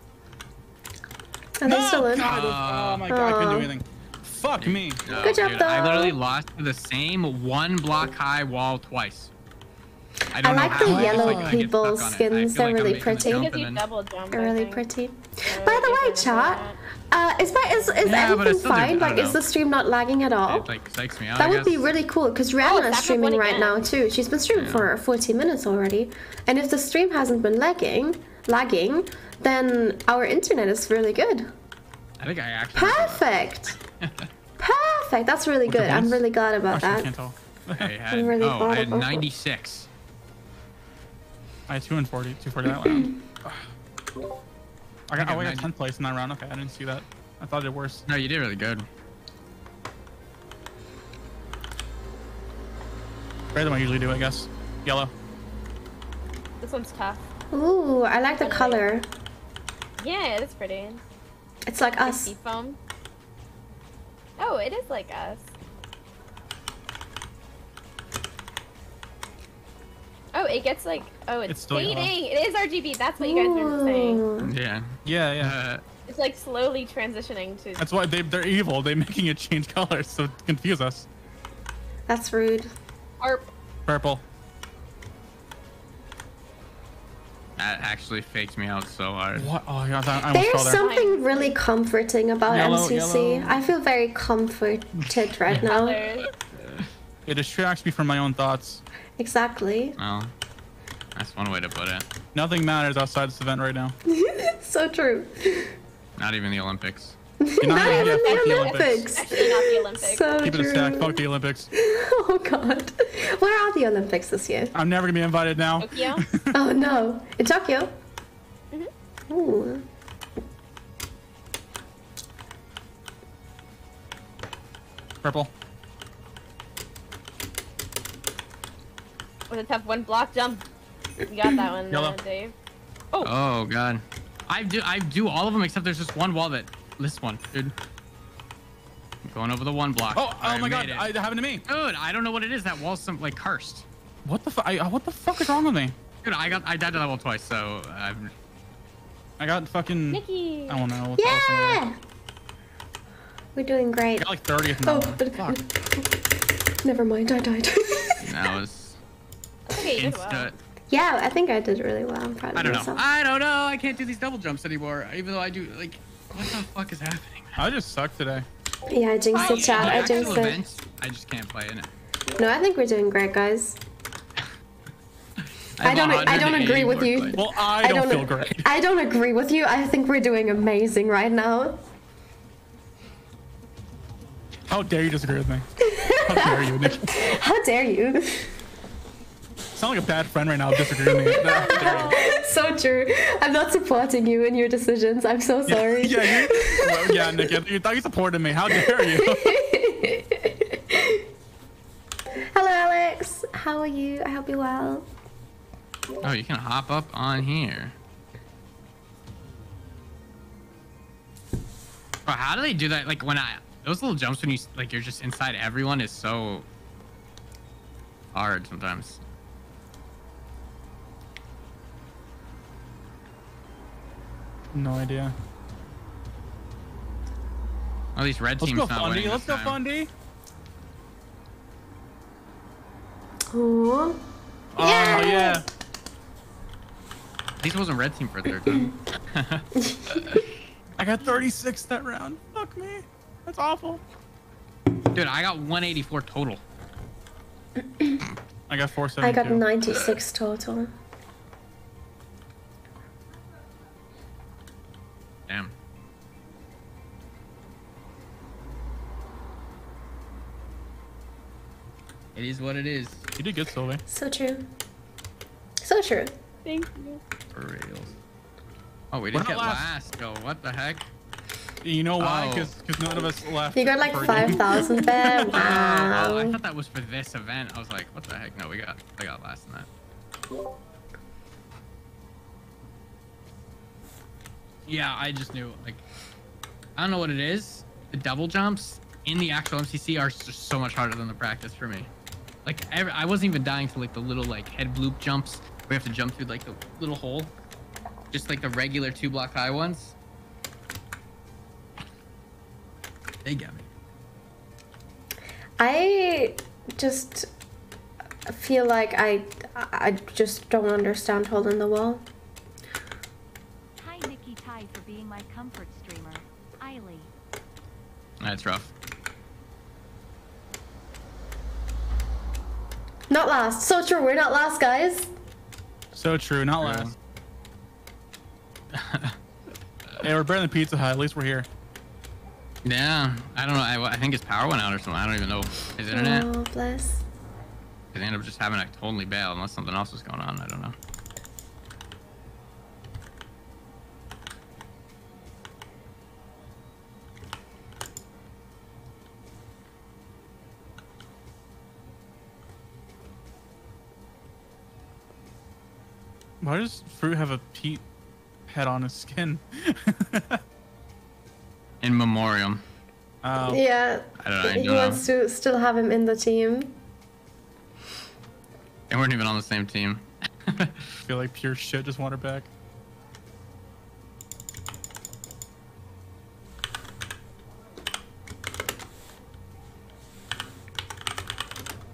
Are they still in? God, those- oh my god, I couldn't do Oh. anything. Fuck me. No, Good job, dude, I literally lost to the same one block high wall twice. I, I don't know like how. the I yellow like, I people's stuck on it. I skins. They're like really pretty. jump Because and you then- double jump. They're really pretty. By the way, you're chat, gonna uh, is my is, is Yeah, everything fine? different. Like, don't is the stream not lagging at all? It like psychs me out. That I would be really cool because Oh, Rihanna it's is streaming right now too. She's been streaming Yeah. for 40 minutes already, and if the stream hasn't been lagging, lagging, then our internet is really good. I think I actually. Perfect. Perfect. That's really What's good. I'm really glad about Actually, that. can't. I had, I'm really oh, glad I had 96. I had 2 and 40, 240 that round. I got, got oh, I got 10th place in that round. Okay, I didn't see that. I thought I did worse. No, you did really good. Better than I usually do, I guess. Yellow. This one's tough. Ooh, I like the color. Yeah, it is pretty. It's like us. Seafoam. Oh, it is like us. Oh, it gets like oh, it's, It's still yellow. fading. It is RGB. That's what you guys were saying. Yeah. Yeah, yeah. Uh, It's like slowly transitioning to. That's why they, they're evil. They're making it change colors so to confuse us. That's rude. Arp. Purple. that actually faked me out so hard. What? Oh, yeah, I There's fell there. something really comforting about Yellow, MCC. yellow. I feel very comforted right now. It distracts me from my own thoughts. Exactly. Well, that's one way to put it. Nothing matters outside this event right now. It's so true. Not even the Olympics. You're Not gonna even get the Olympics. Actually, not the Olympics. So Keep it a stack. Fuck the Olympics. Oh god. Where are the Olympics this year? I'm never gonna be invited now. Tokyo. Oh no. In Tokyo? Mhm. Ooh. Purple. Was a tough one block jump. You got that one, Yellow. uh, Dave. Oh Oh god. I do I do all of them except there's just one wall that this one, dude. I'm going over the one block. Oh, oh I my god, it. I, that happened to me. Dude, I don't know what it is. That wall's some like cursed. What the fuck? What the fuck is wrong with me? Dude, I got I died to that wall twice, so I've I got fucking. Nikki. I don't know. What the hell's. Yeah! We're doing great. I got like 30th in Oh, that one. Fuck. never mind, I died. that was Okay, you did well. yeah, I think I did really well. I'm proud of I don't know. I don't know. I can't do these double jumps anymore. Even though I do like what the fuck is happening? I just suck today. Yeah, I jinxed I, it, chat. I actual jinxed it. events, I just can't play in it. No, I think we're doing great, guys. I have don't. I don't agree with you. plays. Well, I, I don't, don't feel great. I don't agree with you. I think we're doing amazing right now. How dare you disagree with me? How dare you, Nick? How dare you? Sound like a bad friend right now. disagreeing with me. How so true. I'm not supporting you in your decisions. I'm so sorry. Yeah, you, well, yeah, Nick. You thought you supported me. How dare you? Hello, Alex. How are you? I hope you're well. Oh, you can hop up on here. Bro, how do they do that? Like when I those little jumps when you like you're just inside everyone is so hard sometimes. No idea. At least red Let's team's go, not Fundy. winning Let's go, time. Fundy. Ooh. Oh Yeah. yeah. At least it wasn't red team for a third time. I got 36 that round. Fuck me. That's awful. Dude, I got 184 total. I got 472. I got 96 total. Damn. It is what it is. You did good, Sylveey. So true. So true. Thank you. For reals. Oh, we didn't not get last. last. Yo, what the heck? You know why? Oh. Because none of us left. You got like for a game. 5,000 there. Oh, I thought that was for this event. I was like, what the heck? No, we got, I got last in that. Yeah, I just knew. Like, I don't know what it is. The double jumps in the actual MCC are just so much harder than the practice for me. Like, every, I wasn't even dying to like the little like head bloop jumps where you have to jump through like the little hole. Just like the regular two block high ones. They get me. I just feel like I I just don't understand holding the wall. Hi Nikki Ty for being my comfort streamer. Eiley. That's rough. Not last. So true. We're not last, guys. So true. Not True. last. Hey, we're better than Pizza Hut. At least we're here. Yeah, I don't know. I, I think his power went out or something. I don't even know his internet. Oh, bless. They ended up just having to totally bail unless something else was going on. I don't know. Why does Fruit have a Pete head on his skin? In memoriam. Oh, Yeah. I don't know. I He don't know. wants to still have him in the team. They weren't even on the same team. I feel like pure shit. Just want her back.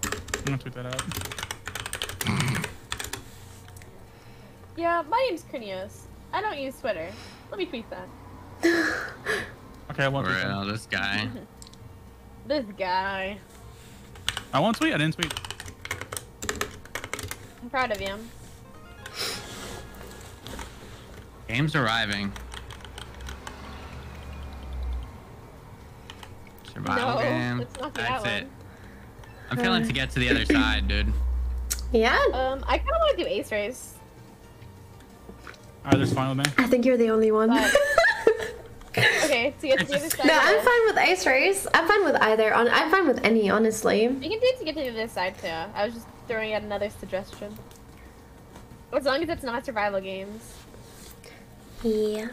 I'm gonna tweet that out. Yeah, my name's Krinios. I don't use Twitter. Let me tweet that. Okay, I won't tweet Well, that. this guy. This guy. I won't tweet. I didn't tweet. I'm proud of you. Game's arriving. Survival No, game. let's not That's that it. I'm feeling to get to the other side, dude. Yeah. Um, I kind of want to do Ace Race. Alright, that's fine with me. I think you're the only one. But- Okay, so you get to the other side. no, I'm fine with Ace Race. I'm fine with either. On I'm fine with any, honestly. We can do it to get to the other side too. I was just throwing out another suggestion. As long as it's not survival games. Yeah.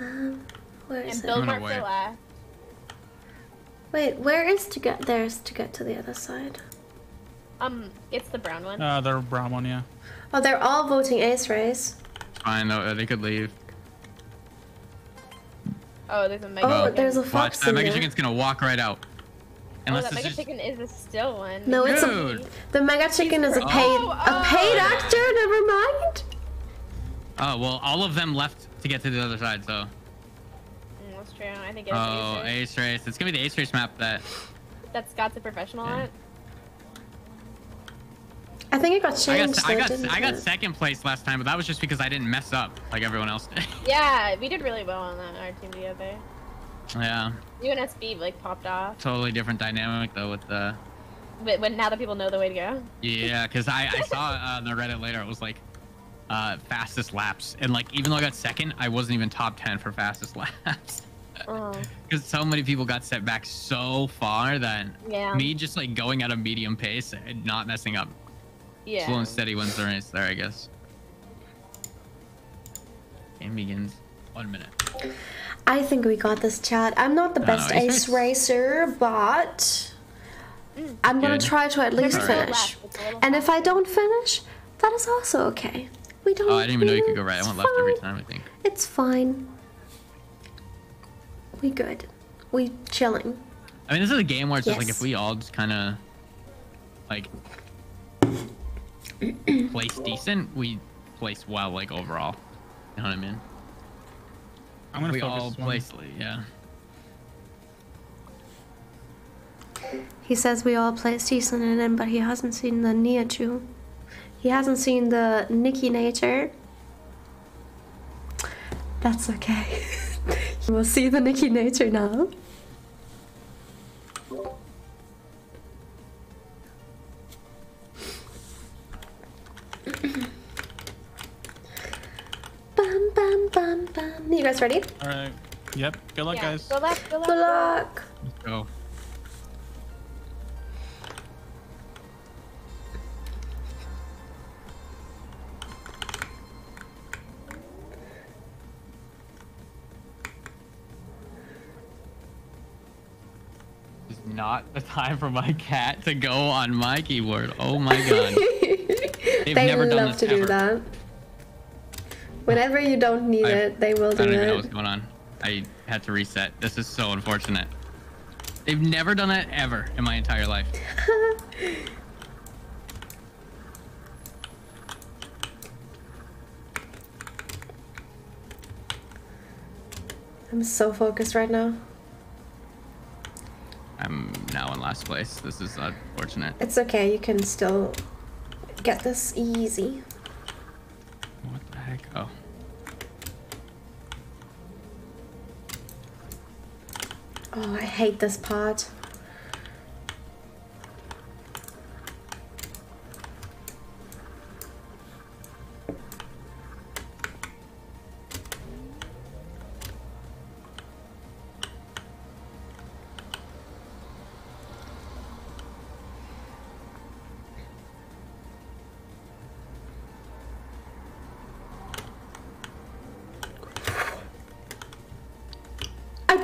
Um, where And it? build I'm mark wait. last. Wait, where is to get? There's to get to the other side. Um, it's the brown one. Uh, the brown one, yeah. Oh, they're all voting Ace Race. It's fine though. They could leave. oh, there's a mega Oh, chicken. there's a fox. Watch fox that mega there. chicken's gonna walk right out. Oh, Unless that mega just chicken is a still one. No, it's a the Mega Chicken is a Oh, paid oh. a paid actor. Never mind. Oh well, all of them left to get to the other side. So. Mm, that's true. I think it's Oh, Ace Race. Ace Race. It's gonna be the Ace Race map that. That's got the professional on it. I think it got I changed. got I got didn't I got it? second place last time, but that was just because I didn't mess up like everyone else did. Yeah, we did really well on that our team the other. yeah, UNSB like popped off. totally different dynamic though with the. But when now that people know the way to go. Yeah, because I, I saw uh, on the Reddit later it was like uh, fastest laps, and like even though I got second, I wasn't even top ten for fastest laps. Oh, Because so many people got set back so far that yeah. me just like going at a medium pace and not messing up, yeah. slow and steady wins the race. There, I guess. Game begins. One minute. I think we got this, chat. I'm not the I best know, Ace Ace Racer, but mm. I'm gonna try to at least It's a little finish. left, it's a little And if I don't finish, that is also okay. We don't. Oh, I didn't even know you could go right. I it's went left every time. I think. It's fine. We good. We chilling. I mean, this is a game where it's just like if we all just kind of like place decent, we place well, like overall. You know what I mean? I'm gonna we focus all this place, yeah. He says we all place decent in him, but he hasn't seen the Nihachu. He hasn't seen the Nikki Nihachu. That's okay. we'll see the Nikki Nihachu now. Bam, bam, bam, bam. You guys ready? All right. Yep. Good luck, Yeah. guys. Good luck. Good luck. Good luck. Let's go. It's not the time for my cat to go on my keyboard. Oh my god. They've they never done love this to do ever. that. Whenever you don't need I- it, they will do it. I do don't even know what's going on. I had to reset. This is so unfortunate. They've never done that ever in my entire life. I'm so focused right now. I'm now in last place. This is unfortunate. It's okay, you can still get this easy. Heck? Oh. Oh, I hate this part.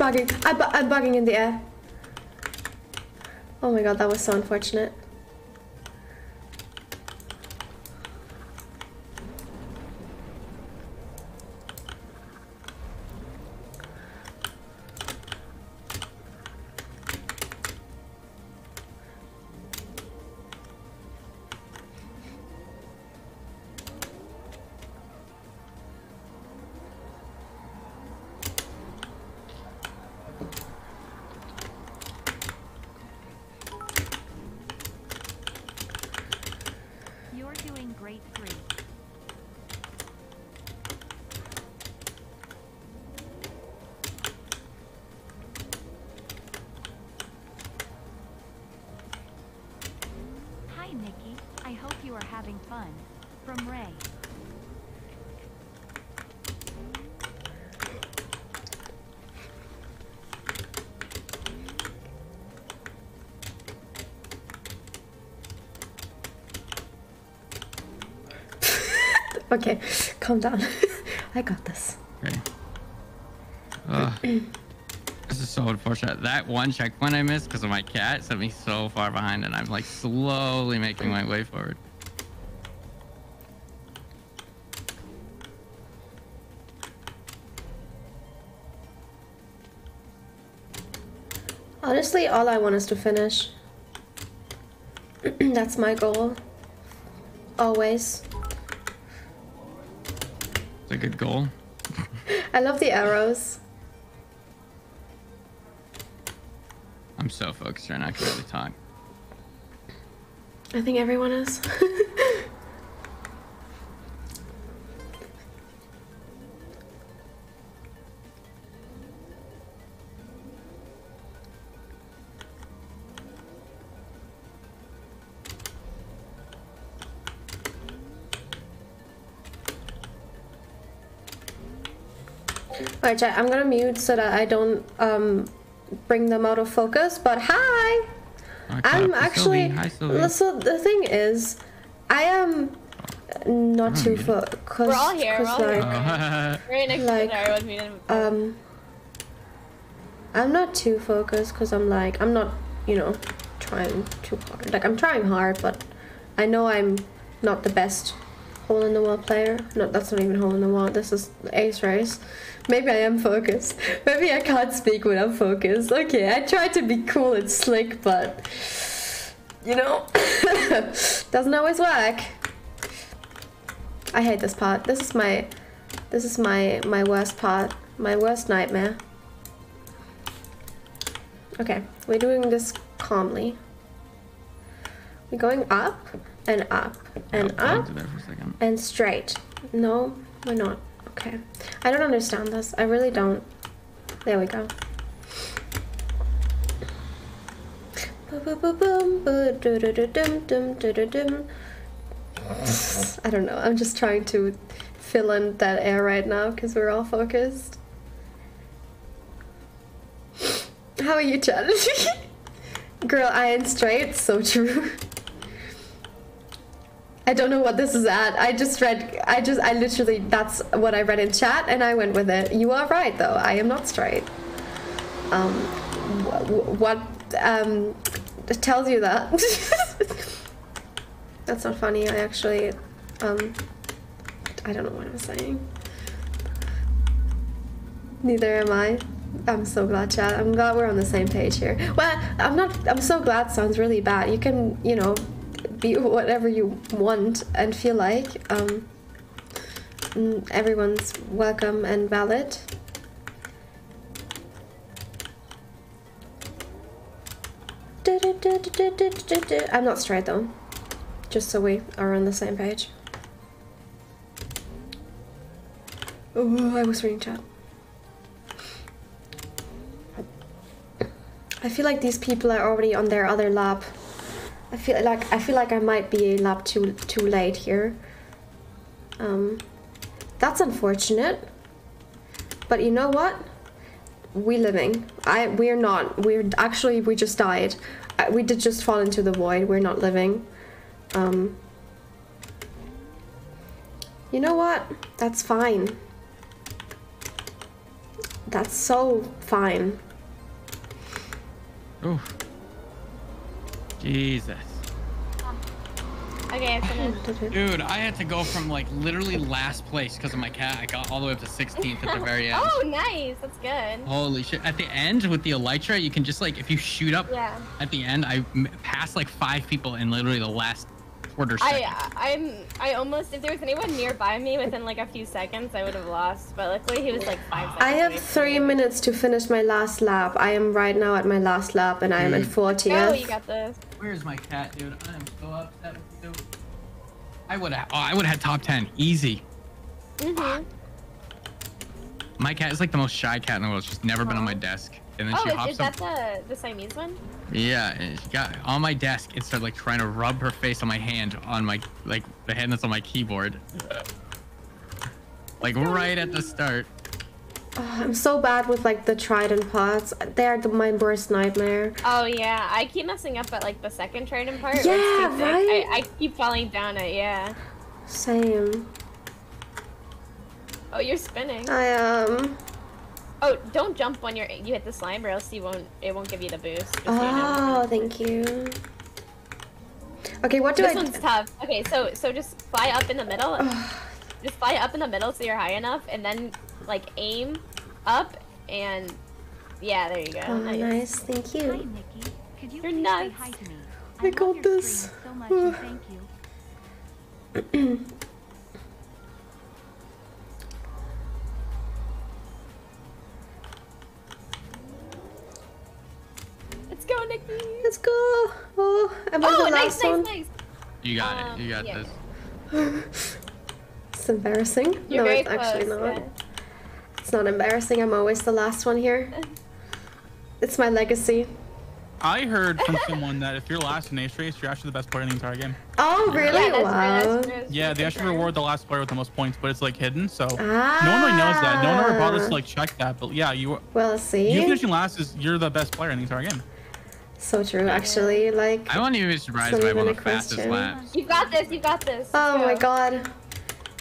Bugging. I'm, bu- I'm bugging in the air. Oh my god, that was so unfortunate. Calm down. I got this. Okay. Ugh. this is so unfortunate. That one checkpoint I missed because of my cat sent me so far behind, and I'm like slowly making my way forward. Honestly, all I want is to finish. That's my goal. Always. Good goal. I love the arrows. I'm so focused right now. I can really talk. I think everyone is. Alright, chat, I'm gonna mute so that I don't um bring them out of focus, but hi! I I'm actually. Sylveey. Hi, Sylveey. So the thing is, I am not too focused. We're all here, we're all here. like, Right next Like, to everyone's um, I'm not too focused because I'm like, I'm not, you know, trying too hard. Like, I'm trying hard, but I know I'm not the best hole in the wall player. No, that's not even hole in the wall. This is ace race. Maybe I am focused. Maybe I can't speak when I'm focused. Okay, I try to be cool and slick, but you know, doesn't always work. I hate this part. This is my, this is my my worst part. My worst nightmare. Okay, we're doing this calmly. We're going up and up and Oh, up there for a second. and straight. No, we're not. Okay. I don't understand this. I really don't. There we go. I don't know. I'm just trying to fill in that air right now because we're all focused. How are you, Chad? Girl, I ain't straight. So true. I don't know what this is at. I just read. I just. I literally. That's what I read in chat, and I went with it. You are right, though. I am not straight. Um, wh- wh- what um tells you that? that's not funny. I actually. Um, I don't know what I'm saying. Neither am I. I'm so glad, chat. I'm glad we're on the same page here. Well, I'm not. I'm so glad. Sounds really bad. You can, you know, be whatever you want and feel like. Um, everyone's welcome and valid. I'm not straight though. Just so we are on the same page. Oh, I was reading chat. I feel like these people are already on their other lap. I feel like I feel like I might be a lap too too late here. Um, that's unfortunate. But you know what? We're living. I we're not. We're actually we just died. We did just fall into the void. We're not living. Um. You know what? That's fine. That's so fine. Oof. Jesus. Okay, I. Dude, I had to go from like literally last place because of my cat. I got all the way up to 16th at the very end. Oh, nice. That's good. Holy shit. At the end with the Elytra, you can just like, if you shoot up Yeah. at the end, I passed like five people in literally the last quarter second. I I'm I almost if there was anyone nearby me within like a few seconds I would have lost, but luckily he was like five seconds. I have away three minutes to finish my last lap. I am right now at my last lap and I am at Mm. 40th. Oh, you got this. Where's my cat, dude? I am so upset with you. I would have, oh, I would have had top 10. Easy. Mhm. My cat is like the most shy cat in the world. She's never been on my desk. And then Oh, she is, hops is up. that the the Siamese one? Yeah, and she got on my desk and started like trying to rub her face on my hand on my like the hand that's on my keyboard. Like right at the start. Oh, I'm so bad with like the trident pots. They are the, my worst nightmare. Oh yeah, I keep messing up at like the second trident part. Yeah, right? I, I keep falling down it. Yeah. Same. Oh, you're spinning. I um. Oh, don't jump when you're you hit the slime, or else you won't. It won't give you the boost. just you Oh, know. thank you. Okay, what do This I? This one's tough. Okay, so so just fly up in the middle. just fly up in the middle so you're high enough, and then like aim up and yeah, there you go. Oh, nice. nice. Thank Hi, you. Nikki. Could you You're nuts. say hi to me? I love got this. so much thank you. go, Nikki. Let's go. Oh, am I Oh, the nice, last nice, one? nice. You got Um, it. You got yeah. this. It's embarrassing. You're no, very it's close. actually not. yeah. It's not embarrassing. I'm always the last one here. It's my legacy. I heard from someone that if you're last in Ace Race, you're actually the best player in the entire game. Oh, really? Yeah, wow. true, that's true, that's Yeah, they actually sure. reward the last player with the most points, but it's like hidden, so Ah. no one really knows that. No one ever bothers to like check that. But yeah, you Well, see. you finishing last is you're the best player in the entire game. So true, actually. Like. I wouldn't even be surprised It's if I won the fastest question. laps. You got this. You got this. Oh Let's my god.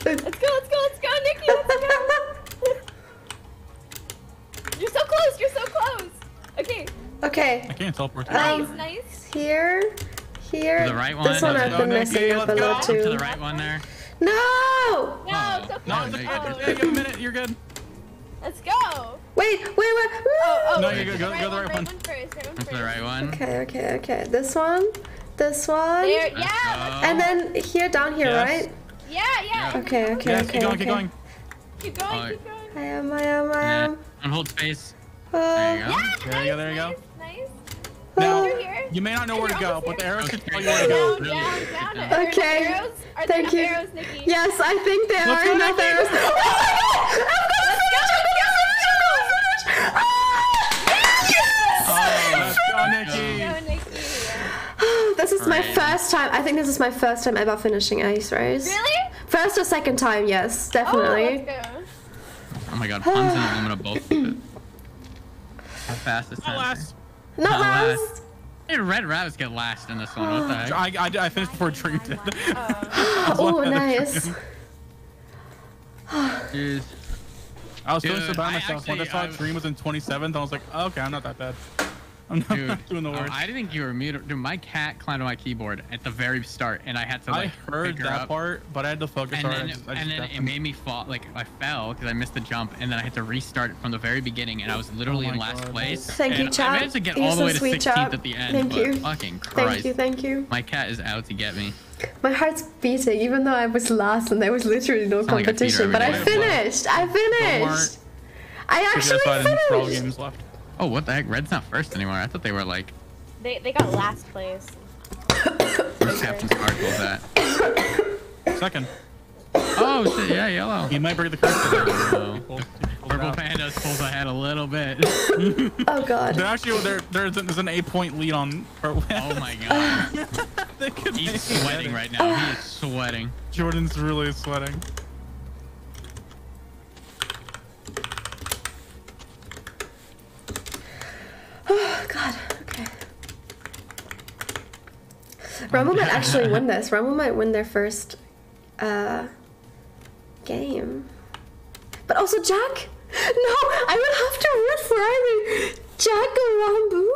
Let's go. Let's go. Let's go, Nikki. Let's go. you're so close. You're so close. Okay. okay. I can't teleport. to Um, you. Nice. Nice. Here. Here. To the right one. This one, one I've go, been Nikki, messing up a let's lot go. too. To the right one there. No! No, Oh, it's okay. No, no, it's okay. Oh. this. Yeah, give a minute. You're good. Let's go. Wait, wait, wait. Oh, oh. No, wait, you're good. the Go- go the right right one. one first. Right one That's the right one. Okay, okay, okay. This one. this one. There, Let's yeah, go. And then here, down here, Yes. right? yeah, yeah. Okay, okay, Yes, okay, keep going, okay. keep going. Keep going, Alright. keep going. I am, I am, I Yeah. am. And hold space. Uh, There you go. Yeah, There you go, there you go. Nice, Nice. Now, You're here. you may not know where to go, but the here. arrows should Okay. tell you where to go. Down, down, Down. down. Are there Okay. Arrows? Are Thank you. arrows, Nikki? Yes, I think there Let's are go, enough Nikki. arrows. Oh my god! I'm gonna finish! I'm gonna finish! I'm gonna finish! Ah! Let's go, Nikki. Go, Nikki. This is my first time. I think this is my first time ever finishing Ace Race. Really? First or second time, yes, Oh, definitely. let's go. Oh my god, Punz and Illumina both. did it. How fast is Not that? last. Not Not last. last. Hey, Red Rabbits get last in this one. What the heck? I, I, I finished before Dream did. Oh, oh nice. Jeez. I was feeling so Dude, bad I myself. When I actually- saw I- Dream was in 27th, I was like, oh, okay, I'm not that bad. I'm not, Dude, doing the oh, worst. I didn't think you were muted. Dude, my cat climbed on my keyboard at the very start, and I had to I like heard pick her that up. part, but I had to focus And on it. then, I just, and just then grabbed it made me fall. Like I fell because I missed the jump, and then I had to restart from the very beginning, and I was oh literally Oh in last God. place. Thank you, and Chad. I managed to get You're all the so way to 16th Chad. at the end. Thank but you. Fucking Christ. Thank you, thank you. My cat is out to get me. My heart's beating, even though I was last and there was literally no Sound like I feed her competition. But I finished. I finished. I actually this out and for all finished. Games left. Oh, what the heck? Red's not first anymore. I thought they were like They, they got last place. where's CaptainSparklez at. Second. Oh shit! Yeah, yellow. He might break the curse. today. Oh. Pulls- pulls Purple out. Pandas pulls ahead a little bit. Oh god. They're actually there. There's, there's an eight point lead on. Purple Oh my god. He's sweating right now. He is sweating. Jordan's really sweating. Oh god. Okay. Rumble might actually win this. Rumble might win their first uh game. But also Jack? No, I would have to root for either Jack or Ranboo.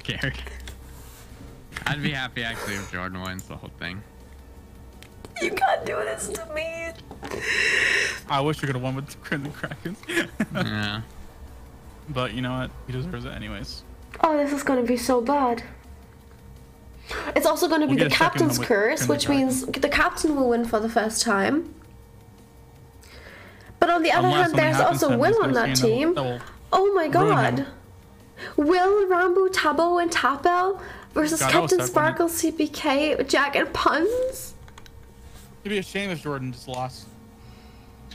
Scared. I'd be happy actually if Jordan wins the whole thing. You can't do this to me. I wish you could have won with Crimson Kraken. Yeah. but you know what? He deserves it anyways. Oh, this is gonna be so bad. It's also gonna be We'll the get a second captain's curse, which Dragon. means the captain will win for the first time. But on the other Unless hand, there's also Will on gonna that see team. another- Oh my god. Will, Ranboo, Tubbo, and Tapl versus God, Captain. Sparkle, CPK, Jack, and Punz? It'd be a shame if Jordan just lost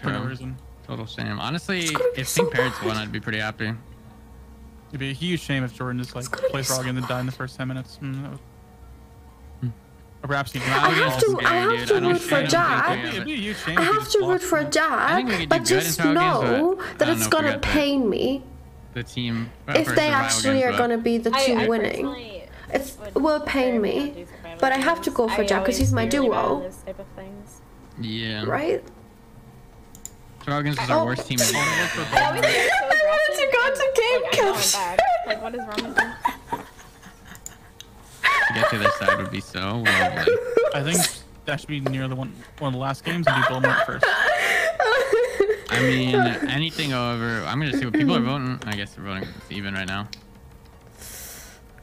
for no reason. Total shame. Honestly, if so Pink Parrots won, I'd be pretty happy. It'd be a huge shame if Jordan just like gonna plays be Frog so and then died in the first ten minutes. Mm, that would... Or perhaps he I I have to, Scary, I have to I root for don't Jack. be, have it'd it. be a huge. I have to root for think we Jack, but just in Falcons, know but that it's don't know if we gonna pain me The team. if they actually games, are but- gonna be the I- two I winning. it will pain me, not do survival but I have to go for I Jack because he's my do really duo, at this type of things. Yeah. right? Dragons is Oh. our worst team in the I always get so I wanted to go to game like, I capture. Like, what is wrong with me? To get to their side would be so lovely. I think that should be near the one one of the last games and do Belmont first. I mean, anything over. I'm gonna see what people are voting. I guess they're voting even right now.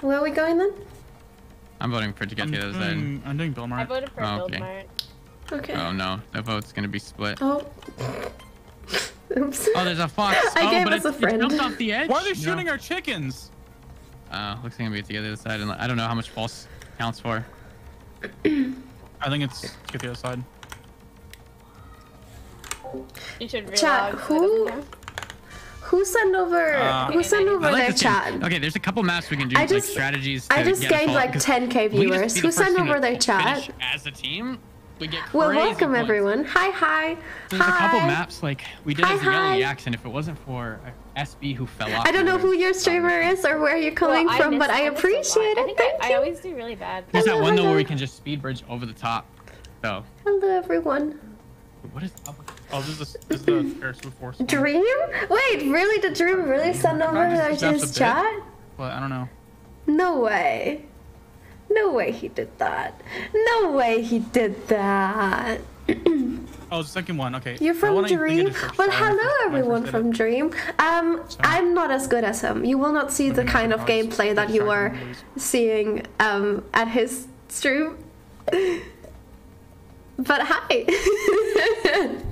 Where are we going then? I'm voting for to get I'm to the other side. doing, I'm doing I voted for Oh, Build okay. Mart. Okay. Oh no, the vote's gonna be split. Oh. Oops. Oh, there's a fox. I oh, gave but us it, a friend. It jumped off the edge. Why are they No. shooting our chickens? Uh, looks like I'm gonna be together the other side, and I don't know how much false counts for. I think it's get the other side. You should realize Chat, who- Who sent over? Uh, who sent over like their this game. chat? Okay, there's a couple maps we can do, I like just- strategies. To I just get a gained fall- like 'cause 10k we can just viewers. Who the first sent over their chat? As a team, we get Well, welcome points. everyone. Hi, hi. There's a couple hi. maps like we did Hi, as the Yellow hi. Yaks, and if it wasn't for uh, SB who fell off, I don't know who your streamer is or where you're coming Well, from, miss- but I miss appreciate it. think Thank I, you. I always do really bad. There's that Hello, one though where we can just speed bridge over the top. So, Hello, everyone. what is up? Oh, this is this is the Ferris Wheel Force. Dream? Wait, really? Did Dream really send over just his a bit. chat? But I don't know. No way. No way he did that. No way he did that. Oh, the second one. Okay. You're from wanna think I Dream. Well, hello everyone from. Dream. Um, I'm not as good as him. You will not see the kind of gameplay that you are seeing um at his stream. But hi.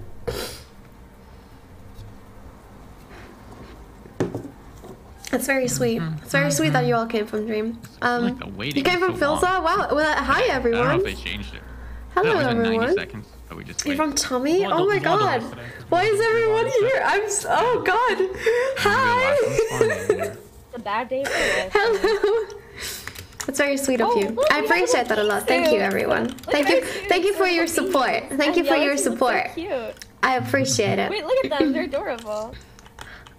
That's very sweet. It's very sweet that you all came from Dream. Um, like the you came from so long. Philza? Wow. Well, hi I don't know everyone. if they changed it. Hello It was been 90 everyone. seconds, but we just You're from Tommy? Well, Oh my the- the one god. yesterday. Why is everyone here? I'm s oh god. Hi. It's a bad day for us. Hello. That's very sweet of Oh, you. look, I you have a appreciate that a lot. Thank you, everyone. Look Thank you. Thank you for your support. Thank you for yellow your suits look support. So cute. I appreciate it. Wait, look at them. They're adorable.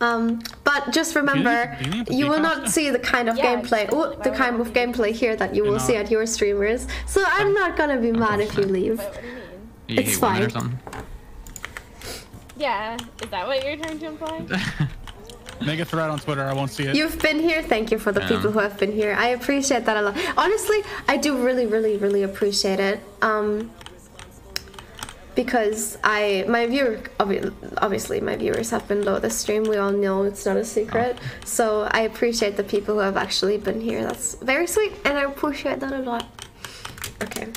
Um, but just remember, do you need to you will not see the kind of Yeah, gameplay, just- oh, the kind of gameplay here that you will You're see at your streamers. So I'm not gonna be mad if you leave. But what do you mean? You It's or fine. something? Yeah, is that what you're trying to imply? Make a thread on Twitter. I won't see it. You've been here. Thank you for the Yeah. people who have been here. I appreciate that a lot. Honestly, I do really, really, really appreciate it. Um, because I, my viewer, obviously, my viewers have been low this stream. We all know it's not a secret. Oh. So I appreciate the people who have actually been here. That's very sweet, and I appreciate that a lot. Okay.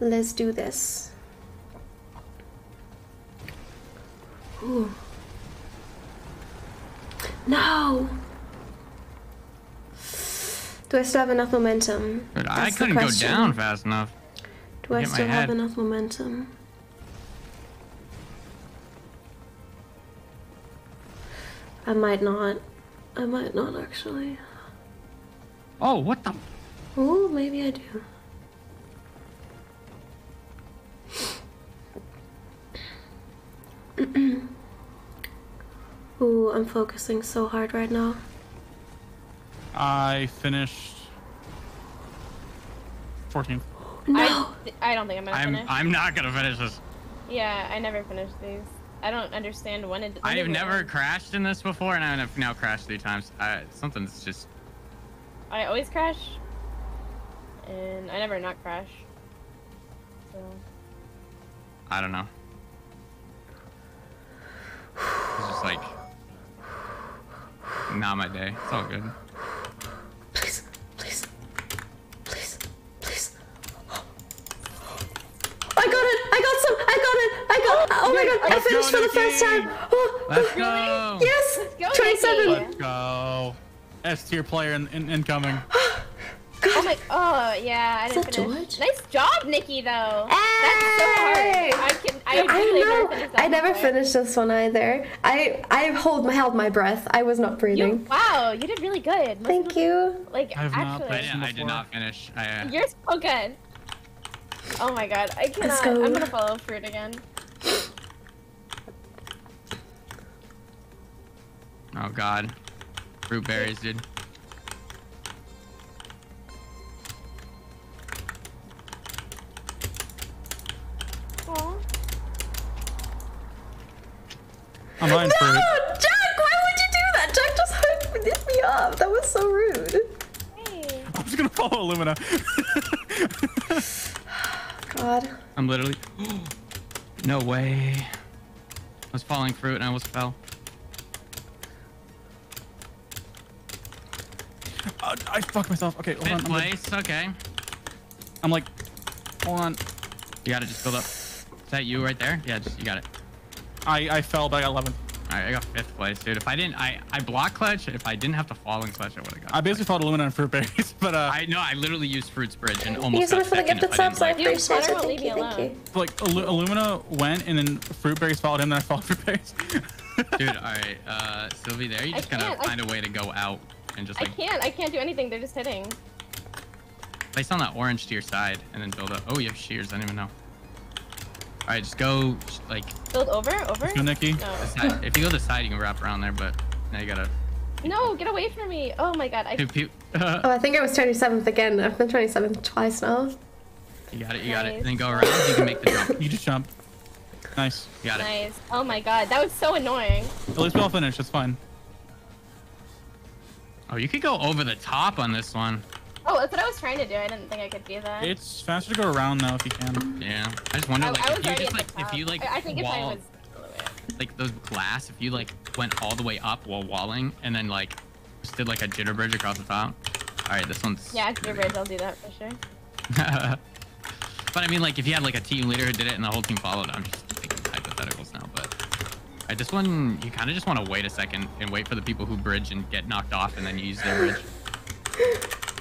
Let's do this. Ooh. No! Do I still have enough momentum? I That's the couldn't go down fast enough. Do I still have enough momentum? I might not. I might not actually. Oh, what the? Oh, maybe I do. Ooh, I'm focusing so hard right now. I finished 14th. No! I, I don't think I'm gonna I'm finish. I'm not gonna finish this. Yeah, I never finished these. I don't understand when it. I've never ends. crashed in this before, and I've now crashed three times. I, something's just. I always crash, and I never not crash. So I don't know. It's just like. Not my day. It's all good. Please, please, please, please. I got it! I got some! I got it! I got Oh my god! I finished go, for the first Nikki! time! Oh, Let's go! yes! go, 27! Nikki! Let's go. S tier player in, in, incoming. Oh my! Oh yeah, I Is didn't that finish. George? Nice job, Nikki. Though. That's so hard. I can. I, I literally never know. finished I never before. finished this one either. I I hold my held my breath. I was not You, breathing. wow, you did really good. Most Thank people- you. Like I have actually, I, played didn't, I did not finish. I, uh, you're so good. Oh my god, I cannot. go. I'm gonna follow fruit again. Oh god. Fruitberries, dude. Aw. I'm buying No, fruit. Jack! Why would you do that? Jack just hit hit me up. That was so rude. Hey. I'm just gonna follow Illumina. God. I'm literally. no way. I was falling fruit and I almost fell. uh, I fucked myself. Okay, hold on. Fifth I'm, place. Okay. I'm like, hold on. You gotta just build up. Is that you right there? Yeah, just, you got it. I, I fell, but I got 11. Alright, I got fifth place, dude. If I didn't, I I block clutch. If I didn't have to fall in clutch, I would have got. I basically followed Illumina and Fruitberries, but uh, I no, I literally used fruits bridge and almost so got much for the second gifted if I didn't, subs. I appreciate it. Thank leave you. Thank alone. you. like Illu- Illumina went and then Fruitberries followed him, then I followed fruit berries. Dude, alright, uh, Sylveey, there. You just gotta find a way to go out and just I can't. I can't do anything. They're just hitting. place on that orange to your side and then build up. Oh, you have shears. I didn't even know. Alright, just go like Build over, over. Go, Nikki. No. side. if you go the side, you can wrap around there, but now you gotta. No, get away from me. Oh my god. I. Pew, pew. Oh, I think I was 27th again. I've been 27th twice now. you got it. You got it. And then go around. You can make the jump. You just jump. Nice. You got it. Nice. Oh my god, that was so annoying. At least we all finished. It's fine. Oh, you could go over the top on this one. Oh, that's what I was trying to do. I didn't think I could do that. It's faster to go around though if you can. Yeah. I just wonder I, like I was if you just like if you like I, I think if I wall was all the way up. like those glass, if you like went all the way up while walling and then like just did like a jitter bridge across the top. All right, this one's. Yeah, after bridge, I'll do that for sure. but I mean, like if you had like a team leader who did it and the whole team followed, I'm just thinking hypotheticals now. But I this one, you kind of just want to wait a second and wait for the people who bridge and get knocked off, and then you use their bridge.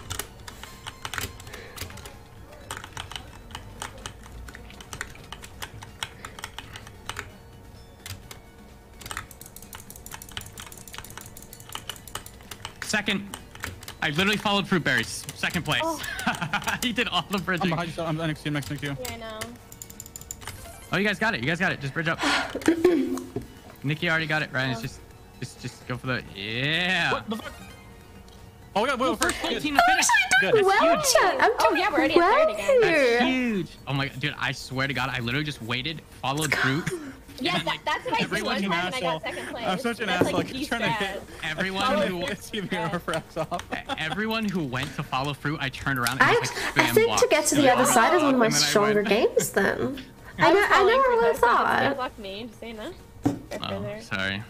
Second, I literally followed Fruitberries. Second place. Oh. he did all the I'm behind you. I'm next to you. Next to you. Yeah, I know. Oh, you guys got it. You guys got it. Just bridge up. Nikki already got it. Ryan, it's just, just, just go for the. Yeah. What the fuck? Oh, we got wait, first. Full Good. team to oh, finish. Good. That's well, huge. Chat. I'm Oh, doing oh, yeah, we're already at well third again. here. That's huge. Oh my god, dude! I swear to God, I literally just waited, followed fruit. Yeah, then, that, like, that's what I did everyone one an time and I got asshole. second place. I'm such an That's asshole. like Like, the trying to hit Everyone who, fruit. It's keeping your refrax off. everyone who went to follow fruit, I turned around and I, just like I spam think to get to the other side is one of my and then I stronger games. Then I, was ne- I following never fruit, would have though, so it's thought. Good luck me, just saying that. Oh, sorry.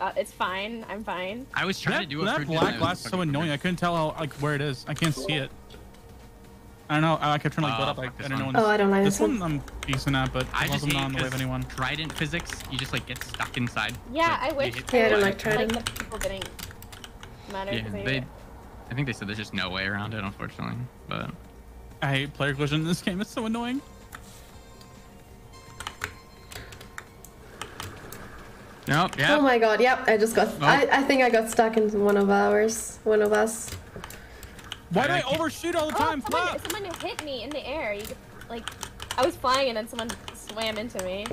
Uh, it's fine. I'm fine. I was trying That, to do a that black glass is so annoying. I couldn't tell how like where it is. I can't see it. I don't know. I kept trying to like uh, Oh, up. Like, I don't know. Oh, I don't like This this one one. I'm decent at, but I I just wasn't hate on the way of 'cause anyone. Trident physics. You just like get stuck inside. Yeah, Like, I wish. hit Yeah, I don't like. Trident. Like the people didn't matter. Yeah, 'cause they, they. I think they said there's just no way around it, unfortunately. But I hate player collision in this game. It's so annoying. nope. Yeah. Oh my god, yep, I just got. Oh. I, I think I got stuck in one of ours. One of us. Why do I I overshoot all the Oh, time? someone, Fuck! someone hit me in the air. You could, like, I was flying and then someone swam into me.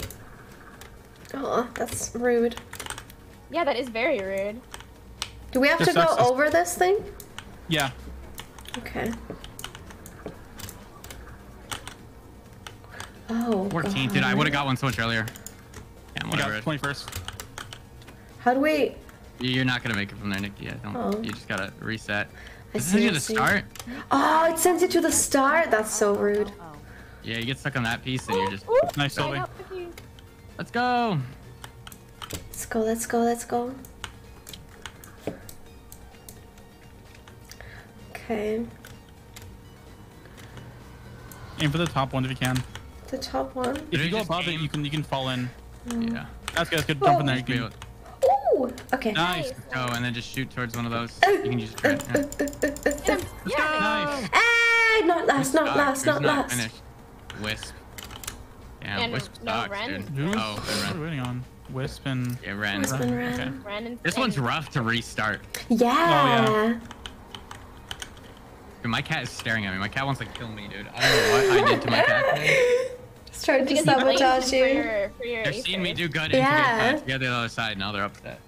Oh, that's rude. Yeah, that is very rude. Do we have This to go sucks. over this thing? Yeah. Okay. Oh. 14th, dude. I God. would have got one so much earlier. Yeah, I whatever. got 21st. How do we? You're not gonna make it from there, Nikki. I don't. Oh. You just gotta reset. I This see, is you I the see. start. Oh, it sends you to the start. That's so rude. Oh, Yeah, you get stuck on that piece and you're just. Ooh, Nice, I Sylveey. got with you. Let's go. Let's go. Let's go. Let's go. Okay. Aim for the top one if you can. The top one. If you go above it, you can you can fall in. Mm. Yeah. That's good. That's good. Jump in oh. there. You Just be can. able- Ooh. Okay. Nice. Go and then just shoot towards one of those. Uh, you can use. Uh, uh, yeah. Get him. Yeah, Nice. Hey, not last, not last, Who's not last. finished? Wisp. Yeah, And Wisp no, sucks, Ren. dude. Who's Oh, what are and we Ren. waiting on? Wisp and. Yeah, Ren. Wisp and Ren. Okay. Brandon. This one's rough to restart. Yeah. Oh, yeah. Dude, my cat is staring at me. My cat wants to kill me, dude. I don't know what I did to my cat today. Just trying to Because he blames sabotage you. For, for they're seeing me do good Yeah. and to get the other side. Now they're upset.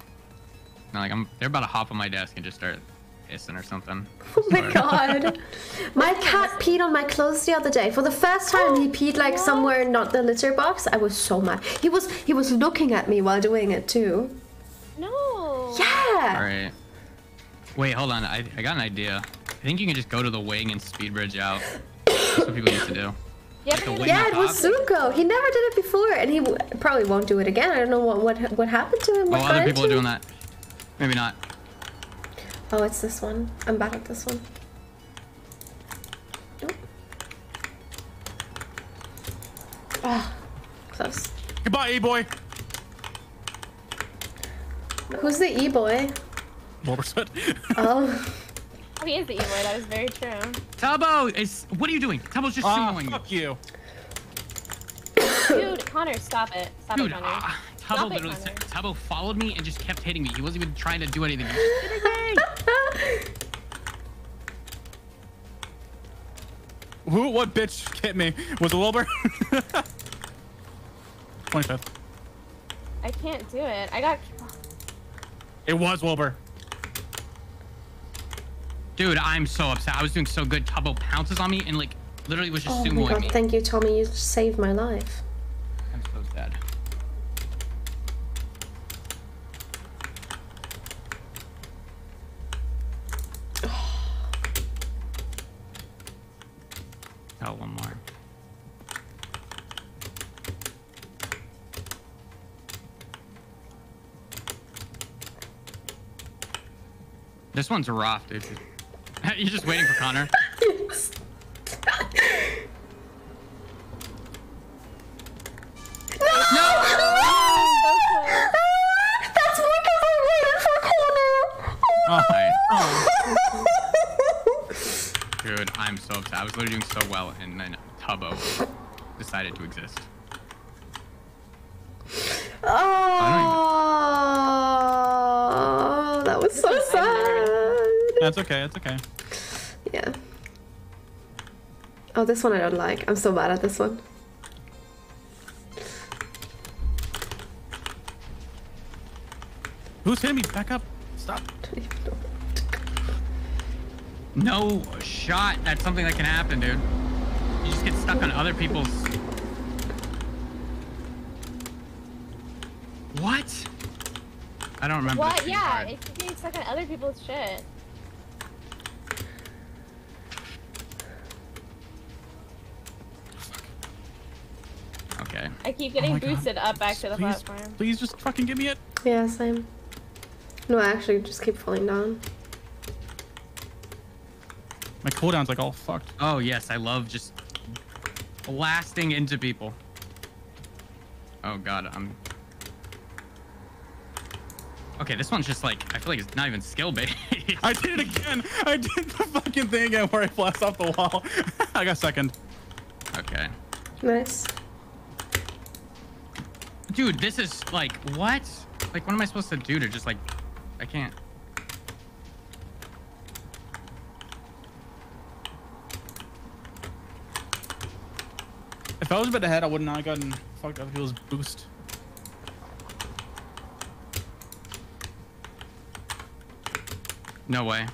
Now, like I'm, they're about to hop on my desk and just start hissing or something. Oh my god. My cat peed on my clothes the other day. For the first time he peed like somewhere not the litter box. I was so mad. He was he was looking at me while doing it too. No. Yeah. All right. Wait, hold on. I, I got an idea. I think you can just go to the wing and speed bridge out. That's what people used to do. Yeah, Like a but wing Yeah, it was top. Zuko. He never did it before, and he w- probably won't do it again. I don't know what what, what happened to him. Oh, What other got people are doing that. Maybe not. Oh, it's this one. I'm bad at this one. Nope. Ah, close. Goodbye, E-boy. Who's the e boy? Bulbasaur. Oh, Oh, he is the evil. That is very true. Tubbo is. What are you doing? Tubbo's just Ah, sumoing you. fuck you. Dude, Connor, stop it. Stop Dude, it, Connor. ah, Stop Tubbo it, literally Connor. said, Tubbo followed me and just kept hitting me. He wasn't even trying to do anything. He just hit me. Who? What bitch hit me? Was it Wilbur? 25th. I can't do it. I got. It was Wilbur. Dude, I'm so upset. I was doing so good. Tubbo pounces on me and like literally was just oh my god! me. Thank you, Tommy. You saved my life. I'm so sad. sell oh, one more. This one's rough, dude. You're just waiting for Connor. So close. That's because I waited for Connor. Oh, I- oh. dude, I'm so upset. I was literally doing so well, and then Tubbo decided to exist. Oh, that was so sad. That's okay. That's okay. Oh, this one I don't like. I'm so bad at this one. Who's hitting me? Back up. Stop. No shot. That's something that can happen, dude. You just get stuck on other people's. What? I don't remember. What? Yeah, hard. if getting stuck on other people's shit. Okay. I keep Oh getting God. boosted up back to the please, platform. please just fucking give me it. Yeah, same. No, I actually just keep falling down. My cooldown's like all fucked. Oh yes, I love just blasting into people. Oh god, I'm. Okay, this one's just like I feel like it's not even skill based. I did it again. I did the fucking thing again where I blast off the wall. I got second. okay. Nice. Dude, this is like what? Like what am I supposed to do to just like I can't. If I was a bit ahead, I would not have gotten fucked up people's boost. No way.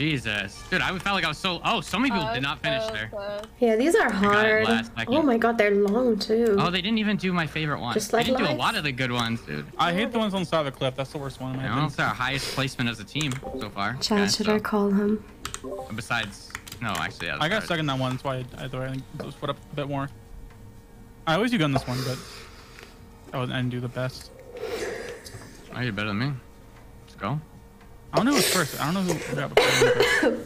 Jesus. Dude, I felt like I was so oh so many people Oh, did not finish so there. close. Yeah, these are hard. Oh my god, they're long too. Oh, they didn't even do my favorite one. Just they didn't do a lot of the good ones, dude. I hate the ones on the side of the cliff. That's the worst one. in my You know, opinion. it's our highest placement as a team so far. Chad, Okay, should so- I call him? Besides, no, actually, yeah, I got that's second that one. That's why I, I thought I think just put up a bit more. I always do good on this one, but I didn't do the best. Oh, you're better than me. Let's go. I don't know who's first. I don't know who got before. me,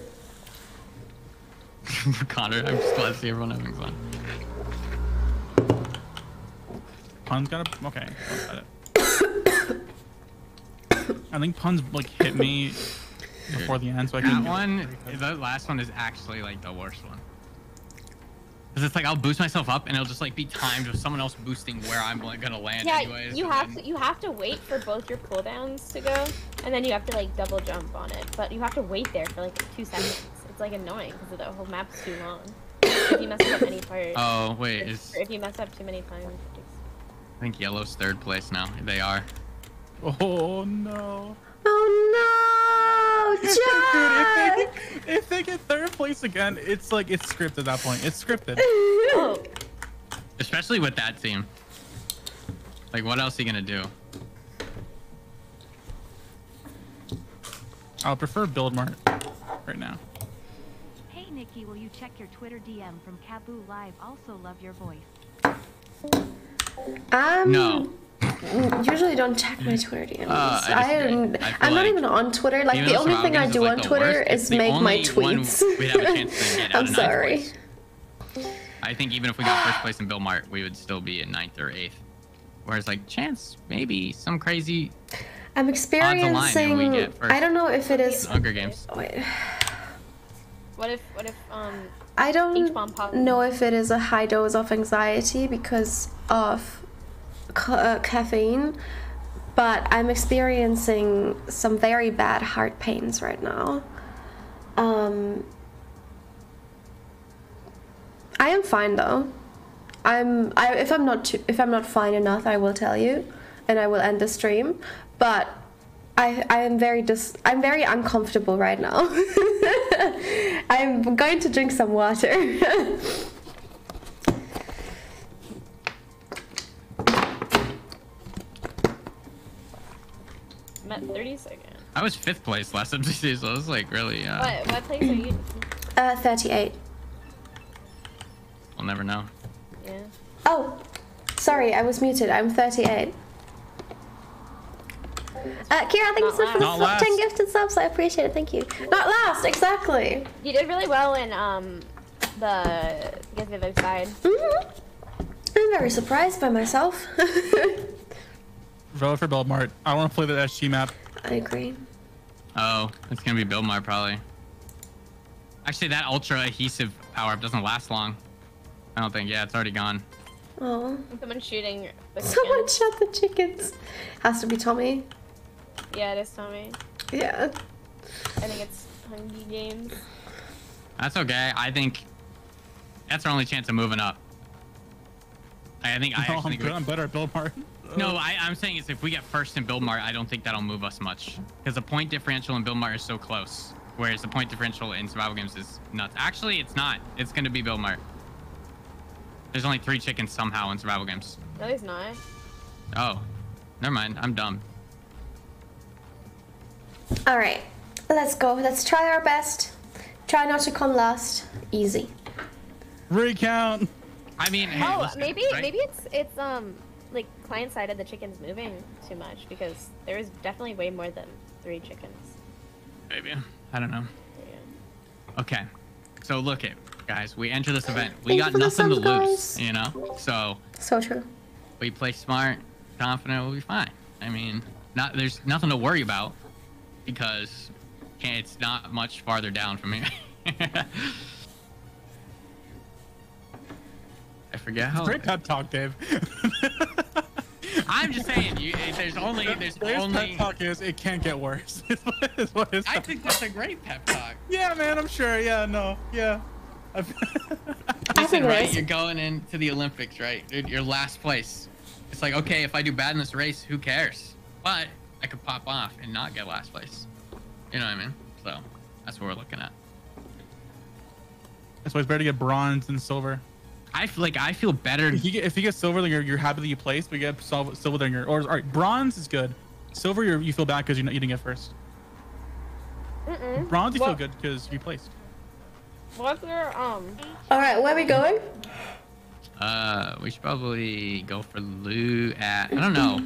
Connor, I'm just glad to see everyone having fun. Punz got a okay. Got. I think Punz like hit me before the end, so I can. That one, the last one is actually like the worst one. Cause it's like I'll boost myself up and it'll just like be timed with someone else boosting where I'm like gonna land Yeah, anyways. you have then- to you have to wait for both your cooldowns to go, and then you have to like double jump on it. But you have to wait there for like two seconds. It's like annoying because the whole map's too long. if you mess up any part, Oh wait, if, is if you mess up too many times. it's- I think yellow's third place now. They are. Oh no. Oh no, Dude, Chad! if they, get, if they get third place again, it's like it's scripted at that point. It's scripted. Oh, Especially with that team. Like, what else are you gonna do? I'll prefer build mart right now. Hey Nikki, will you check your Twitter DM from Kaboo Live? Also love your voice. Um, No. Usually don't check my Twitter DMs. Uh, I I disagree. am, I I'm not even on Twitter. Like Even the only thing I do like on Twitter worst, is the make my tweets. we'd have a chance to get I'm of sorry. I think even if we got first place in Build Mart, we would still be in ninth or eighth. Whereas like chance, maybe some crazy I'm experiencing. and we get. I don't know if it is. Hunger Games. Wait, what if what if um I don't know if it is a high dose of anxiety because of ca- uh, caffeine, but I'm experiencing some very bad heart pains right now. Um, I am fine though. I'm. I if I'm not too, if I'm not fine enough, I will tell you, and I will end the stream. But I I am very dis. I'm very uncomfortable right now. I'm going to drink some water. at 32nd. I was fifth place last MCC, so it was like really. Uh, What what place are you? Uh, 38. We'll never know. Yeah. Oh, sorry, I was muted. I'm 38. Uh, Kira, thank you Not so much for the last. sub- 10 gifted subs. I appreciate it. Thank you. Not last, exactly. You did really well in um the I guess the other side. hmm I'm very surprised by myself. Vote for Build Mart. I want to play the SG map. I agree. Oh, it's gonna be Build Mart probably. Actually, that ultra adhesive power up doesn't last long. I don't think. Yeah, it's already gone. Oh, Someone's shooting. The someone shot the chickens. Has to be Tommy. Yeah, it is Tommy. Yeah. I think it's Hungry Games. That's okay. I think that's our only chance of moving up. I think I oh, No, actually I'm, think we- good. I'm better at Build Mart. No, I, I'm saying is if we get first in Bill Build Mart, I don't think that'll move us much because the point differential in Bill Build Mart is so close, whereas the point differential in survival games is nuts. Actually, it's not. It's gonna be Bill Build Mart. There's only three chickens somehow in survival games. No, he's not. Oh, never mind. I'm dumb. All right, let's go. Let's try our best. Try not to come last. Easy. Recount. I mean, hey, Oh, listen, maybe right? maybe it's it's um like client sided the chickens moving too much because there is definitely way more than three chickens. maybe. I don't know. Yeah. Okay, so look it, guys. We enter this event. We Thank got nothing to subs, lose, guys. you know. So So true. we play smart, confident, we'll be fine. I mean, not there's nothing to worry about because it's not much farther down from here. I forget how. Great pep talk, Dave. I'm just saying, you, there's only there's Dave's only. pep talk is it can't get worse. Is what- is what his I think that's a great pep talk. Yeah, man. I'm sure. Yeah. No. Yeah. I've- Listen, think right? You're going into the Olympics, right? Dude, you're last place. It's like, okay, if I do bad in this race, who cares? But I could pop off and not get last place. You know what I mean? So that's what we're looking at. That's why it's better to get bronze than silver. I feel like I feel better. If you get if you get silver, then you're, you're happy that you placed. But you get silver, then you're or all right. Bronze is good. Silver, you're, you feel bad because you're not eating it first. Mm-mm. Bronze, you Well- feel good because you placed. What's your um? All right, where are we going? Uh, we should probably go for loot at. I don't know.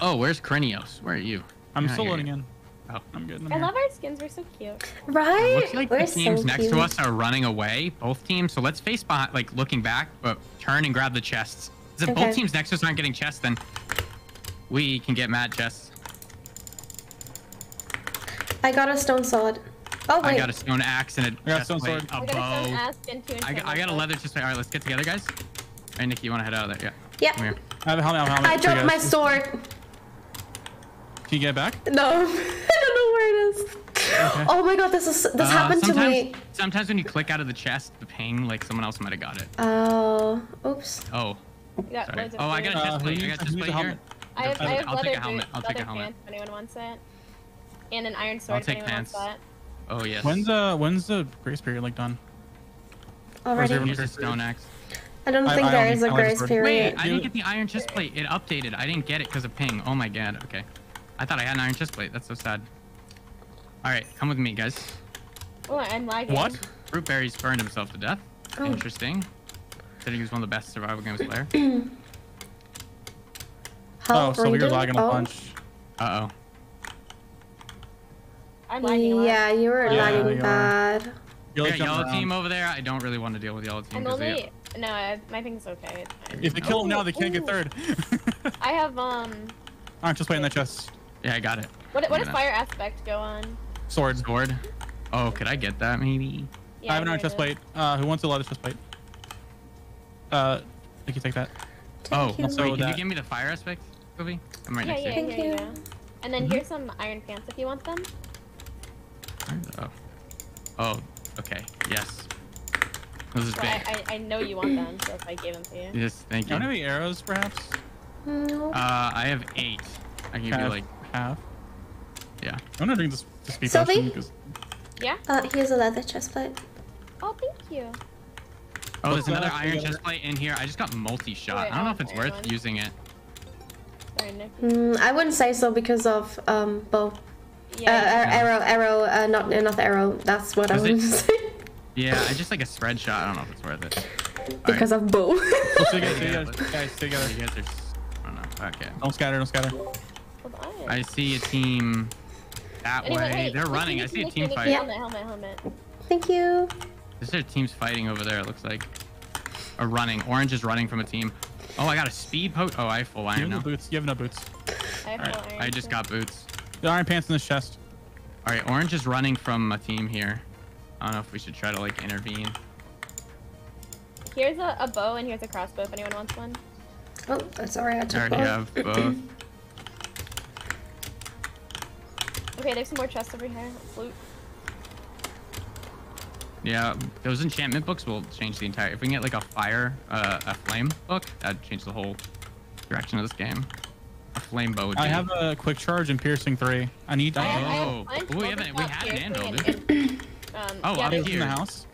Oh, where's Krinios? Where are you? I'm You're still loading in. Oh. I'm good. I'm I here. love our skins. We're so cute. Right? It Looks like We're the teams so next cute. to us are running away. Both teams. So let's face behind, like looking back, but turn and grab the chests. if Okay. both teams next to us aren't getting chests, then we can get mad chests. I got a stone sword. Oh wait. I got a stone axe and a got a chest stone plate, sword. a I got a stone bow. and two I got, I got a leather chest plate. All right, let's get together, guys. All right, Nikki, you want to head out of there? Yeah. Come yeah. here. I have a helmet. I have a helmet. I dropped my guys. sword. Can you get it back? No, I don't know where it is. Oh my god, this is this Uh, happened to sometimes, me. Sometimes when you click out of the chest, the ping, like someone else might have got it. Oh, oops. Oh, You got sorry. loads of Oh, I got a Uh, chest who plate. I got a chest plate here. helmet? I have, I I'll- have I'll take a helmet. I'll take a leather helmet. pants if anyone wants it. And an iron sword I'll if take anyone pants. wants Oh yes. When's uh when's the grace period like done? Already. everyone- Use a stone axe. I don't think I there only- is a I grace period. Wait, I didn't get the iron chest plate. It updated. I didn't get it because of ping. Oh my god. Okay. I thought I had an iron chest plate. That's so sad. All right, come with me, guys. Oh, I'm lagging. What? Fruitberries burned himself to death. Oh. Interesting. Said he was one of the best survival games player. Oh, so you're reading? lagging a Oh. bunch. Uh oh. I'm lagging a lot. Yeah, you were Yeah, lagging you are. bad. You're Yeah, like jumping yellow around. team over there. I don't really want to deal with yellow team I'm because they. no, I, my thing's okay. It's fine. If they kill him now, they can't get third. I have um. Alright, just wait in that chest. Yeah, I got it. What what does gonna- fire aspect go on? Sword. Sword. Oh, could I get that maybe? Yeah, I have an iron it chest plate. Uh, who wants a leather chest plate? Uh, I can take that. Oh, Thank you. So wait, can you give me the fire aspect, Kobe? I'm right Yeah, next yeah, to you. Thank you you. go. And then Mhm. here's some iron pants if you want them. Oh. Oh, okay. Yes. This is But big. I, I, I know you want them, so if I gave them to you. Yes, thank You you. don't have any arrows, perhaps? No. Uh, I have eight. I can give you like, half. yeah. I'm not doing this to speed Sylveey? potion because Yeah. Uh, here's a leather chest plate. Oh, thank you. Oh, there's What's another iron Together. chest plate in here. I just got multi-shot. Wait, I don't know if it's worth iron. using it. Sorry. Mm, I wouldn't say so because of um bow. Yeah. uh, you- arrow, arrow, uh, not uh, not arrow. That's what I Was it- would say. Yeah, I just like a spread shot. I don't know if it's worth it. because of bow. Go together, stay Yeah, together, but- guys, together. You guys are. s- I don't know. Okay. Don't scatter, don't scatter. Hold on. I see a team that Anyway, way. hey, They're Nikki, running. I Nikki, see a team Nikki, fighting. Helmet, helmet, helmet. Thank you. This is teams fighting over there. It looks like. Or running. Orange is running from a team. Oh, I got a speed post. Oh, I have full You have iron no now. boots. You have no boots. I have Alright, full iron. I just too. got boots. The iron pants in this chest. All right, orange is running from a team here. I don't know if we should try to like intervene. Here's a, a bow and here's a crossbow if anyone wants one. Oh, sorry, I I already both. have both. Okay, there's some more chests over here. Loot. Yeah, those enchantment books will change the entire. If we can get like a fire, uh, a flame book, that'd change the whole direction of this game. A flame bow would be. I have a quick charge and piercing three. I need. I have, I have Oh. punch, Oh, we haven't- we shot, had an anvil, and- Um, Oh, yeah, I'm there's- in the house.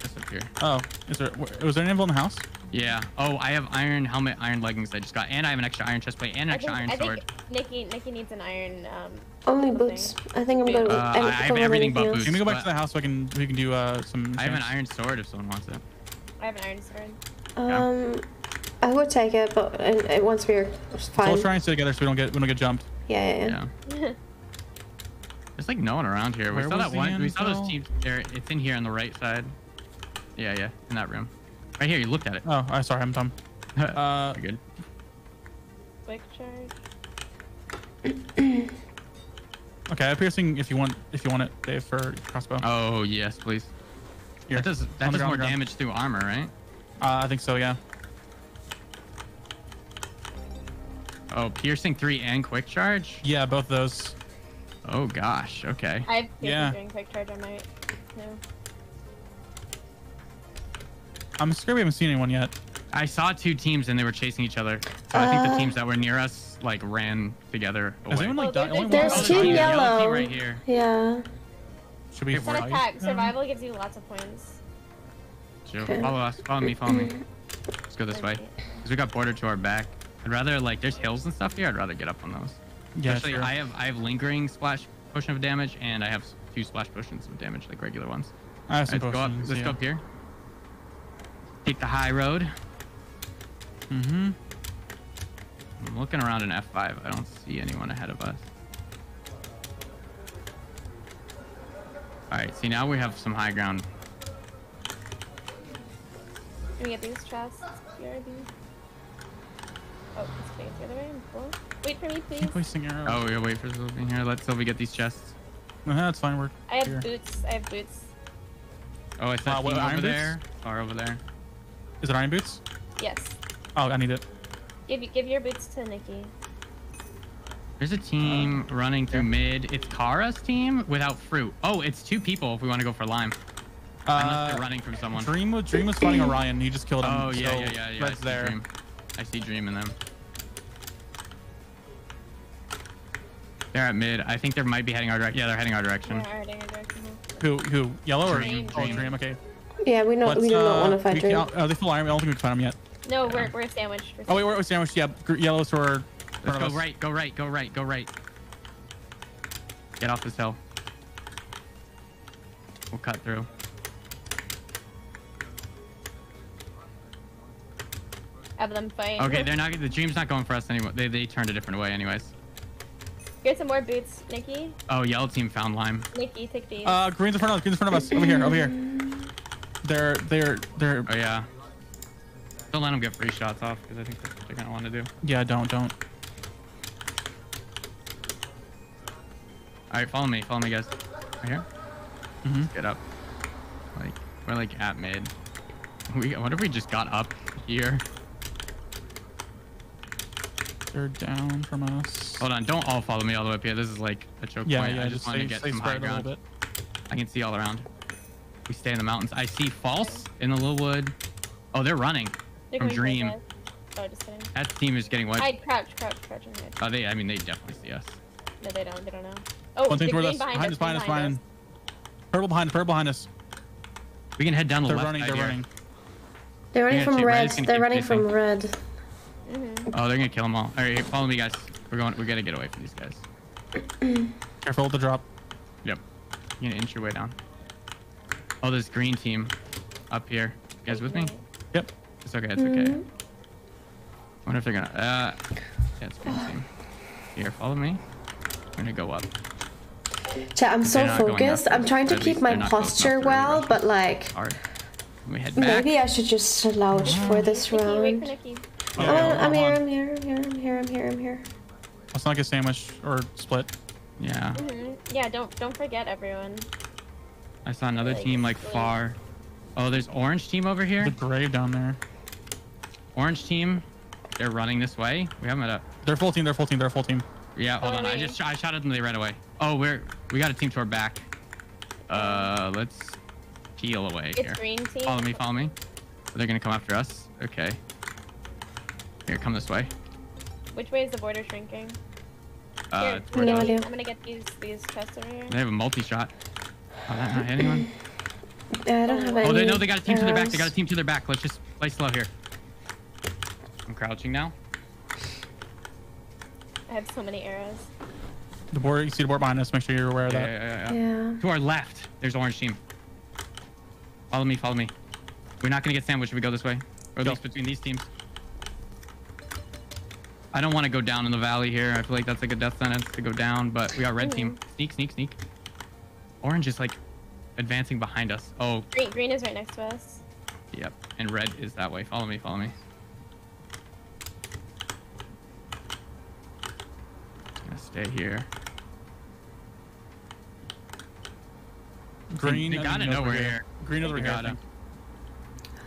This up here. Oh, is there? Was there an anvil in the house? Yeah. Oh, I have iron helmet, iron leggings. I just got, and I have an extra iron chest plate and an I extra think, iron I sword. think Nikki Nikki needs an iron. Um, Only Something. boots. I think I'm good. with- Uh, I'm I have everything but boots. Can we go back to the house so I can we can do uh some. I have an iron sword if someone wants it. I have an iron sword. Um, I would take it, but and, and once we're So fine. we'll try and stay together so we don't get we don't get jumped. Yeah, yeah, yeah. Yeah. There's like no one around here. We Where saw that one. We saw those teams there. It's in here on the right side. Yeah, yeah, in that room. Right here. You looked at it. Oh, I sorry, I'm dumb. Uh, You're good. Quick charge. okay, I have piercing if you want if you want it, Dave, for crossbow. Oh yes, please. Here. That does that does more ground. damage through armor, right? Uh, I think so. Yeah. Oh, piercing three and quick charge. Yeah, both those. Oh gosh. Okay. I have piercing Yeah. during quick charge on my. No. I'm scared we haven't seen anyone yet. I saw two teams and they were chasing each other. So I think the Uh, teams that were near us like ran together. Has away. anyone like Oh, died? there's- Only There's one- Oh, two team- yellow. team right here. Yeah. Should we Hey, It's a pack. Survival gives you lots of points. Joe, Okay. follow us. Follow me. Follow me. Let's go this way. Cause we got border to our back. I'd rather like there's hills and stuff here. I'd rather get up on those. Yeah, Especially sure. I have I have lingering splash potion of damage and I have s- two splash potions of damage like regular ones. I have some Let's go up. potions, Let's yeah. go up here. Take the high road. Mm-hmm. I'm looking around in F5. I don't see anyone ahead of us. All right. See now we have some high ground. Can we get these chests? BRB. Oh, it's going the other way. Cool. Wait for me, please. Keep wasting arrows. Oh, yeah. Wait for Sylveey here. Let Sylveey get these chests. Uh, that's fine. We're I have here. boots. I have boots. Oh, it's Uh, that what, over boots? there. Far over there. Is it iron boots? Yes. Oh, I need it. Give give your boots to Nikki. There's a team running through mid. It's Kara's team without fruit. Oh, it's two people if we want to go for lime. Unless Uh, they're running from someone. Dream was Dream was fighting Orion. He just killed him. Oh, yeah, so yeah, yeah, yeah. I Red's see there. Dream. I see Dream in them. They're at mid. I think they might be heading our direction. Yeah, they're heading our direction. Where are they? Direction? Who? Who? Yellow or Dream, Oh, Dream. Dream. Okay. Yeah, we not Let's, we do not want to fight we Dream. can- Oh, they full iron. I don't think we can find them yet. No, Yeah. we're we're sandwiched. We're Oh wait, we're sandwiched. Yeah, gr- yellow sword. Let's go right, go right, go right, go right. Get off this hill. We'll cut through. Have them fight. Okay, they're not. The dream's not going for us anymore. They they turned a different way, anyways. Here's some more boots, Nikki. Oh, yellow team found lime. Nikki, take these. Uh, green's in front of us. Green's in front of us. Over here. Over here. They're they're they're. Oh yeah. Don't let them get free shots off because I think that's what they're gonna want to do. Yeah, don't don't. All right, follow me, follow me, guys. Right here. Mhm. Get up. Like we're like at mid. We what if we just got up here? They're down from us. Hold on, don't all follow me all the way up here. This is like a choke Yeah, point. yeah. I Just just want to get some high ground. bit. I can see all around. We stay in the mountains. I see false in the little wood. Oh, they're running. They're from Dream. Oh, just kidding. That team is getting wiped. Hide, crouch, crouch, crouch. Oh, they. I mean, they definitely see us. No, they don't. They don't know. Oh, One thing the toward green us. behind, Behind us. Behind us. Behind. Purple behind. us, Purple behind us. We can head down the They're left running. side They're here. running. They're running from Red red. They're running from red. Mm-hmm. Oh, they're gonna kill them all. All right, here, follow me, guys. We're going. We gotta get away from these guys. Careful with the drop. Yep. You're gonna inch your way down. Oh, there's green team up here. You guys with me? Yep. It's okay. It's okay. wonder if they're gonna. Uh, yeah, it's green team. Here, follow me. We're gonna go up. Chat, I'm so They're not going focused. up, I'm trying to keep my they're not close enough posture well, but like Hard. Can we head back? maybe I should just slouch for this Nikki, wait for round. Nikki. Oh, Yeah, I'm here. I'm here, I'm here, I'm here, I'm here, I'm here. Let's not get sandwich or split. Yeah. hmm Yeah, don't don't forget everyone. I saw another Like, team like far. Oh, there's orange team over here. The grave down there. Orange team. They're running this way. We haven't met up. They're full team. They're full team. They're full team. Yeah, hold on. I Sorry. just I shot at them. They ran away. Oh, we're we got a team to our back. Uh, let's peel away It's here. green team. Follow me. Follow me. They're gonna come after us. Okay. Here, come this way. Which way is the border shrinking? Uh, Here, No idea. I'm gonna get these these chests over here. They have a multi-shot. Oh, that not anyone? I don't have any. Oh, they no, they got a team to their back. They got a team to their back. Let's just play slow here. I'm crouching now. I have so many arrows. The board. You see the board behind us. Make sure you're aware of that. yeah, yeah, yeah. Yeah. To our left, there's orange team. Follow me, follow me. We're not gonna get sandwiched if we go this way. Or at Go. least between these teams. I don't want to go down in the valley here. I feel like that's like a death sentence to go down, but we got red mm-hmm. team. Sneak, sneak, sneak. Orange is like advancing behind us. Oh, Green green is right next to us. yep. And red is that way. Follow me, follow me. Gonna stay here. Green. They I gotta know we're we're here. Green knows They we're here.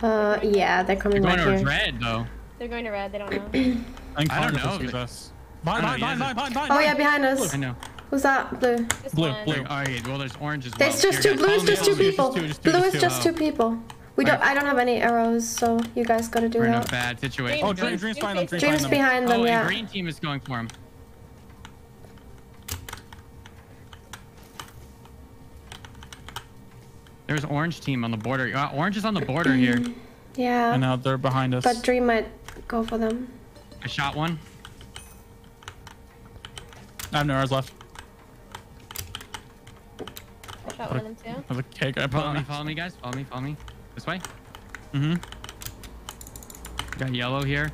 Gotta. Uh, yeah, they're coming They're coming going right towards here. red though. They're going to red. They don't know. I think I don't know, sees us. Behind, behind, behind, behind, behind, Oh yeah, behind us. I know. Who's that? Blue. Just Blue, one. blue. All right, well, there's orange as well. There's just Here, two guys, blues, follow me, just two people. Just two, just two, Blue just is two. just two people. We don't. Alright. I don't have any arrows, so you guys gotta do We're in a bad situation. Oh, Dream, Dream's green behind them. Dream's Dream's behind them. behind them. oh, Yeah. and green team is going for him. There's orange team on the border. Uh, orange is on the border here. Yeah. And now they're behind us. But Dream might go for them. I shot one. I have no arrows left. I shot one of them too. There's a cake I Follow me, follow me, guys. Follow me, follow me. This way. Mm-hmm. Got yellow here.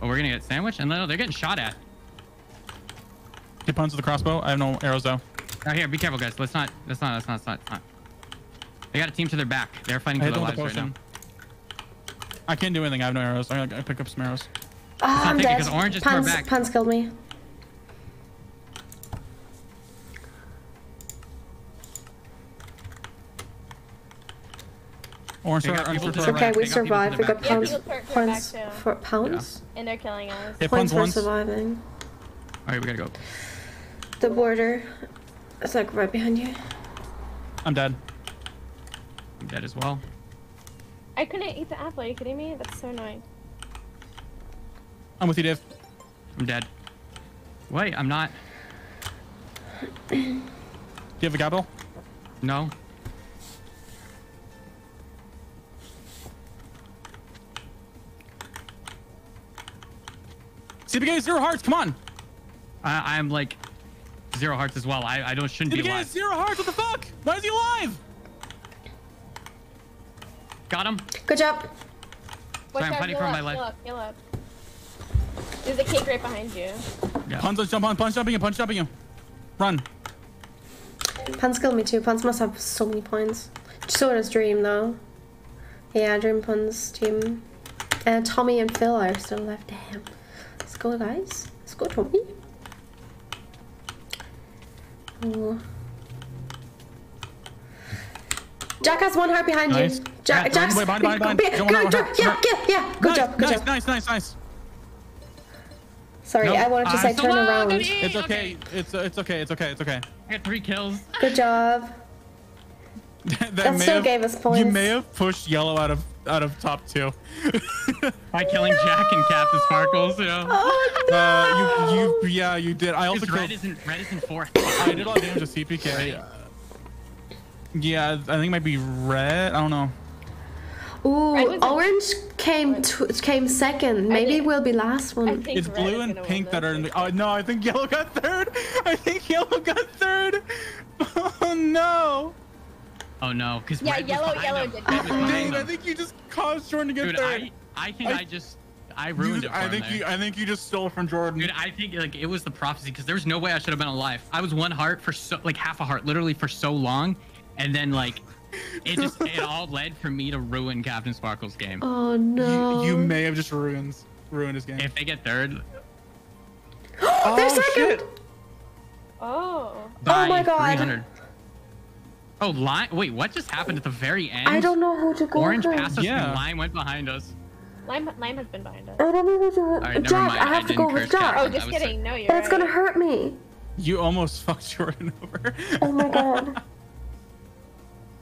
Oh, we're gonna get sandwiched, and no, they're getting shot at. He with the crossbow. I have no arrows though. Now here, be careful, guys. Let's not. Let's not. Let's not. Let's not. Let's not. They got a team to their back. They're fighting for their lives the right now. I can't do anything. I have no arrows. I gotta pick up some arrows. Oh, I'm take it, dead. 'cause orange is to our Punz, back. Punz killed me. Orange They to got our, people orange to to the our Okay, right. we They got people to survived. the We got back. Yeah, points. people to our- to our Points back, too. for pounds. And they're killing us. Hit Points Punz for once. surviving. All right, we gotta go. The border. It's like right behind you. I'm dead. I'm dead as well. I couldn't eat the apple. Are you kidding me? That's so annoying. I'm with you, Dave. I'm dead. Wait, I'm not. Do you have a gabble? No. CPK zero hearts. Come on. I, I'm like zero hearts as well. I, I don't shouldn't be CPK alive. zero hearts. What the fuck? Why is he alive? Got him. Good job. Watch I'm fighting for up, my life. Heal up, heal up. There's a cake right behind you. Yeah. Punch, jump on, punch jumping you, punch jumping you. Run. Punz killed me too. Punz must have so many points. So does Dream though. Yeah, Dream Punz team. And Tommy and Phil are still left. Damn. Let's go, guys. Let's go, Tommy. Ooh. Jack has one heart behind Nice. you. Jack, Yeah, Jack's behind, behind, behind, good, behind. good, good, want yeah, yeah, yeah. Good nice, job, good nice, job. nice, nice, nice. Sorry, Nope. I wanted to say so turn around. It's okay. It's uh, it's okay. It's okay. It's okay. I got three kills. Good job. that That may still have- gave us points. You may have pushed yellow out of out of top two. By killing Jack and CaptainSparklez, you know. Oh no! uh, you you yeah you did. I also Because red isn't red isn't fourth. I did a lot of damage to CPK. Uh, yeah, I think it might be red. I don't know. Ooh, Red in- orange came t- came second. Maybe think- we'll be last one. It's blue and pink that are in one. the. Oh no, I think yellow got third. I think yellow got third. Oh no. Oh no, because Yeah, yellow- yellow did get. Dang, I think you just caused Jordan to get Dude, third. I, I think I- I, just I ruined just- it for I him think there. you. I think you just stole from Jordan. Dude, I think like it was the prophecy because there was no way I should have been alive. I was one heart for so like half a heart, literally for so long, and then like it just it all led for me to ruin CaptainSparklez's game. Oh no. you, you may have just ruined ruined his game. If they get third, oh They're second. shit! Oh. by oh my God. 300. Oh, line. Wait, what just happened at the very end? I don't know who to go Orange for. passed us Yeah. and line went behind us. Lime, lime has been behind us. I don't know who to. right, Jack, mind. I I have to go with Jack. Jack. Oh, just was kidding. No, you're That's gonna hurt me. You almost fucked Jordan over. Oh my god.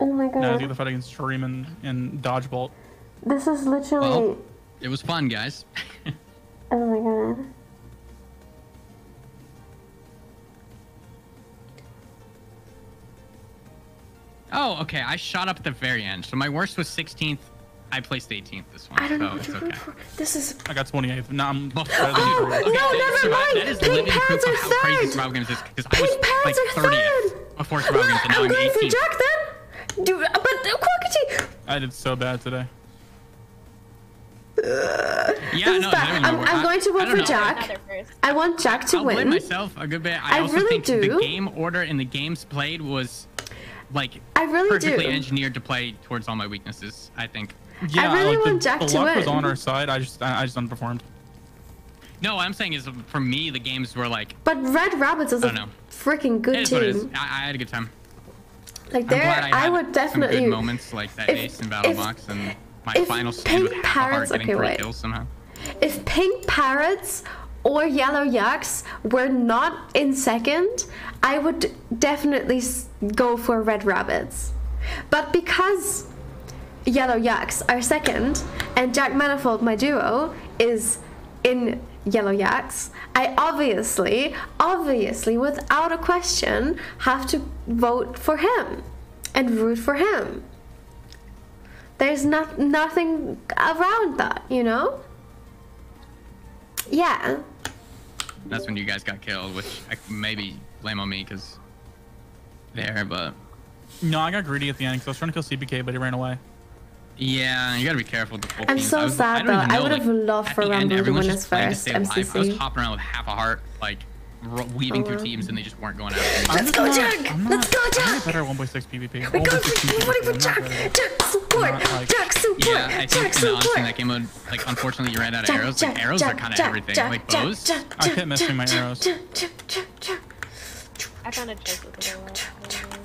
Oh my god. now god. do the fight against Shreeman and Dodgebolt. This is literally. Well. It was fun, guys. Oh my god. Oh, okay. I shot up at the very end. So my worst was 16th. I placed 18th this one. I don't so know who it's okay. for. This is. I got 28th. Now I'm Oh, better than Oh, Jordan. no, that is never survi- mind. That is Pink living proof of are how crazy survival games is. Because I was Pink parrots like are 30th third. before survival games, and now I'm I'm going for 18th. Jack then. Do, but uh, Quackity. I did so bad today. Yeah, This no, is not bad. even I'm- I'm going to I vote for know. Jack. I want Jack to I'll blame win. myself a good bit. I, I also really think do. the game order and the games played was like I really perfectly do. engineered to play towards all my weaknesses. I think. Yeah, I really like, want the, Jack the to luck was on our side. I just I, I just underperformed. No, what I'm saying is for me the games were like But Red Rabbits is I a don't know. freaking it good is what it is. team. I, I had a good time. Like there, glad I, I, had would some definitely. good moments like that if- ace in Battle if- Box and my if final stand Pink with half a heart Parrots- getting okay, three wait. kills somehow. If Pink Parrots or Yellow Yaks were not in second, I would definitely go for Red Rabbits. But because Yellow Yaks are second and Jack Manifold, my duo, is in Yellow Yaks, I obviously, obviously, without a question, have to vote for him and root for him. There's not nothing around that, you know? Yeah. That's when you guys got killed, which I maybe blame on me because there, but No, I got greedy at the end because I was trying to kill CPK, but he ran away. yeah, you gotta be careful with the full I'm teams. so I was, sad, I don't even though. I would have like, loved for the end, Rumble to everyone's win just his first stay alive. I was hopping around with half a heart, like ro- weaving through teams, and they just weren't going after me. I'm Let's go, Jack! Let's not- go, I'm Jack! not better at 1.6 PvP. We go 1.6 for PvP, voting for I'm not Jack! good at it. Jack support! Not Jack support! Yeah, I think in the honestly, in that game mode, like unfortunately you ran out of arrows. Jack, like arrows Jack, are kind of everything. Jack, like bows. Jack, I kept Jack, missing my Jack, arrows. Jack, Jack, Jack, Jack. I found a chest with a little.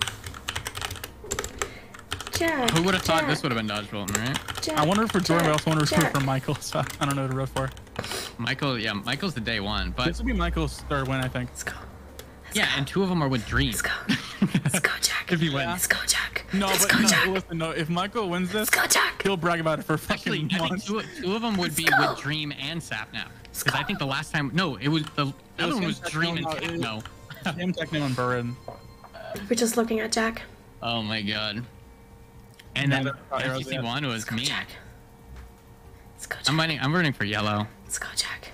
Jack. Who would have thought Jack, this would have been dodgeball, right? Jack, I wonder if for Jordan, but I also want to root Jack. for Michael, so I don't know who to root for. Michael, yeah, Michael's the day one, but This will be Michael's third win, I think. Let's go. yeah, and two of them are with Dream. Let's go. Let's go, Jack. If he wins. Let's go, Jack. No, Let's but go, no, Jack. listen, no. If Michael wins this, Let's go, Jack. he'll brag about it for Actually, fucking I think months. two, two of them would be go. with Dream and Sapnap. Because I think the last time, no, it was the, the other was one was Dream and no, it was- Techno. Him, Techno, and Burren. We're just looking at Jack. Oh my god. And then Neither got arrows FTC yet. one was me. Jack. Let's go, Jack. I'm rooting. I'm rooting for yellow. Let's go, Jack.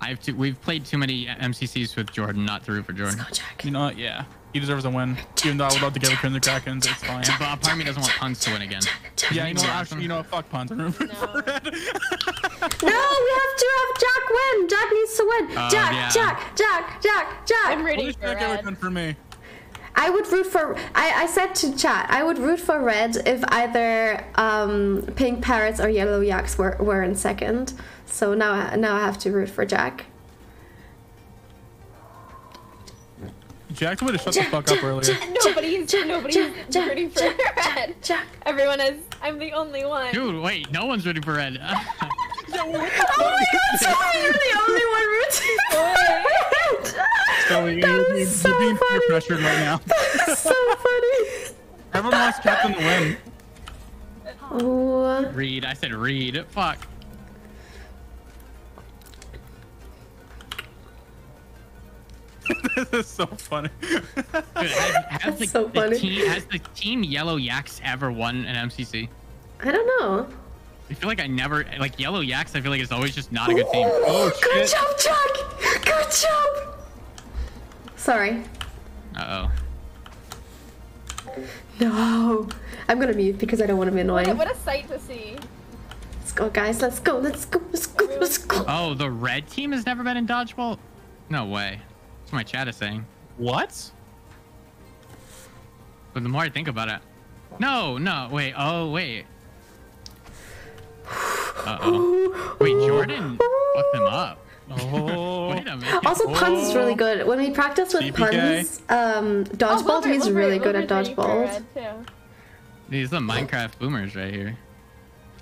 I have to. We've played too many MCCs with Jordan, not to root for Let's Jordan. go, Jack. You know what? Yeah. He deserves a win. Even though I would love to give it to the Krakens, it's fine. But part of me doesn't want Punz to win again. Jack. Yeah, you know what? Actually, you know what? Fuck Punz. I'm rooting No. for Red. No, we have to have Jack win. Jack needs to win. Oh, Jack, yeah. Jack, Jack, Jack, Jack. I'm What rooting has for Jack ever red. for me? I would root for. I, I said to chat, I would root for red if either um, pink parrots or yellow yaks were, were in second. So now now I have to root for Jack. Jack would have shut the fuck Jack, up earlier. Jack, Nobody's Jack, nobody's Jack, Jack, rooting for Jack, red. Jack. Everyone is. I'm the only one. Dude, wait, no one's rooting for red. Oh my god, sorry, you're the only one rooting for Scully, red. That you're, you're so being peer pressured right now. so funny. Everyone wants Captain to win. Oh, Reed. I said Reed. Fuck. This is so funny. Dude, has, has the, so the funny. team has the team Yellow Yaks ever won an MCC? I don't know. I feel like I never like yellow yaks. I feel like it's always just not a good team. Oh Good shit! job, Jack! Good job! Sorry. Uh oh. No. I'm gonna mute because I don't want to be What a, annoying. what a sight to see. Let's go, guys. Let's go. Let's go. Let's go. Let's go. Oh, the red team has never been in dodgeball. No way. That's what my chat is saying. What? But the more I think about it, no, no, wait. Oh, wait. Uh oh. Wait, Jordan fucked them up. Oh. Wait a minute. Also, Punz is really good. When we practice with CPK. Punz, um, Oh, dodgeball, Wilbur- he's Wilbur- really good at Wilbur's ready for dodgeball. These are the Minecraft boomers right here.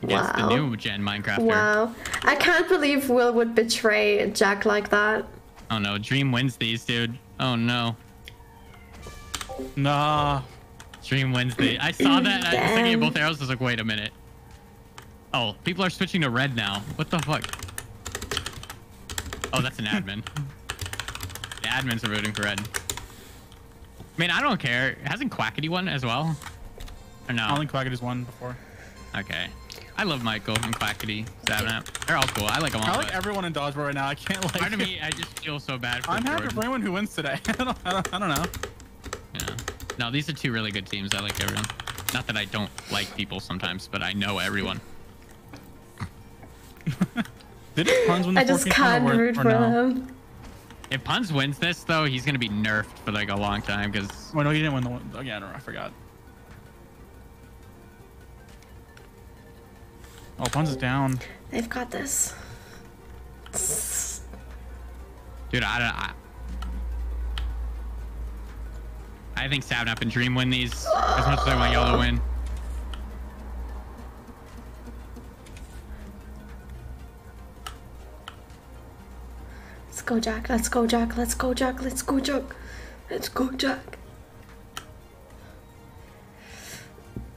Against Wow. the new gen Minecraft. Wow. I can't believe Will would betray Jack like that. Oh no, Dream wins these, dude. Oh no. Nah. Dream wins the. I saw that. I was thinking of both arrows. I was like, wait a minute. Oh, people are switching to red now. What the fuck? Oh, that's an admin. the admins are voting for red. I mean, I don't care. Hasn't Quackity won as well? Or no? I only Quackity's won before. Okay. I love Michael and Quackity. Sapnap. They're all cool. I like them all. I like everyone in Dodgeball right now. I can't like. Part of me, I just feel so bad for I'm happy for anyone who wins today. I don't, I don't, I don't know. Yeah. No, these are two really good teams. I like everyone. Not that I don't like people sometimes, but I know everyone. Did Punz win the I just can't or, root or for no? them. If Punz wins this, though, he's gonna be nerfed for like a long time because Oh no, you didn't win the one. Oh, yeah, no, I forgot. Oh, Punz is down. They've got this. dude, I don't. I, I think Sapnap and Dream win these as much as I want y'all to win. Let's go, Jack. Let's go, Jack. Let's go, Jack. Let's go, Jack. Let's go, Jack.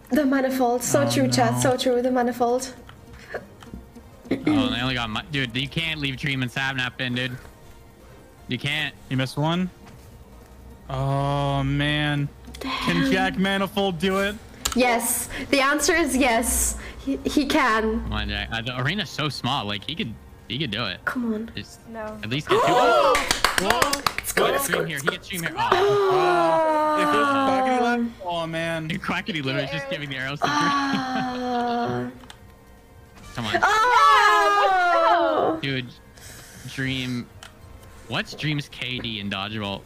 The manifold. So Oh, true, chat. So true. The manifold. Oh, they only got my dude. You can't leave Dream and Sapnap in, dude. You can't. You missed one. Oh man. Can Jack Manifold do it? Yes. The answer is yes. He, he can. Come on, Jack. Uh, the arena's so small. Like he could, he could do it. Come on. Just No. at least get two. Oh, Let's go. Get Let's here. He gets Dream here. Oh, If it was Quackity left, oh man. Quackity literally is just giving the arrows to Dream. Come on. oh! Dude, Dream. What's Dream's KD in Dodgeball?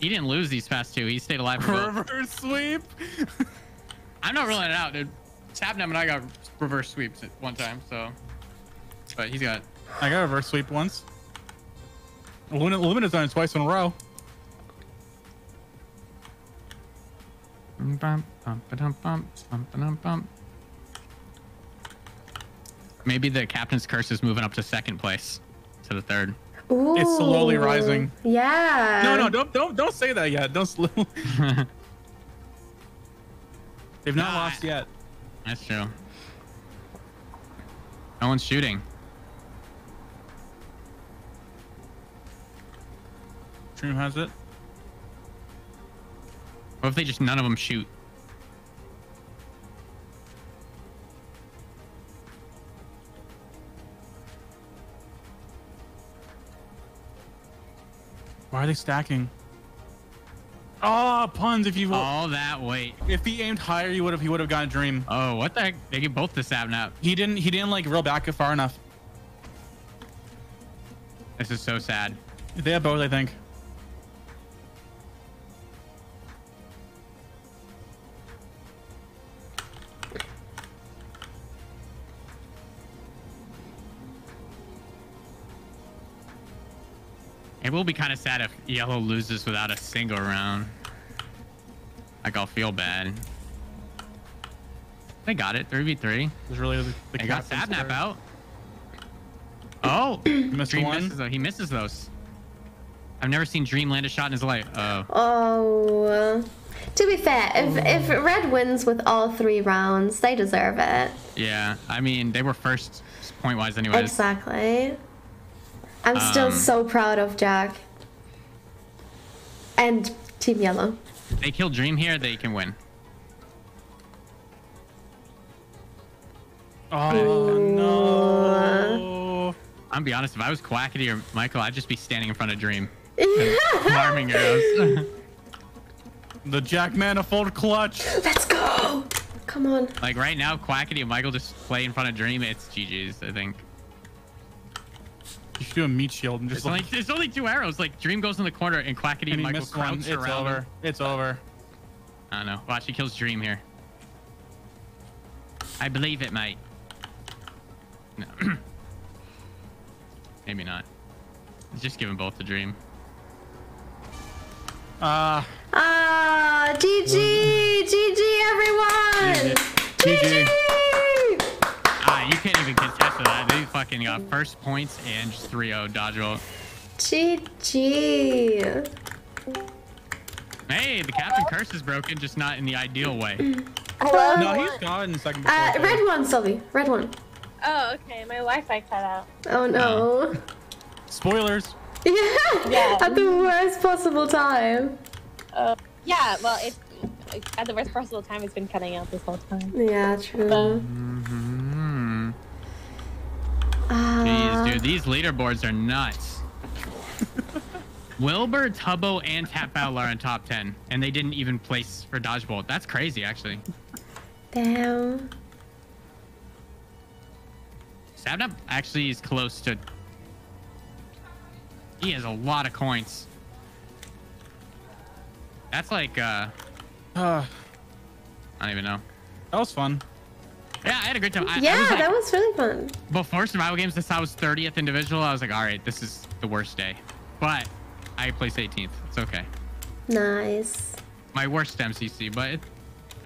He didn't lose these past two. He stayed alive for both. Reverse sweep. I'm not ruling it out, dude. Sapnap and I got reverse sweeps at one time, so. But he's got. I got reverse sweep once. Luna, Lumina's done it twice in a row. Maybe the captain's curse is moving up to second place, to the third. Ooh. It's slowly rising. Yeah. No, no, don't, don't, don't say that yet. Don't. Sl- They've not Nah. lost yet. That's true. No one's shooting. Dream has it. What if they just none of them shoot? Why are they stacking? Oh, Punz! If you All that weight. if he aimed higher, he would have he would have gotten a dream. Oh, what the heck? They get both the Sapnap. He didn't he didn't like reel back it far enough. This is so sad. They have both, I think. It will be kind of sad if Yellow loses without a single round. Like, I'll feel bad. They got it, 3v3. It's really the, the They got captain's Sapnap out. Oh! missed Dream one. misses those. He misses those. I've never seen Dream land a shot in his life. Oh. Oh. To be fair, if if Red wins with all three rounds, they deserve it. Yeah, I mean, they were first point-wise anyways. Exactly. I'm still Um, so proud of Jack. And Team Yellow. They kill Dream here, they can win. Oh no. I'm be honest, if I was Quackity or Michael, I'd just be standing in front of Dream, farming arrows. The Jack Manifold clutch. Let's go. Come on. like right now, Quackity and Michael just play in front of Dream. It's GG's, I think. You should do a meat shield and just It's only, like it's only two arrows. Like Dream goes in the corner and Quackity and and Michael missed one. crouch It's around. over. It's over. I don't know. Watch, he kills Dream here. I believe it, mate. No. Maybe not. Just give them both the Dream. Ah, Ah, GG, GG, everyone. GG. Ah, you can't even contest with that. They fucking got first points and just 3-0 dodgeball. GG. Hey, the captain curse is broken, just not in the ideal way. Hello? no, he's gone in the second. before Uh, that. red one, Sylveey. Red one. Oh, okay. My Wi-Fi cut out. Oh no. Spoilers. Yeah. Yeah. At the worst possible time. Uh, yeah. Well, it's at the worst possible time. It's been cutting out this whole time. Yeah, true. Mm-hmm. Jeez, dude, these leaderboards are nuts. Wilbur, Tubbo, and Tap Battle are in top 10, and they didn't even place for Dodgeball. That's crazy, actually. Damn. Sapnap actually is close to. He has a lot of coins. That's like, uh, Uh, I don't even know. that was fun. Yeah, I had a great time. I, yeah, I was like, that was really fun. before survival games, this I was 30th individual. I was like, all right, this is the worst day. But I placed 18th. It's okay. Nice. My worst MCC, but it,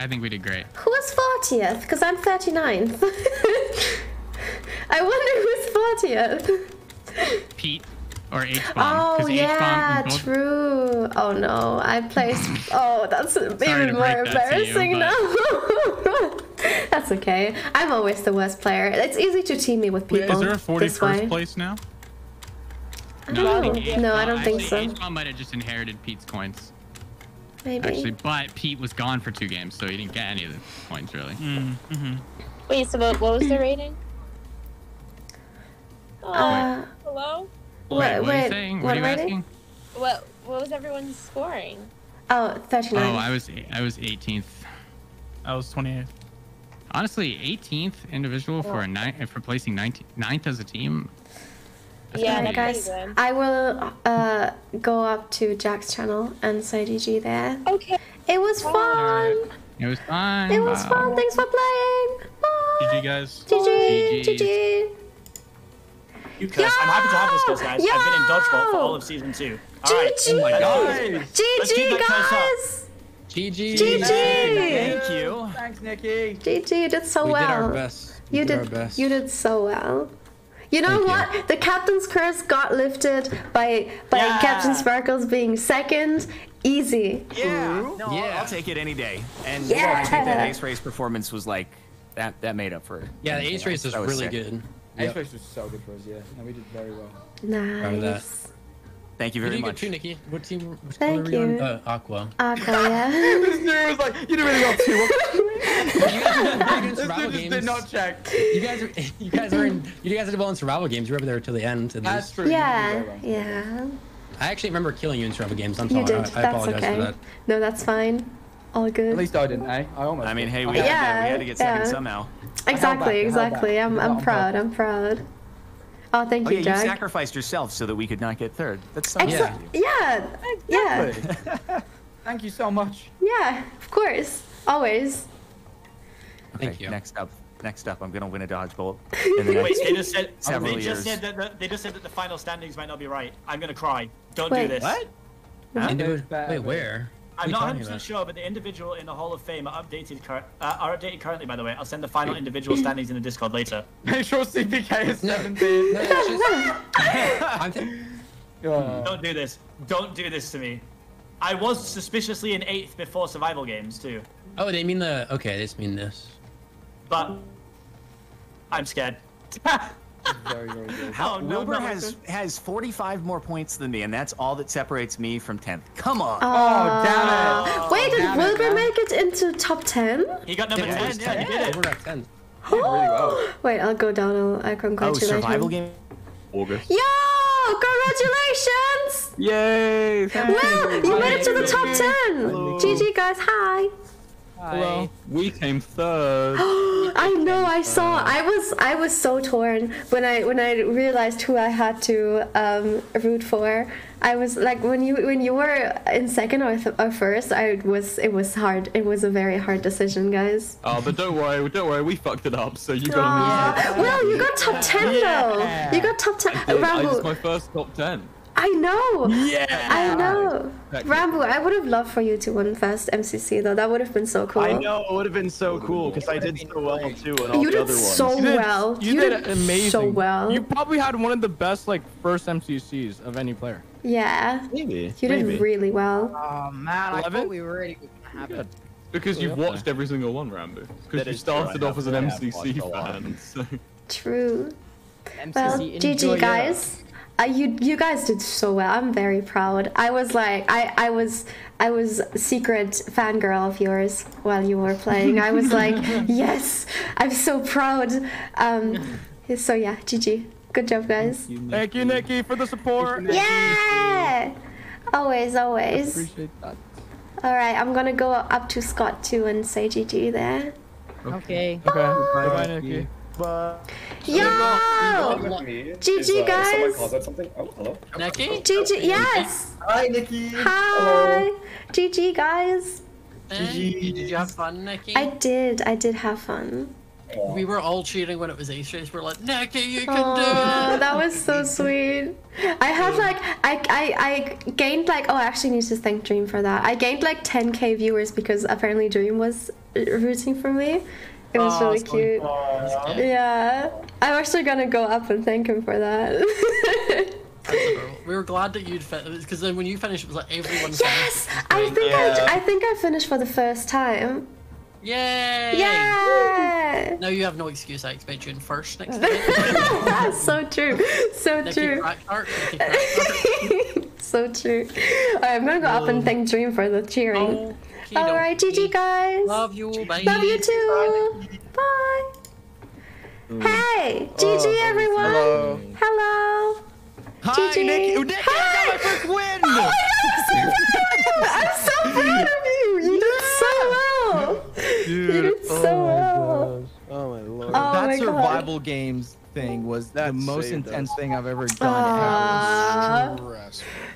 I think we did great. Who was 40th? Because I'm 39th. I wonder who's 40th. Pete or H bomb. Oh, yeah, true. Oh no, I placed. Oh, that's even more break you, embarrassing now. that's okay. I'm always the worst player. It's easy to team me with Wait, people. is there a 41st this place now? No, I Oh, H- no, I don't think so. actually, H bomb might have just inherited Pete's coins. Maybe. Actually, but Pete was gone for two games, so he didn't get any of the coins really. Mm, hmm Wait. So what, what was the rating? Uh, hello. Wait, Wait, what are you saying? what What are you rating? asking? What what was everyone scoring? Oh, 39. Oh, I was I was 18th. I was 28. Honestly, 18th individual for a nine for placing 19th, ninth as a team. That's Yeah, pretty- guys, good. I will uh, go up to Jack's channel and say GG there. Okay. It was fun. It was fun. It was Wow. fun. Thanks for playing. Bye. GG guys. GG. GGs. GG. You curse. I'm happy to have this, guys. Yeah! I've been in dodgeball for all of season two. All right. GG. Oh my God. GG, that close up. guys. GG. GG. Thank you. Thanks, Nikki. GG, you did so we well. did our best. We You did, our did. best. You did so well. You know Thank you. what? The captain's curse got lifted by by Yeah. CaptainSparklez being second. Easy. Yeah. No, I'll- Yeah. I'll take it any day. And Yeah. I think that Ace Race performance was like that. That made up for. it. Yeah, the ace race else. was really sick. good. Ace Yep. race was so good for us, yeah. No, we did very well. Proud of that. Nice. Thank you You very did good much. too, Nikki. What team? Which Thank color were you you. on? Uh, Aqua. Aqua, yeah. this dude was like, you didn't really well too. You guys are doing very good in this dude just did not check. You guys are. You guys are in. You guys did well in survival games. You were over there till the end. At That's least. true. yeah, well. yeah. I actually remember killing you in survival games. I'm You sorry. did. I, I That's apologize okay. for that. No, that's fine. All good. At least I didn't, eh? I almost. I mean, hey, we, I- had, to, we had to get second somehow. exactly, I held back, I held exactly. I'm, I'm proud. I'm proud. Oh, thank Oh you, yeah, you sacrificed yourself so that we could not get third. That's so Exa- nice yeah, yeah, Exactly. Thank you so much. yeah. Of course, always. Okay, Thank you. Next up, next up, I'm gonna win a dodgeball. In the Wait, they just said several they just years. said that the, they just said that the final standings might not be right. I'm gonna cry. Don't Wait. do this. What? Individual- Wait, but- where? I'm not 100 percent sure, but the individual in the Hall of Fame are updated cur- uh, are updated currently. By the way, I'll send the final individual standings in the Discord later. Make sure CPK is No. 17. No, it's just, I'm th- Oh. Don't do this. Don't do this to me. I was suspiciously in eighth before survival games too, oh, they mean the. Okay, they just mean this. but I'm scared. Very, very good. oh no, Wilbur no, has has 45 more points than me, and that's all that separates me from 10th. Come on. Oh, oh damn it. Wait, did damn it, Wilbur man. make it into top ten? He got number Yeah, ten. he's Yeah, he did it. We're at 10. really well. Wait, I'll go down. I'll, I Oh, congratulate survival him. game. August. Yo! Congratulations! Yay! Wow, you made it to the top 10! Hello. GG guys, hi! Hello. We came third. I know, I saw. I was I was so torn when I when I realized who I had to um, root for. I was like when you when you were in second or, th- or first, I was it was hard. It was a very hard decision, guys. Oh, but don't worry, don't worry, we fucked it up, so you got. Well, you got top 10 though. You got top 10. I did. I, it's my first top 10. I know. Yeah! I know. Exactly. Ranboo, I would have loved for you to win first MCC though. That would have been so cool. I know it would have been so cool because I did so well too in all You the did other ones. so You did, well. you did amazing. so well. You probably had one of the best like first MCCs of any player. Yeah. Maybe. You did maybe. really well. Oh man, I 11? thought we were already gonna have it. Because you've Yeah. watched every single one, Ranboo. Because you is true, started off as an MCC watched a lot. fan. So. True. MCC, Well, enjoy GG your- guys. Uh, you you guys did so well. I'm very proud. I was like I I was I was secret fangirl of yours while you were playing. I was like, yes, I'm so proud. Um, so yeah, GG. Good job, guys. Thank you, Nikki, for the support. Yeah. Always, always. Appreciate that. All right, I'm gonna go up to Scott too and say GG there. Okay. Okay. Bye, Nikki. Yo! GG, GG, guys. something? Oh, hello. Nikki? GG, yes. Hi, Nikki. Hi. GG, guys. Hey, did you have fun, Nikki? I did. I did have fun. We were all cheering when it was Ace Race. We're like, Nikki, you can Aw, do it. that was so sweet. I had like I, I I gained like oh I actually need to thank Dream for that. I gained like 10k viewers because apparently Dream was uh, rooting for me. It was Aw, really so cute. He's good. Yeah, I'm actually gonna go up and thank him for that. We were glad that you'd fit because then when you finished, it was like everyone. yes, finished. It was I think Yeah. I, I think I finished for the first time. Yay! Yeah, Now you have no excuse. I expect you in first next time. that's so true, so Nikki true. Crackheart. Nikki so true. Alright, I'm gonna go up and thank Dream for the cheering. Oh. Okey Alright. GG guys. Love you. Bye. Love you too. Bye. Hey, GG Oh, everyone. Hello. Hello. Hi, GG. Nikki. Oh, Nikki, I got my first win. Oh I'm so proud of you. You did so well. You did so oh well. Oh my lord. Oh that my God. survival games thing was the most intense us. thing I've ever done. Aw,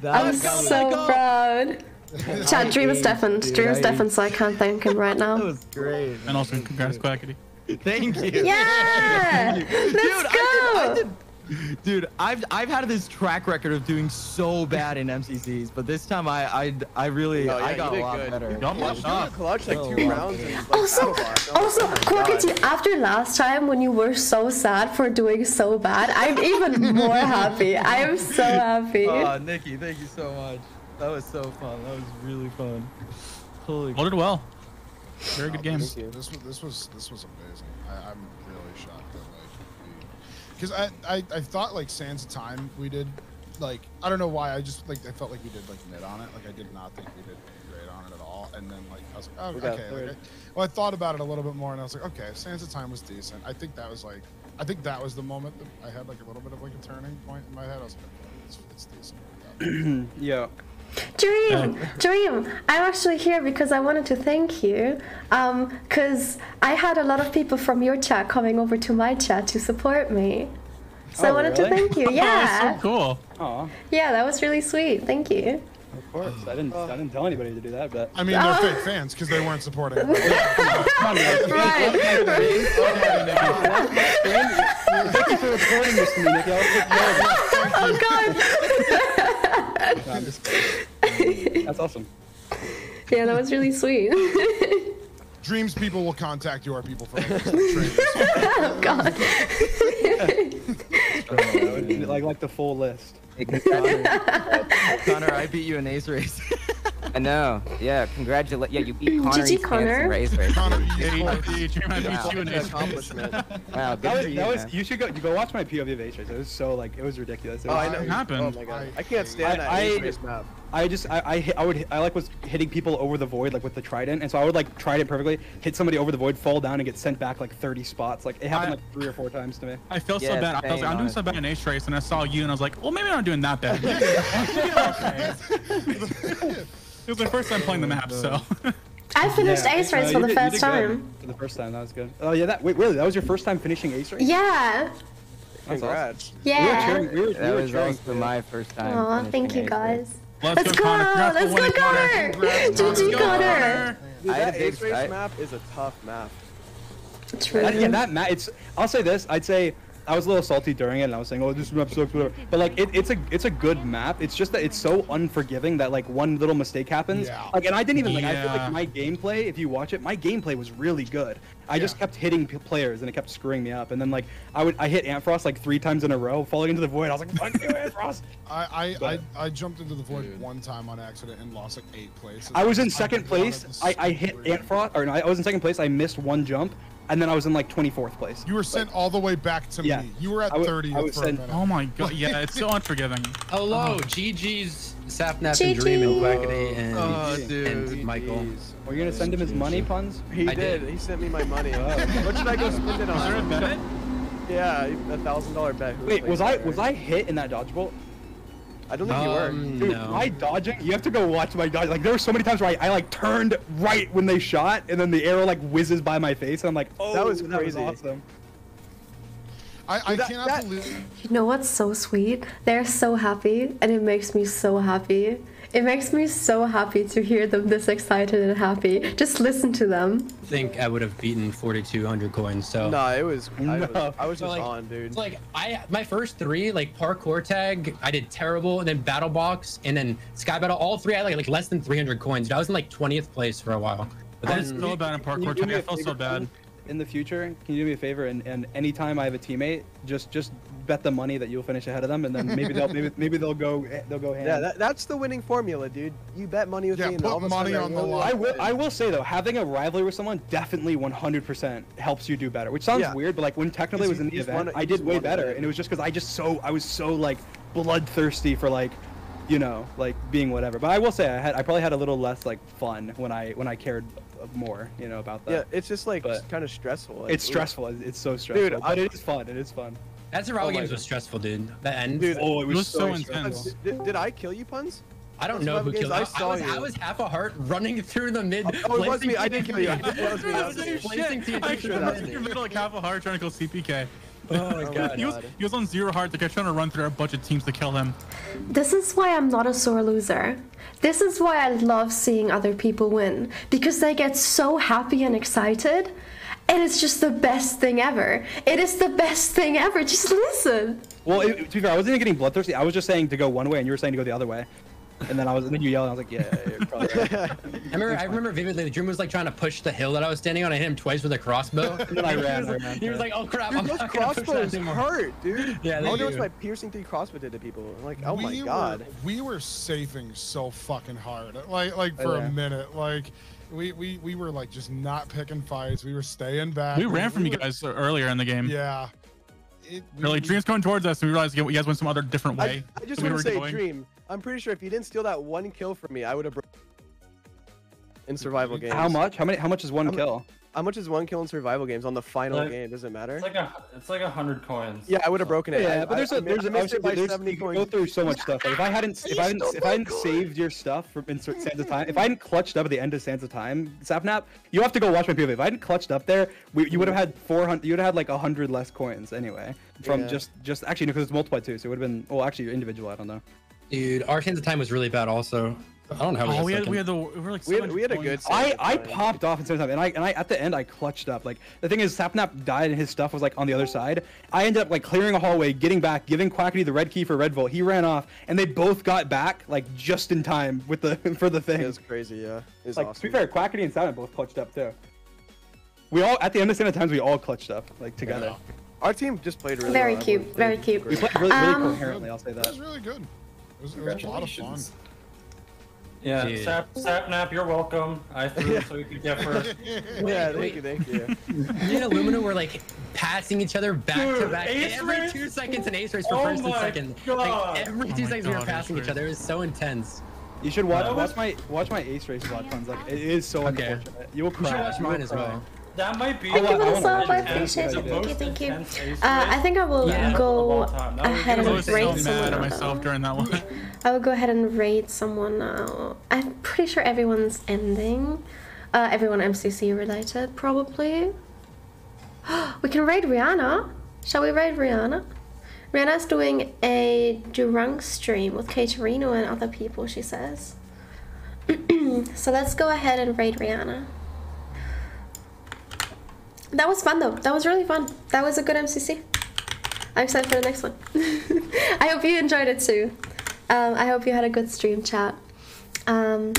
That I'm so proud. Chat, Dream is Stefan. Dude, Dream is I- Stefan, so I can't thank him right now. That now. was great. And also, congrats, Quackity. Thank you. Yeah! Dude, Let's I go! did, I did, dude, I've I've had this track record of doing so bad in MCCs, but this time I I, I really Oh, yeah, I got a lot good. better. You got oh, Yeah. much up. clutch like Oh, two wow. rounds and like Also, battle blast. Oh also, my Quackity, after last time when you were so sad for doing so bad, I'm even more happy. I am so happy. Oh, Nikki, thank you so much. That was so fun. That was really fun. Holy. Loaded well. Very good Uh, game. This, this was this was this was amazing. I, I'm really shocked that like because I, I I thought like Sands of Time we did like I don't know why I just like I felt like we did like mid on it like I did not think we did great on it at all and then like I was like oh We okay like, I, well I thought about it a little bit more and I was like okay Sands of Time was decent I think that was like I think that was the moment that I had like a little bit of like a turning point in my head I was like okay, it's, it's decent. yeah. Dream, Dream, I'm actually here because I wanted to thank you. Um, cause I had a lot of people from your chat coming over to my chat to support me. So I Oh, wanted to thank you. Yeah, so cool. Aw, yeah, that was really sweet. Thank you. of course. I didn't I didn't tell anybody to do that, but I mean they're Oh. fake fans because they weren't supporting. Come on, man. Right. Thank you for reporting this to me, Nikki. I was like, Oh God. no, just. That's awesome. Yeah, that was really sweet. Dreams people will contact your people for like, trainers. oh God. like like the full list. Connor, Connor, I beat you in Ace Race. I know. Yeah, congratulate. Yeah, you beat Connor. GG, Connor. Hansen Race Race. Connor, Hey, you- hey, I beat Wow. you in An this race. accomplishment. Wow, That was, for you, that was, you should go. You go watch my POV of Ace race. It was so like it was ridiculous. It Oh, was, I know. What happened? Oh my god. I- I can't stand that I- Ace race map. I just I I, hit, I would I like was hitting people over the void like with the trident, and so I would like trident perfectly, hit somebody over the void, fall down, and get sent back like 30 spots. Like it happened I- like three or four times to me. I feel so bad. I was like, I'm doing so bad in Ace Race, and I saw you, and I was like, well, maybe I'm not doing that bad. it was my first time playing the map, so. I finished Yeah, Ace Race you for the did- first did good time. For the first time, that was good. Oh yeah, that wait really that was your first time finishing Ace race? Yeah. That's Congrats. Yeah. We were cheering. We were, That we were was cheering. also my first time. Aw, finishing thank you Ace Race. guys. Let's, Let's go, go! Connor. Congrats Let's go, winning, Connor! Congrats, GG, Go, Connor! Dude, I had that a big Ace race fight. map is a tough map. True. That, yeah, that map. It's. I'll say this. I'd say I was a little salty during it, and I was saying, "Oh, this map sucks," whatever. But like, it, it's a it's a good map. It's just that it's so unforgiving that like one little mistake happens. Yeah. Like, and I didn't even like. Yeah. I feel like my gameplay, if you watch it, my gameplay was really good. I just kept hitting p- players, and it kept screwing me up. And then like, I would I hit Antfrost like three times in a row, falling into the void. I was like, "Fuck you, Antfrost!" I, I, I, But- I jumped into the void one time on accident and lost like eight places. I was in second wanted place. I, I hit scream. Antfrost, or no, I was in second place. I missed one jump, and then I was in like 24th place. You were sent all the way back to Yeah. me. You were at I wa- 30 I was sent- Oh my god, yeah, it's so unforgiving. Hello, uh-huh. GG's, Sapnap GG. and Dream and Quackity and, Oh, and dude. Michael. Jeez. Were you gonna send him his money, Punz? He I did. did. He sent me my money. Oh. what should I go spend it Was there a on? bet? Yeah, a thousand dollar bet. Who Wait, was I was? I hit in that dodgeball? I don't think you were. Um, Dude, no. my dodging, you have to go watch my dodge. Like there were so many times where I, I like turned right when they shot, and then the arrow like whizzes by my face, and I'm like, oh, That was crazy. that was awesome. I, I That- cannot that- believe. You know what's so sweet? They're so happy, and it makes me so happy. It makes me so happy to hear them this excited and happy. Just listen to them. I think I would have beaten 4,200 coins. So. No, it was. I was, No. I was So, just like, on, dude. It's like I my first three like parkour tag I did terrible and then battle box and then sky battle all three I had like, like less than 300 coins. I was in like 20th place for a while. But I then was so bad in parkour tag. I I a felt so favor, bad. Pun? In the future, can you do me a favor and, and anytime I have a teammate, just just bet the money that you'll finish ahead of them, and then maybe they'll maybe maybe they'll go they'll go hand. yeah, that, that's the winning formula, dude. You bet money with Yeah, me, and put all of a sudden money I on the line. I will. I will say though, having a rivalry with someone definitely 100% helps you do better. Which sounds Yeah. weird, but like when technically You was in the event, wanna- I did way better, win. and it was just because I just so I was so like bloodthirsty for like, you know, like being whatever. But I will say I had I probably had a little less like fun when I when I cared more, you know, about that. Yeah, it's just like But- kind of stressful. like, it's ooh. stressful. It's so stressful, Dude, but it is fun. It is fun. that's the rival Oh games was stressful, dude. The end. Dude, Oh, it It was, was so, so intense. Did, did I kill you, Punz? I don't Those know who killed. games, I, I I was saw I was half a heart running through the mid. Oh, it was placing me. I did kill you. TNT. That was me. That was me. Placing TNT I through remember the you mid. made like half a heart trying to kill CPK. Oh my god. He was, he was on zero heart. They kept trying to run through a bunch of teams to kill him. This is why I'm not a sore loser. This is why I love seeing other people win because they get so happy and excited. And it's just the best thing ever. It is the best thing ever. Just listen. Well, it, to be fair, I wasn't even getting bloodthirsty. I was just saying to go one way, and you were saying to go the other way. And then I was, and then you yelled, and I was like, yeah, you're probably right. I remember, I remember vividly. The dream was like trying to push the hill that I was standing on. I hit him twice with a crossbow. And then I He ran, was ran, He was like, "Oh crap, Dude, I'm those not gonna push that crossbows hurt, dude. Yeah, I they wonder do. what my piercing through crossbow did to people. I'm like, oh we my god. Were, we were safing so fucking hard. Like like oh, for Oh, yeah. a minute. Like we, we we were like just not picking fights. We were staying back. We ran from you were- guys earlier in the game. Yeah. It, we, Really, Dream's coming towards us, and we realized you guys went some other different way. I, I just than we want to say, going. Dream. I'm pretty sure if you didn't steal that one kill from me, I would have. Bro- in survival games. How much? How many? How much is one How kill? How much is one kill in survival games on the final Like- game? Does it matter? It's like a it's like a hundred coins. yeah, I would have broken it. Yeah, I- but there's I- a I there's mi- a I missed obviously it by there's, 70 you coins. go through so much stuff. Like if I hadn't if I hadn't if I hadn't saved your stuff from in Sands of Time, if I hadn't clutched up at the end of Sands of Time, Sapnap, you have to go watch my POV. If I hadn't clutched up there, we, you would have had 400. You would have had like 100 less coins anyway. From Yeah. just just actually because it's multiplied too, so it would have been well actually individual. I don't know. Dude, our Sands of Time was really bad. Also, I don't know how we Oh, got we had we had the we were like We had- we had a good I, I popped off at the same time, and I and I at the end I clutched up. Like the thing is, Sapnap died and his stuff was like on the other side. I ended up like clearing a hallway, getting back, giving Quackity the red key for Red Volt. He ran off, and they both got back like just in time with the for the thing. It was crazy, yeah. It was like awesome. to be fair, Quackity and Sapnap both clutched up too. We all at the end of the same times we all clutched up like together. Our team just played really Very well. cute. Very cute. We played really really Um, coherently. I'll say that. It that. was really good. It was, it was a lot of fun. Congratulations. Yeah, Dude. Sap, Sapnap, you're welcome. I threw so you could get first. yeah, thank you, thank you. Me and Illumina were like passing each other back to back ace every race? two seconds. An ace race for Oh first and second. God. Like every Oh two my seconds we were passing ace each other. It was so intense. You should watch watch my watch my ace race vlog Punz. Like it is so Okay. unfortunate. You will You should watch mine as well. That might be. Thank you the for the most sub, I appreciate it. Thank you, thank you. intense ace Uh, I think I will Yeah. go Of all time. That was ahead and I raid someone myself during that one. I will go ahead and raid someone now. I'm pretty sure everyone's ending. Uh, everyone MCC related, probably. we can raid Rihanna. Shall we raid Rihanna? Rihanna's doing a drunk stream with Katerino and other people, she says. so let's go ahead and raid Rihanna. That was fun though. That was really fun. That was a good MCC. I'm excited for the next one. I hope you enjoyed it too. Um, I hope you had a good stream chat. Um,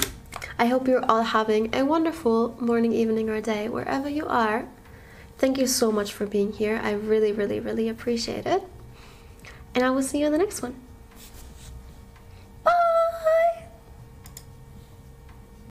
I hope you're all having a wonderful morning, evening, or day wherever you are. Thank you so much for being here. I really, really, really appreciate it. And I will see you in the next one.